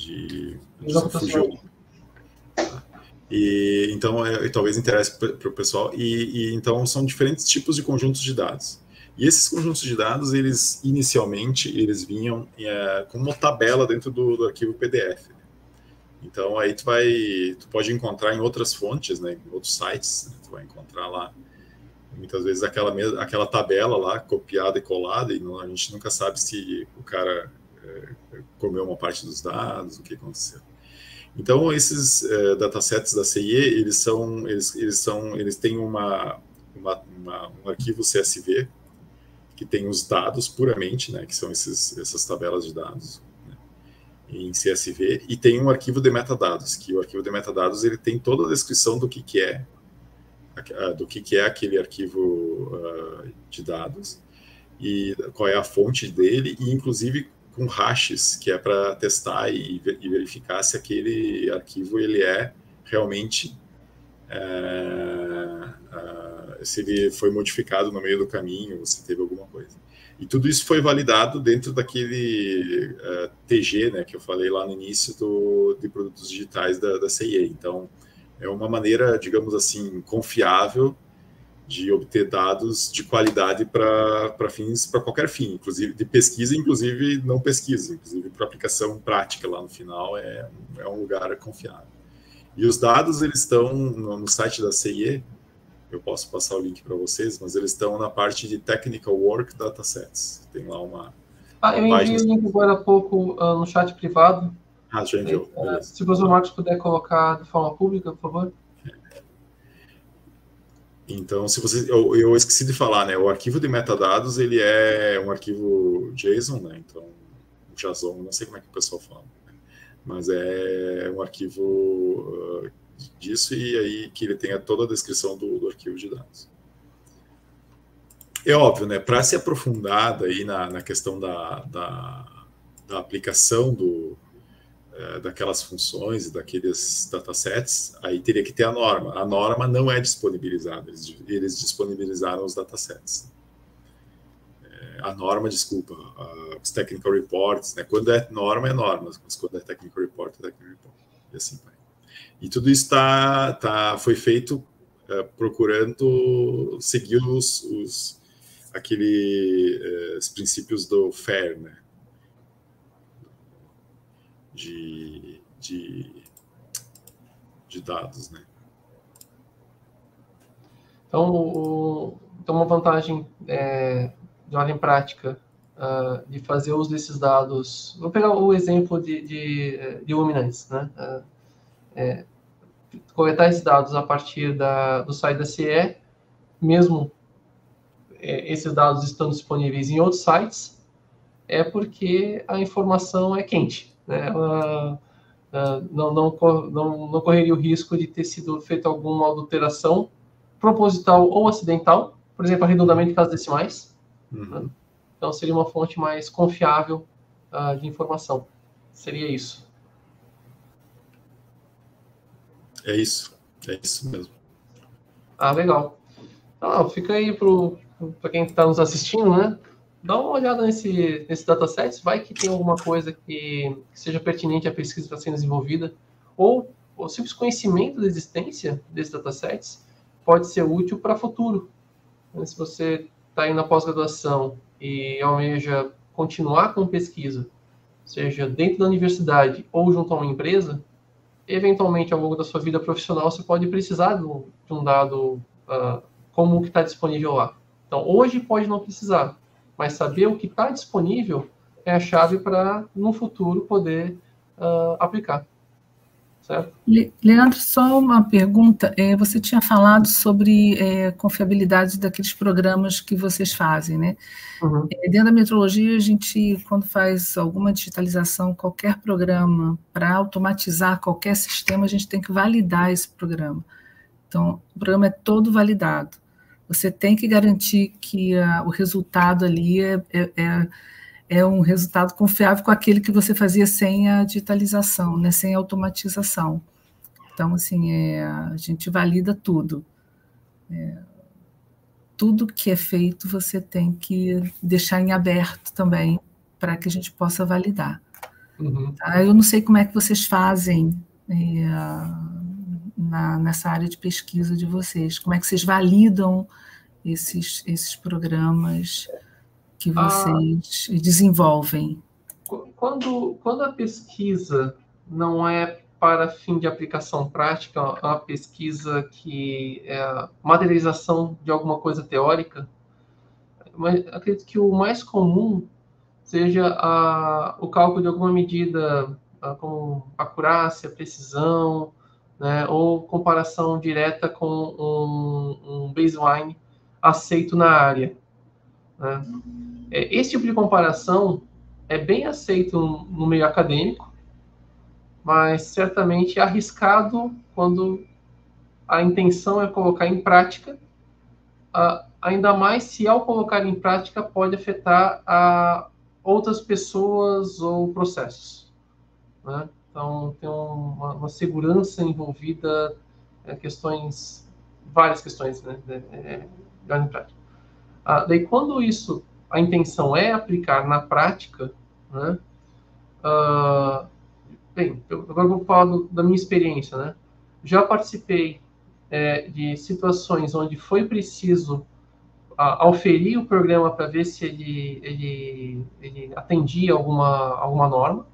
Speaker 4: de, de fugiu, E então, é, talvez interesse para o pessoal. E, e, então são diferentes tipos de conjuntos de dados. E esses conjuntos de dados, eles inicialmente eles vinham é, com uma tabela dentro do, do arquivo PDF. Então aí tu vai, tu pode encontrar em outras fontes, né, em outros sites, né, tu vai encontrar lá muitas vezes aquela aquela tabela lá copiada e colada e não, a gente nunca sabe se o cara comeu uma parte dos dados, o que aconteceu. Então esses é, datasets da CIE eles são eles, eles são eles têm uma, uma, uma, um arquivo CSV que tem os dados puramente, né, que são esses, essas tabelas de dados né, em CSV, e tem um arquivo de metadados, que o arquivo de metadados ele tem toda a descrição do que, que é do que, que é aquele arquivo uh, de dados e qual é a fonte dele, e inclusive com hashes, que é para testar e, e, verificar se aquele arquivo ele é realmente uh, uh, se ele foi modificado no meio do caminho, se teve alguma coisa. E tudo isso foi validado dentro daquele uh, eh, TG, né, que eu falei lá no início do, de produtos digitais da, da CIE. Então, é uma maneira, digamos assim, confiável de obter dados de qualidade para fins, para qualquer fim, inclusive de pesquisa, inclusive não pesquisa, inclusive para aplicação prática lá no final, é, é um lugar confiável. E os dados, eles estão no, no site da CIE, eu posso passar o link para vocês, mas eles estão na parte de Technical Work Datasets. Tem lá uma.
Speaker 2: Ah, eu enviei o link agora há pouco uh, no chat privado.
Speaker 4: Ah, já enviou.
Speaker 2: Uh, se o professor Marcos puder colocar de forma pública, por favor.
Speaker 4: Então, se você, eu, eu, esqueci de falar, né? O arquivo de metadados ele é um arquivo JSON, né? Então, JSON, não sei como é que o pessoal fala, né? mas é um arquivo uh, disso e aí que ele tenha toda a descrição do, do arquivo de dados. É óbvio, né? Para se aprofundar aí na, na questão da, da, da aplicação do, daquelas funções e daqueles datasets, aí teria que ter a norma. A norma não é disponibilizada, eles, eles disponibilizaram os datasets. É, a norma, desculpa, os technical reports, né? Quando é norma, é norma, mas quando é technical report, é technical report. E assim vai. E tudo isso tá, tá, foi feito é, procurando seguir os, os aquele, é, os princípios do FAIR, né? De, de, de dados, né?
Speaker 2: Então, o, então uma vantagem é, de ordem prática uh, de fazer uso desses dados. Vou pegar o exemplo de, de, de Luminance, né? Uh, é, coletar esses dados a partir da, do site da CE, mesmo é, esses dados estão disponíveis em outros sites, é porque a informação é quente. Né? Ela, uh, não, não, não, não correria o risco de ter sido feita alguma adulteração proposital ou acidental, por exemplo, arredondamento de casas decimais. Uhum. Né? Então, seria uma fonte mais confiável uh, de informação. Seria isso.
Speaker 4: É isso, é isso mesmo.
Speaker 2: Ah, legal. Então, fica aí para quem está nos assistindo, né? Dá uma olhada nesse, nesse dataset, vai que tem alguma coisa que, que seja pertinente à pesquisa que está sendo desenvolvida, ou o simples conhecimento da existência desses datasets pode ser útil para futuro. Se você está aí na pós-graduação e almeja continuar com pesquisa, seja dentro da universidade ou junto a uma empresa, eventualmente, ao longo da sua vida profissional, você pode precisar de um dado uh, como o que está disponível lá. Então, hoje pode não precisar, mas saber o que está disponível é a chave para, no futuro, poder uh, aplicar. Certo?
Speaker 3: Leandro, só uma pergunta. É, você tinha falado sobre é, confiabilidade daqueles programas que vocês fazem, né? Uhum. É, dentro da metrologia, a gente, quando faz alguma digitalização, qualquer programa, para automatizar qualquer sistema, a gente tem que validar esse programa. Então, o programa é todo validado. Você tem que garantir que a, o resultado ali é, é, é é um resultado confiável com aquele que você fazia sem a digitalização, né, sem a automatização. Então, assim, é, a gente valida tudo. É, tudo que é feito você tem que deixar em aberto também para que a gente possa validar. Uhum. Tá? Eu não sei como é que vocês fazem é, na, nessa área de pesquisa de vocês? Como é que vocês validam esses, esses programas que ah. vocês ah, desenvolvem?
Speaker 2: Quando, quando a pesquisa não é para fim de aplicação prática, é uma pesquisa que é a materialização de alguma coisa teórica, mas acredito que o mais comum seja a, o cálculo de alguma medida a, com acurácia, precisão, né, ou comparação direta com um, um baseline aceito na área. Né? É, esse tipo de comparação é bem aceito no meio acadêmico, mas certamente arriscado quando a intenção é colocar em prática, ainda mais se ao colocar em prática pode afetar a outras pessoas ou processos. Né? Então, tem uma, uma segurança envolvida, é, questões, várias questões né, de, de, de prática. Ah, daí, quando isso, a intenção é aplicar na prática, né, ah, bem, eu, agora vou falar do, da minha experiência, né? Já participei é, de situações onde foi preciso a, auferir o programa para ver se ele, ele, ele atendia alguma, alguma norma.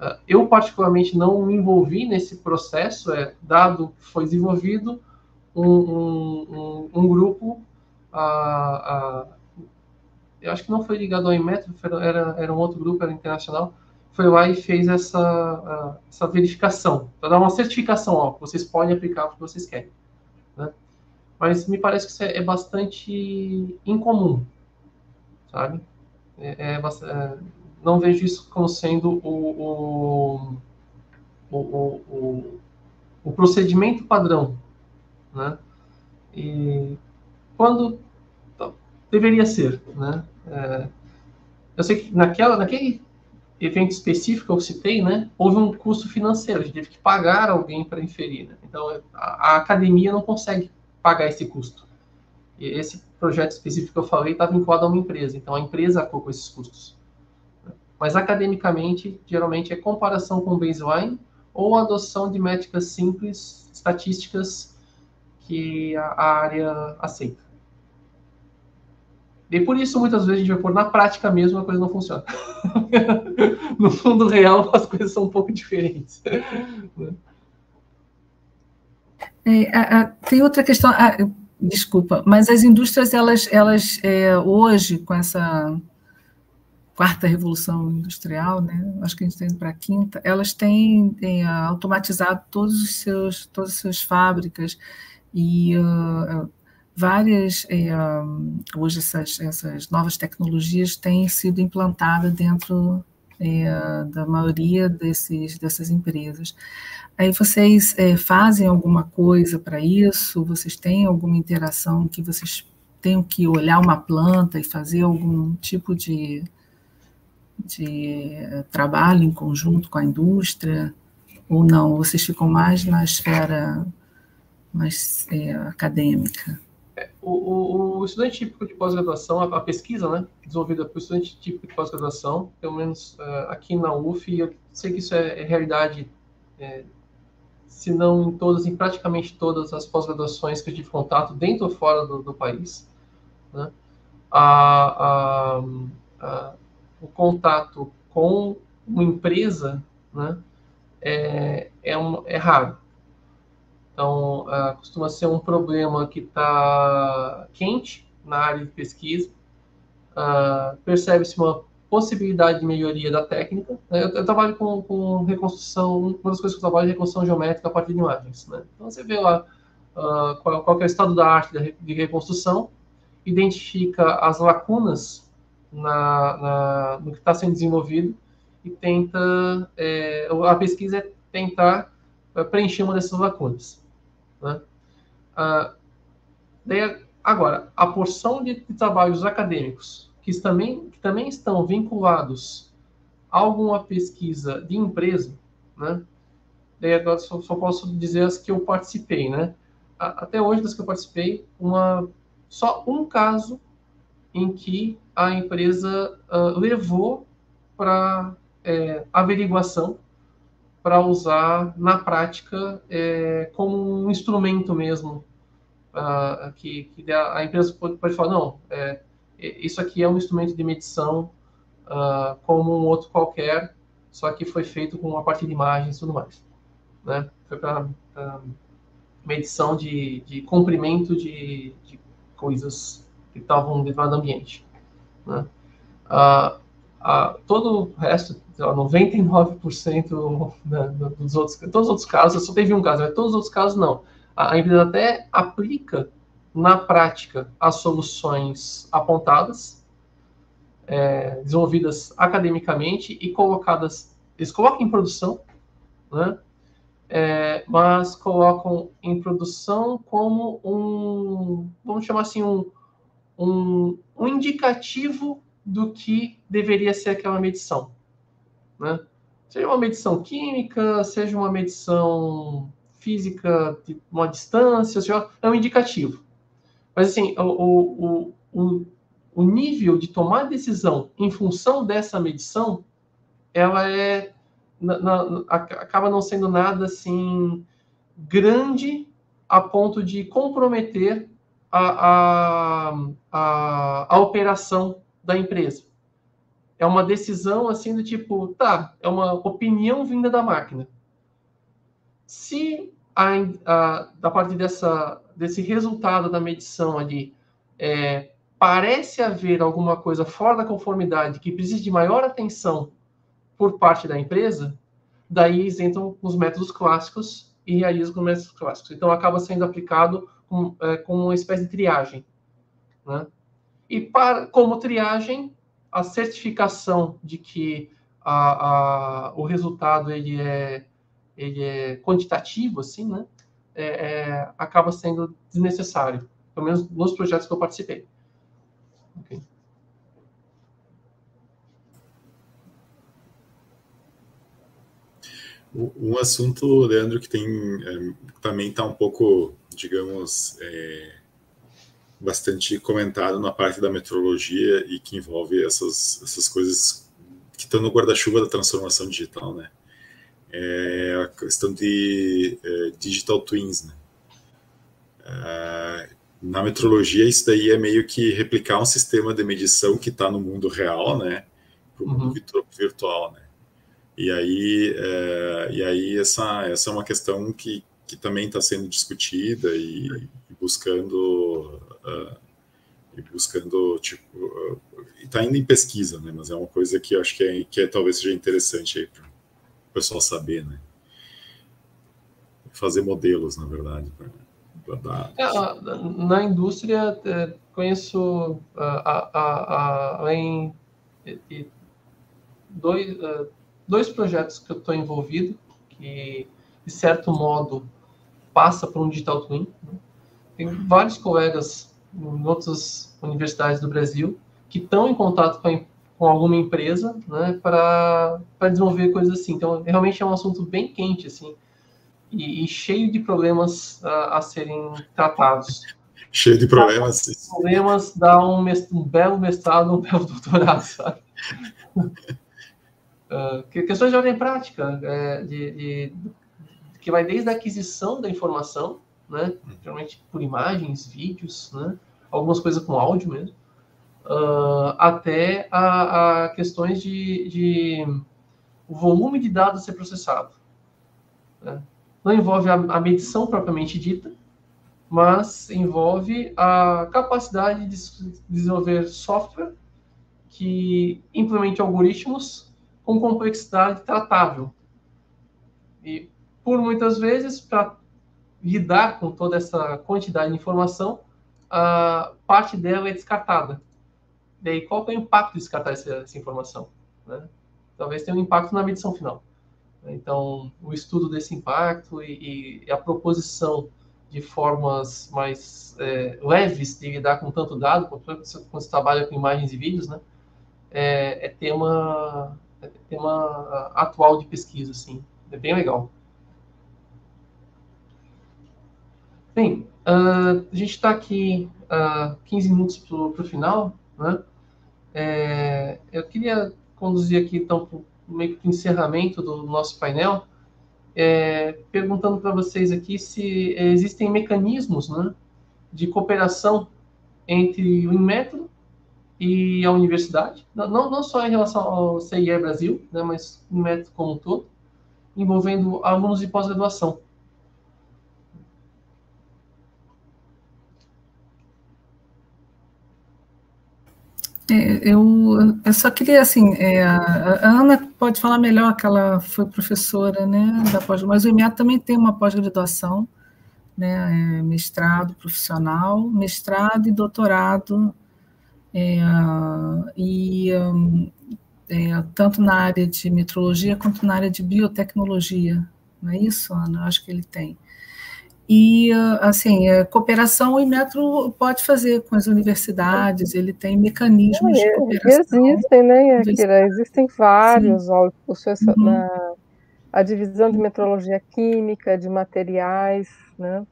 Speaker 2: Uh, eu, particularmente, não me envolvi nesse processo, é, dado que foi desenvolvido um, um, um, grupo, uh, uh, eu acho que não foi ligado ao Inmetro, era, era um outro grupo, era internacional, foi lá e fez essa, essa verificação, para dar uma certificação, ó, vocês podem aplicar o que vocês querem. Né? Mas me parece que isso é, é bastante incomum, sabe? É, é, é, não vejo isso como sendo o, o, o, o, procedimento padrão, né? E quando deveria ser, né? É, eu sei que naquela, naquele evento específico que eu citei, né, houve um custo financeiro, a gente teve que pagar alguém para inferir. Né? Então, a, a, academia não consegue pagar esse custo. E esse projeto específico que eu falei está vinculado a uma empresa, então a empresa arcou com esses custos. Mas, academicamente, geralmente é comparação com baseline ou adoção de métricas simples, estatísticas, que a, área aceita. E por isso, muitas vezes, a gente vai pôr na prática mesmo, a coisa não funciona. no mundo real, as coisas são um pouco diferentes.
Speaker 3: É, a, a, tem outra questão, a, desculpa, mas as indústrias, elas, elas é, hoje, com essa quarta revolução industrial, né, acho que a gente está indo para a quinta, elas têm, têm automatizado todos os seus, todas as suas fábricas e uh, várias, é, hoje essas, essas novas tecnologias têm sido implantadas dentro é, da maioria desses, dessas empresas. Aí vocês é, fazem alguma coisa para isso? Vocês têm alguma interação que vocês tenham que olhar uma planta e fazer algum tipo de, de trabalho em conjunto com a indústria? Ou não? Vocês ficam mais na esfera mais é, acadêmica?
Speaker 2: o, o, o, estudante típico de pós-graduação, a, a, pesquisa, né, desenvolvida por estudante típico de pós-graduação, pelo menos uh, aqui na UF, eu sei que isso é, é realidade, é, se não em todas, em praticamente todas as pós-graduações que eu tive contato, dentro ou fora do, do país, né, a, a, o contato com uma empresa né, é, é, um, é raro. Então, uh, costuma ser um problema que está quente na área de pesquisa. Uh, Percebe-se uma possibilidade de melhoria da técnica. Né? Eu, eu, trabalho com, com, reconstrução, uma das coisas que eu trabalho é reconstrução geométrica a partir de imagens. Né? Então, você vê lá uh, qual, qual é o estado da arte de reconstrução, identifica as lacunas na, na, no que está sendo desenvolvido e tenta, é, a pesquisa é tentar é, preencher uma dessas lacunas. Né? Ah, daí, agora, a porção de, de, trabalhos acadêmicos que também, que também estão vinculados a alguma pesquisa de empresa, né? daí agora só, só posso dizer as que eu participei, né? Até hoje, das que eu participei, uma, só um caso em que a empresa uh, levou para é, averiguação para usar na prática é, como um instrumento mesmo. Uh, que, que, a, empresa pode, pode falar, não, é, isso aqui é um instrumento de medição uh, como um outro qualquer, só que foi feito com a partir de imagens e tudo mais. Né? Foi para medição de, de comprimento de, de coisas que estavam dentro do ambiente. Né? Todo o resto, 99% né, dos outros, todos os outros casos, só teve um caso, mas todos os outros casos não. A, a empresa até aplica na prática as soluções apontadas, é, desenvolvidas academicamente e colocadas, eles colocam em produção, né? É, mas colocam em produção como um, vamos chamar assim, um, um, um indicativo do que deveria ser aquela medição. Né? Seja uma medição química, seja uma medição física de uma distância, seja, é um indicativo. Mas, assim, o, o, o, o nível de tomar decisão em função dessa medição, ela é na, na, acaba não sendo nada assim grande a ponto de comprometer a, a, a, a operação da empresa. É uma decisão assim do tipo, tá, é uma opinião vinda da máquina. Se a, a, a partir dessa, desse resultado da medição ali é, parece haver alguma coisa fora da conformidade que precisa de maior atenção por parte da empresa, daí eles entram nos métodos clássicos e realizam com métodos clássicos. Então acaba sendo aplicado com, é, com uma espécie de triagem. Né? E para, como triagem, a certificação de que a, a, o resultado ele é, ele é quantitativo, assim, né? É, é, acaba sendo desnecessário, pelo menos nos projetos que eu participei. Okay.
Speaker 4: Um assunto, Leandro, que tem é, também está um pouco, digamos, é, bastante comentado na parte da metrologia e que envolve essas, essas coisas que estão no guarda-chuva da transformação digital, né? É a questão de é, digital twins, né? É, na metrologia, isso daí é meio que replicar um sistema de medição que está no mundo real, né? Para o mundo uhum. virtual, né? E aí, é, e aí essa, essa é uma questão que, que também está sendo discutida e, e buscando uh, e buscando tipo uh, está indo em pesquisa, né? Mas é uma coisa que eu acho que é, que é, talvez seja interessante aí para o pessoal saber, né? Fazer modelos, na verdade, para dados.
Speaker 2: É, na indústria é, conheço a, a, a, em dois, dois projetos que eu estou envolvido que de certo modo passa por um digital twin. Né? Tem vários colegas em outras universidades do Brasil que estão em contato com, a, com alguma empresa né, para desenvolver coisas assim. Então, realmente é um assunto bem quente, assim, e, e cheio de problemas a, a serem tratados.
Speaker 4: Cheio de problemas. Sim.
Speaker 2: Problemas dá um, um, belo mestrado, um belo doutorado, sabe? uh, questões de ordem prática, é, de, de, que vai desde a aquisição da informação né? Geralmente por imagens, vídeos, né? Algumas coisas com áudio mesmo. Uh, até a, a questões de, de, o volume de dados a ser processado. Né? Não envolve a, a, medição propriamente dita, mas envolve a capacidade de desenvolver software que implemente algoritmos com complexidade tratável. E por muitas vezes, para lidar com toda essa quantidade de informação, a parte dela é descartada. E aí, qual é o impacto de descartar essa, essa informação? Né? Talvez tenha um impacto na medição final. Então, o estudo desse impacto e, e a proposição de formas mais é, leves de lidar com tanto dado, quando você trabalha com imagens e vídeos, né, é, é tema, é tema atual de pesquisa, assim, é bem legal. Bem, uh, a gente está aqui uh, 15 minutos para o final, né? É, eu queria conduzir aqui, então, para meio que o encerramento do nosso painel, é, perguntando para vocês aqui se existem mecanismos né, de cooperação entre o Inmetro e a universidade, não, não só em relação ao CIE Brasil, né, mas o Inmetro como um todo, envolvendo alunos de pós-graduação.
Speaker 3: É, eu, eu só queria, assim, é, a Ana pode falar melhor que ela foi professora, né, da pós mas o IMEA também tem uma pós-graduação, né, é, mestrado profissional, mestrado e doutorado, é, e é, tanto na área de metrologia quanto na área de biotecnologia, não é isso, Ana? Acho que ele tem. E, assim, a cooperação o Imetro pode fazer com as universidades, ele tem mecanismos de cooperação.
Speaker 5: Existem, né, Akira? Existem vários. Ó, uhum. na, a divisão de metrologia química, de materiais, né?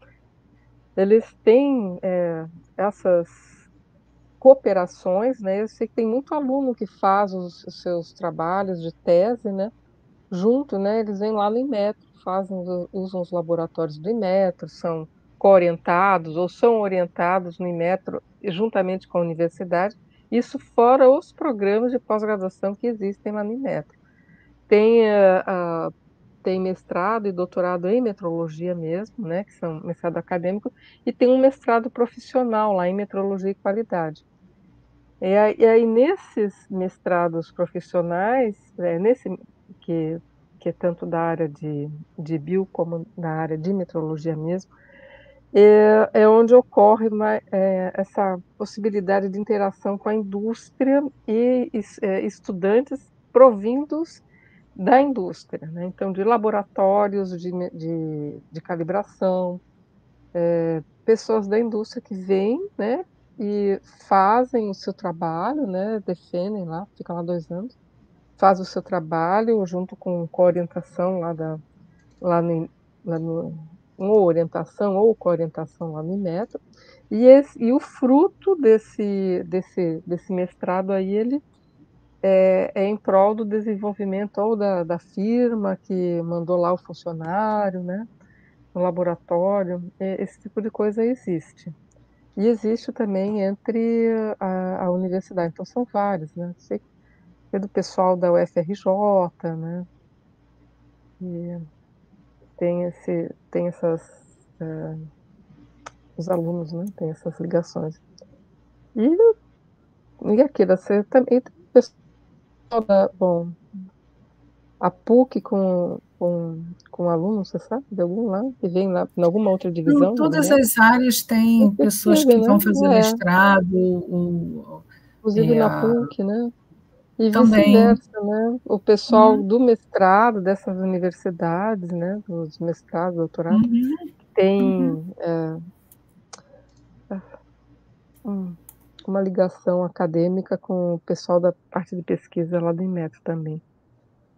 Speaker 5: Eles têm é, essas cooperações, né? Eu sei que tem muito aluno que faz os, os seus trabalhos de tese, né? Junto, né? Eles vêm lá no Imetro fazem, usam os laboratórios do Imetro, são co-orientados ou são orientados no Imetro juntamente com a universidade, isso fora os programas de pós-graduação que existem lá no Imetro. Tem, uh, uh, tem mestrado e doutorado em metrologia mesmo, né, que são mestrado acadêmico, e tem um mestrado profissional lá em metrologia e qualidade. E aí, nesses mestrados profissionais, é, nesse que que é tanto da área de, de bio como da área de metrologia mesmo, é, é onde ocorre uma, é, essa possibilidade de interação com a indústria e é, estudantes provindos da indústria, né? então de laboratórios de, de, de calibração, é, pessoas da indústria que vêm né, e fazem o seu trabalho, né, defendem lá, ficam lá dois anos, faz o seu trabalho junto com, com a orientação lá da lá no, lá no ou orientação ou com orientação lá no Metro e, esse, e o fruto desse, desse, desse mestrado aí ele é, é, em prol do desenvolvimento ou da, da firma que mandou lá o funcionário, né, no laboratório, esse tipo de coisa existe. E existe também entre a, a universidade, então são vários, né, sei é do pessoal da UFRJ, né? E tem, esse, tem essas. Uh, os alunos, né? Tem essas ligações. E, e aqui, você também tem o pessoal da. Bom, a PUC com, com, com alunos, você sabe, de algum lá, que vem lá em alguma outra divisão? Em
Speaker 3: todas as áreas tem pessoas que vão fazer é. mestrado, o,
Speaker 5: Inclusive é, na PUC, né? E vice-versa, né? O pessoal uhum. do mestrado, dessas universidades, né? Dos mestrados, doutorados, uhum. tem uhum. É, uma ligação acadêmica com o pessoal da parte de pesquisa lá do IMET também.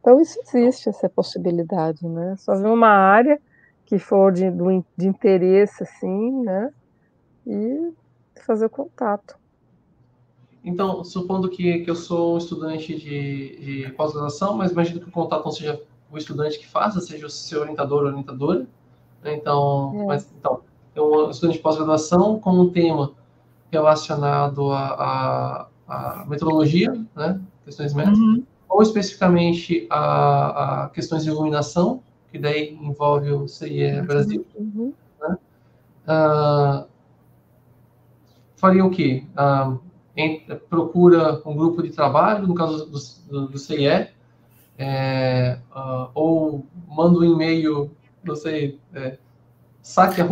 Speaker 5: Então, isso existe, essa possibilidade, né? Só ver uma área que for de, de interesse, assim, né? E fazer o contato.
Speaker 2: Então, supondo que, que eu sou um estudante de, de pós-graduação, mas imagino que o contato não seja o estudante que faça, seja o seu orientador ou orientadora. Né? Então, é. mas, então, um estudante de pós-graduação com um tema relacionado a, a, a metodologia, né? questões médicas, uhum. ou especificamente a, a, questões de iluminação, que daí envolve o CIE Brasil. Uhum. Né? Uh, faria o quê? Uh, procura um grupo de trabalho, no caso do, do, do CIE, é, uh, ou manda um e-mail, não sei, é, saque a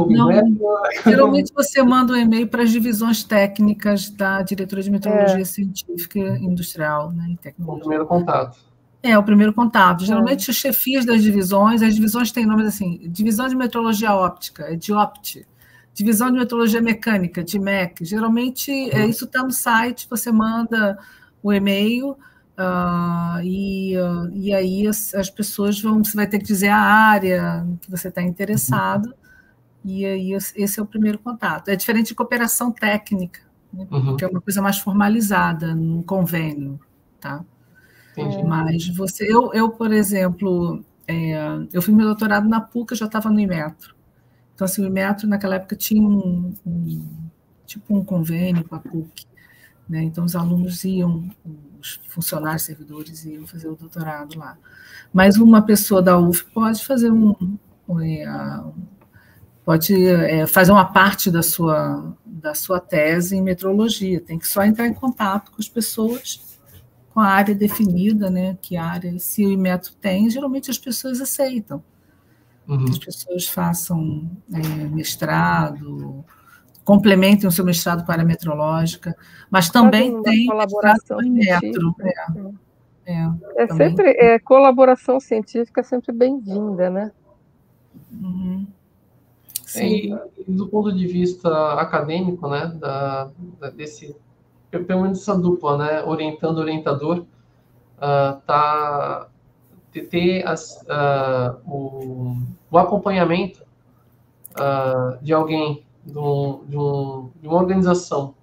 Speaker 3: Geralmente você manda um e-mail para as divisões técnicas da diretoria de meteorologia é. científica industrial né, e tecnológica.
Speaker 2: O primeiro contato.
Speaker 3: É, o primeiro contato. É. Geralmente os chefias das divisões, as divisões têm nomes assim, divisão de meteorologia óptica, é DIOPT, Divisão de Metrologia Mecânica, de MEC. Geralmente, é, uhum. isso está no site, você manda o e-mail uh, e, uh, e aí as, as, pessoas vão, você vai ter que dizer a área que você está interessado, uhum. e aí esse é o primeiro contato. É diferente de cooperação técnica, né, uhum. que é uma coisa mais formalizada, num convênio, tá? Entendi. Mas você, eu, eu, por exemplo, é, eu fiz meu doutorado na PUC, eu já estava no Imetro. Então, assim, o Imetro, naquela época, tinha um, um tipo um convênio com a PUC. Né? Então, os alunos iam, os funcionários, servidores iam fazer o doutorado lá. Mas uma pessoa da UF pode fazer um, é, pode é, fazer uma parte da sua, da sua tese em metrologia, tem que só entrar em contato com as pessoas com a área definida, né? Que área, se o IMETRO tem, geralmente as pessoas aceitam. Uhum. As pessoas façam é, mestrado, complementem o seu mestrado com a área metrológica, mas também tem
Speaker 5: colaboração metro. É, é, é sempre é, colaboração científica é sempre bem-vinda, né?
Speaker 2: Uhum. Sim. E, do ponto de vista acadêmico, né, da, da, desse, pelo menos essa dupla, né, orientando orientador, uh, tá ter as, uh, o, o, acompanhamento uh, de alguém de, um, de, um, de, uma organização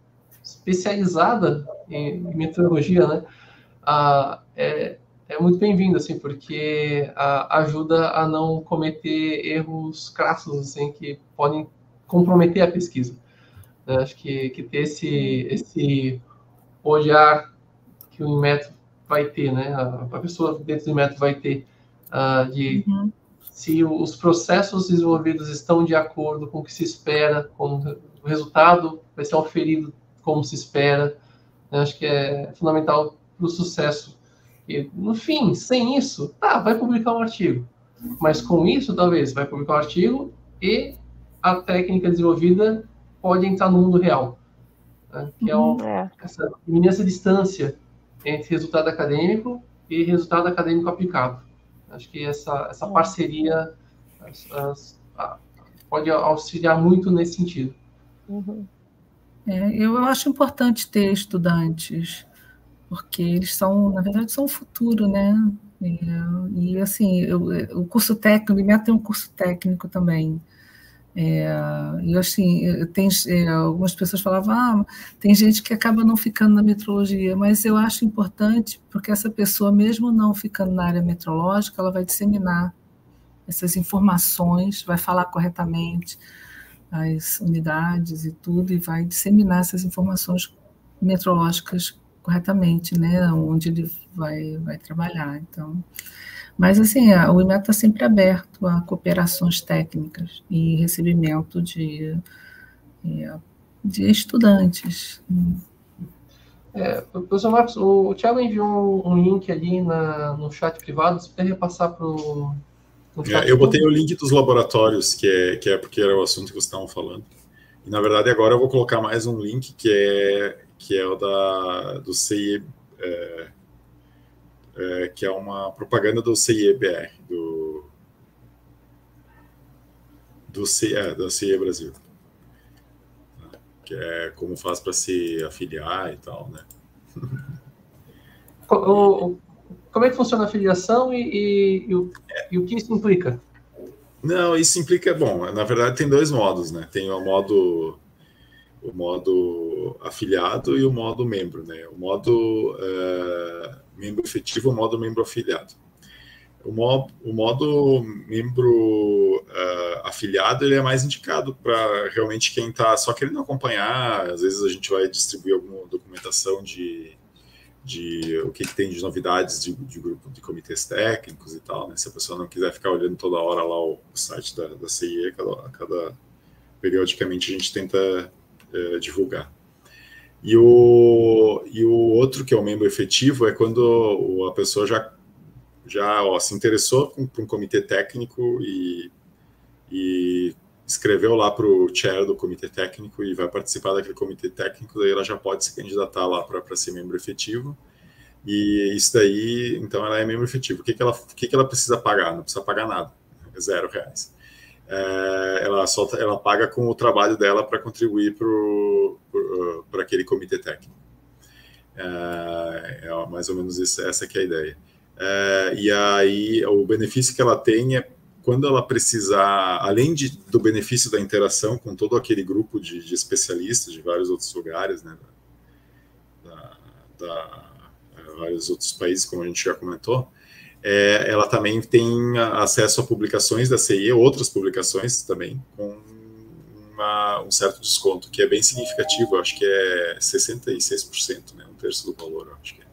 Speaker 2: especializada em, em meteorologia, né, uh, é, é muito bem-vindo, assim, porque ajuda a não cometer erros crassos, assim, que podem comprometer a pesquisa. Eu acho que, que ter esse, esse olhar que o Inmetro vai ter, né, a, a pessoa dentro do Inmetro vai ter, uh, de uhum. se os processos desenvolvidos estão de acordo com o que se espera, com o resultado vai ser oferido como se espera, eu acho que é fundamental para o sucesso e, no fim, sem isso, tá, vai publicar um artigo. Mas com isso, talvez, vai publicar um artigo e a técnica desenvolvida pode entrar no mundo real. Né? Que é, um, uhum, é. essa imensa distância entre resultado acadêmico e resultado acadêmico aplicado. Acho que essa, essa parceria as, as, a, pode auxiliar muito nesse sentido.
Speaker 3: Uhum. É, eu acho importante ter estudantes porque eles são, na verdade, são o futuro, né? E, e assim, eu, o curso técnico, o IMET tem um curso técnico também. É, e assim, tem, é, algumas pessoas falavam, ah, tem gente que acaba não ficando na metrologia, mas eu acho importante porque essa pessoa, mesmo não ficando na área metrológica, ela vai disseminar essas informações, vai falar corretamente as unidades e tudo, e vai disseminar essas informações metrológicas corretamente, né, onde ele vai, vai trabalhar. Então, mas assim, a, o IMET está sempre aberto a cooperações técnicas e recebimento de, de estudantes.
Speaker 2: É, professor Marcos, o, o Thiago enviou um, um, link ali na, no chat privado, você poderia passar para o.
Speaker 4: É, eu botei o link dos laboratórios, que é, que é porque era o assunto que vocês estavam falando. E, na verdade, agora eu vou colocar mais um link que é que é o da, do CIE, é, é, que é uma propaganda do CIEBR, do, do, CIE, é, do CIE Brasil. Que é como faz para se afiliar e tal, né?
Speaker 2: O, como é que funciona a afiliação e, e, e, o, e o que isso implica?
Speaker 4: Não, isso implica, bom, na verdade tem dois modos, né? Tem o modo o modo afiliado e o modo membro, né? O modo uh, membro efetivo e o modo membro afiliado. O modo, o modo membro uh, afiliado ele é mais indicado para realmente quem está só querendo acompanhar. Às vezes a gente vai distribuir alguma documentação de, de o que, que tem de novidades de, de, grupo de comitês técnicos e tal. Né? Se a pessoa não quiser ficar olhando toda hora lá o, o site da, da CIE, cada, cada periodicamente a gente tenta é, divulgar. E o, e o outro, que é o membro efetivo, é quando a pessoa já, já ó, se interessou por um comitê técnico e, e escreveu lá para o chair do comitê técnico e vai participar daquele comitê técnico, daí ela já pode se candidatar lá para ser membro efetivo. E isso daí, então ela é membro efetivo. O que, que, ela, o que, que ela precisa pagar? Não precisa pagar nada, é zero reais é, ela, só, ela paga com o trabalho dela para contribuir para aquele comitê técnico. É, é, mais ou menos isso, essa que é a ideia. É, e aí, o benefício que ela tem é quando ela precisar, além de, do benefício da interação com todo aquele grupo de, de especialistas de vários outros lugares, né, da, da, vários outros países, como a gente já comentou, é, ela também tem acesso a publicações da CIE, outras publicações também, com uma, um certo desconto, que é bem significativo, acho que é 66%, né, um terço do valor, acho que é.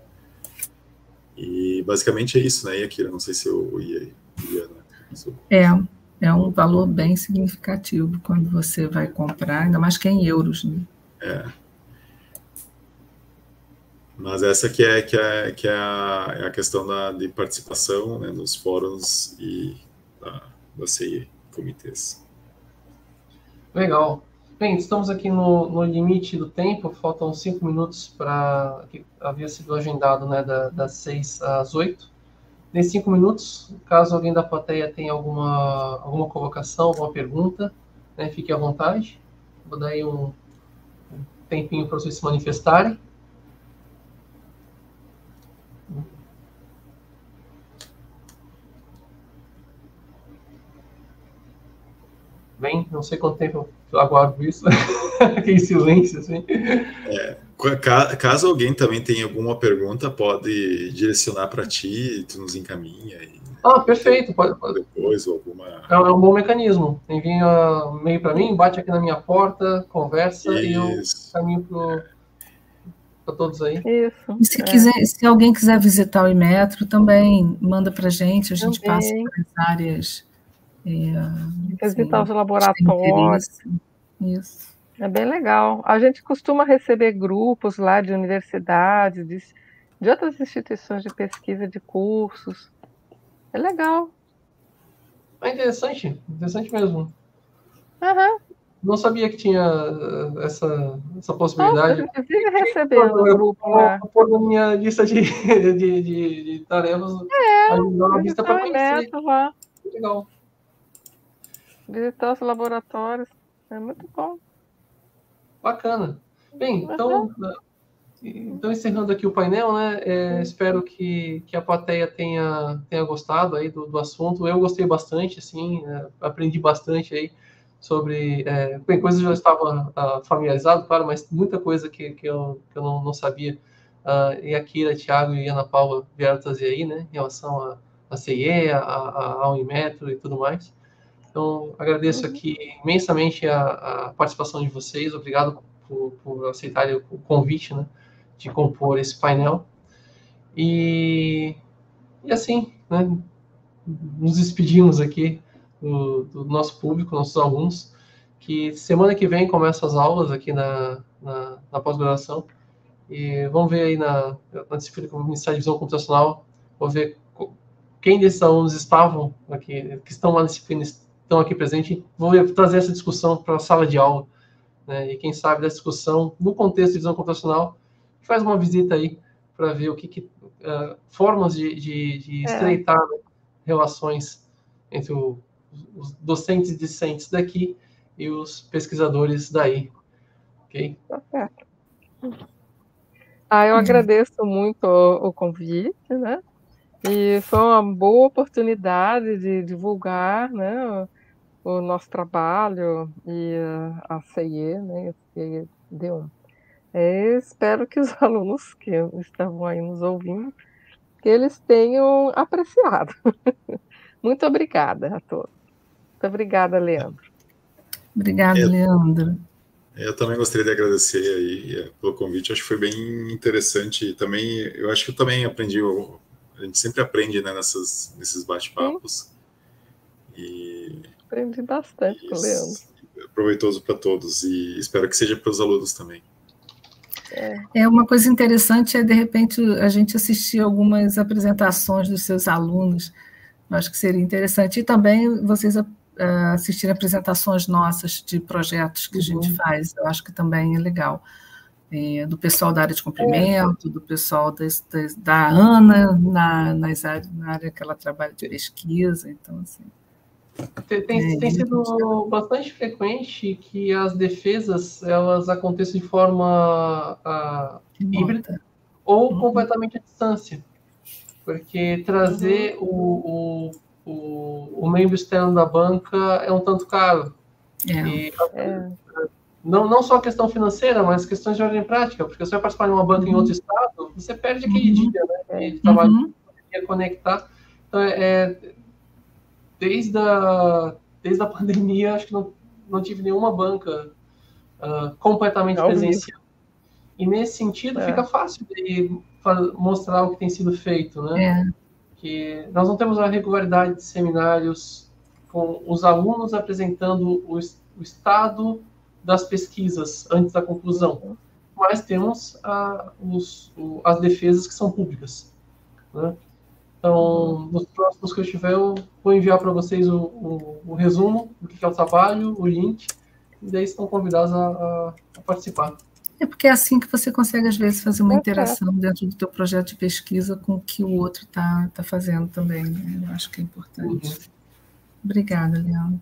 Speaker 4: E basicamente é isso, né, Akira? Não sei se eu ia. ia
Speaker 3: né? É, é um valor bem significativo quando você vai comprar, ainda mais que é em euros, né?
Speaker 4: É. Mas essa que é, que é, que é, a, é a questão da, de participação né, nos fóruns e da, da CI, comitês.
Speaker 2: Legal. Bem, estamos aqui no, no limite do tempo, faltam cinco minutos para que havia sido agendado né, da, das seis às oito. Nesses cinco minutos, caso alguém da plateia tenha alguma, alguma colocação, alguma pergunta, né, fique à vontade. Vou dar aí um, tempinho para vocês se manifestarem. Vem, não sei quanto tempo eu aguardo isso, aquele silêncio, assim.
Speaker 4: É, caso alguém também tenha alguma pergunta, pode direcionar para ti, tu nos encaminha. E...
Speaker 2: Ah, perfeito. Pode, pode.
Speaker 4: Depois, alguma...
Speaker 2: É, é um bom mecanismo. Envia e-mail para mim, bate aqui na minha porta, conversa isso. e eu caminho para todos aí.
Speaker 3: Isso. E se, é. quiser, se alguém quiser visitar o Imetro, também manda para gente, a gente também. passa para as áreas
Speaker 5: é, Visitar os laboratórios.
Speaker 3: Isso.
Speaker 5: É bem legal. A gente costuma receber grupos lá de universidades, de, de outras instituições de pesquisa, de cursos. É legal.
Speaker 2: É interessante, interessante mesmo.
Speaker 5: Uhum.
Speaker 2: Não sabia que tinha eh, essa, essa possibilidade.
Speaker 5: Nossa, inclusive receber no grupo. Né?
Speaker 2: Vou na minha lista de, de, de, de tarefas.
Speaker 5: É, uma lista para conhecer. Lá.
Speaker 2: Legal
Speaker 5: visitar os laboratórios. É muito bom.
Speaker 2: Bacana. Bem, então, então encerrando aqui o painel, né? É, espero que, que a plateia tenha, tenha gostado aí do, do assunto. Eu gostei bastante, assim, é, aprendi bastante aí sobre é, bem, coisas já estava uh, familiarizado, claro, mas muita coisa que, que, eu, que eu não, não sabia. Uh, e a Kira, Thiago e Ana Paula vieram trazer aí, né? Em relação a, a CIE, a, a, a Unimetro e tudo mais. Então, agradeço uhum. aqui imensamente a, a participação de vocês. Obrigado por, por aceitarem o convite né, de compor esse painel. E, e assim, né, nos despedimos aqui do, do, nosso público, nossos alunos, que semana que vem começam as aulas aqui na, na, na pós-graduação. E vamos ver aí na, na disciplina como Ministério de Visão Computacional, vamos ver quem desses alunos estavam aqui, que estão lá na disciplina estão aqui presentes, vou trazer essa discussão para a sala de aula, né? E quem sabe dessa discussão, no contexto de visão computacional, faz uma visita aí para ver o que, que uh, formas de, de, de é. estreitar né, relações entre o, os docentes e discentes daqui e os pesquisadores daí. Ok?
Speaker 5: Tá certo. Ah, eu agradeço muito o, o convite, né? E foi uma boa oportunidade de divulgar né, o nosso trabalho e a CIE, né, a CIE D1. É, espero que os alunos que estavam aí nos ouvindo, que eles tenham apreciado. Muito obrigada a todos. Muito obrigada, Leandro.
Speaker 3: Obrigada, Leandro.
Speaker 4: Eu também gostaria de agradecer aí é, pelo convite. Acho que foi bem interessante. Também, eu acho que eu também aprendi. A gente sempre aprende né, nessas, nesses bate-papos. E
Speaker 5: Aprendi bastante com o Leandro.
Speaker 4: Proveitoso para todos e espero que seja para os alunos também.
Speaker 3: É. é uma coisa interessante é de repente a gente assistir algumas apresentações dos seus alunos. Eu acho que seria interessante e também vocês uh, assistirem apresentações nossas de projetos que uhum. a gente uhum. faz. Eu acho que também é legal. É, do pessoal da área de comprimento, é. do pessoal das, das, da Ana na, nas áreas, na área que ela trabalha de pesquisa. Então, assim,
Speaker 2: tem, tem, tem, sido bastante frequente que as defesas elas aconteçam de forma uh, híbrida ou uhum. completamente à distância. Porque trazer uhum. o, o, o, o, membro externo da banca é um tanto caro.
Speaker 3: É. E,
Speaker 2: é. Não, não só a questão financeira, mas questões de ordem prática, porque você vai participar de uma banca uhum. em outro estado, você perde aquele uhum. dia né, de trabalho uhum. que conectar Então, é, é, desde, a, desde a pandemia, acho que não, não tive nenhuma banca uh, completamente presencial. E nesse sentido, é. fica fácil de mostrar o que tem sido feito, né? É. Que nós não temos a regularidade de seminários com os alunos apresentando o, o estado das pesquisas antes da conclusão, mas temos a, os, o, as defesas que são públicas. Né? Então, nos próximos que eu tiver, eu vou enviar para vocês o, o, o, resumo do que é o trabalho, o link, e daí estão convidados a, a, a participar.
Speaker 3: É porque é assim que você consegue, às vezes, fazer uma interação dentro do teu projeto de pesquisa com o que o outro está tá fazendo também. Né? Eu acho que é importante. Uhum. Obrigada, Leandro.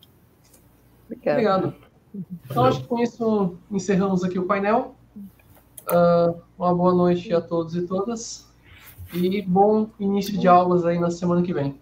Speaker 2: Obrigado. Obrigado. Então, acho que com isso encerramos aqui o painel. Uh, uma boa noite a todos e todas. E bom início de aulas aí na semana que vem.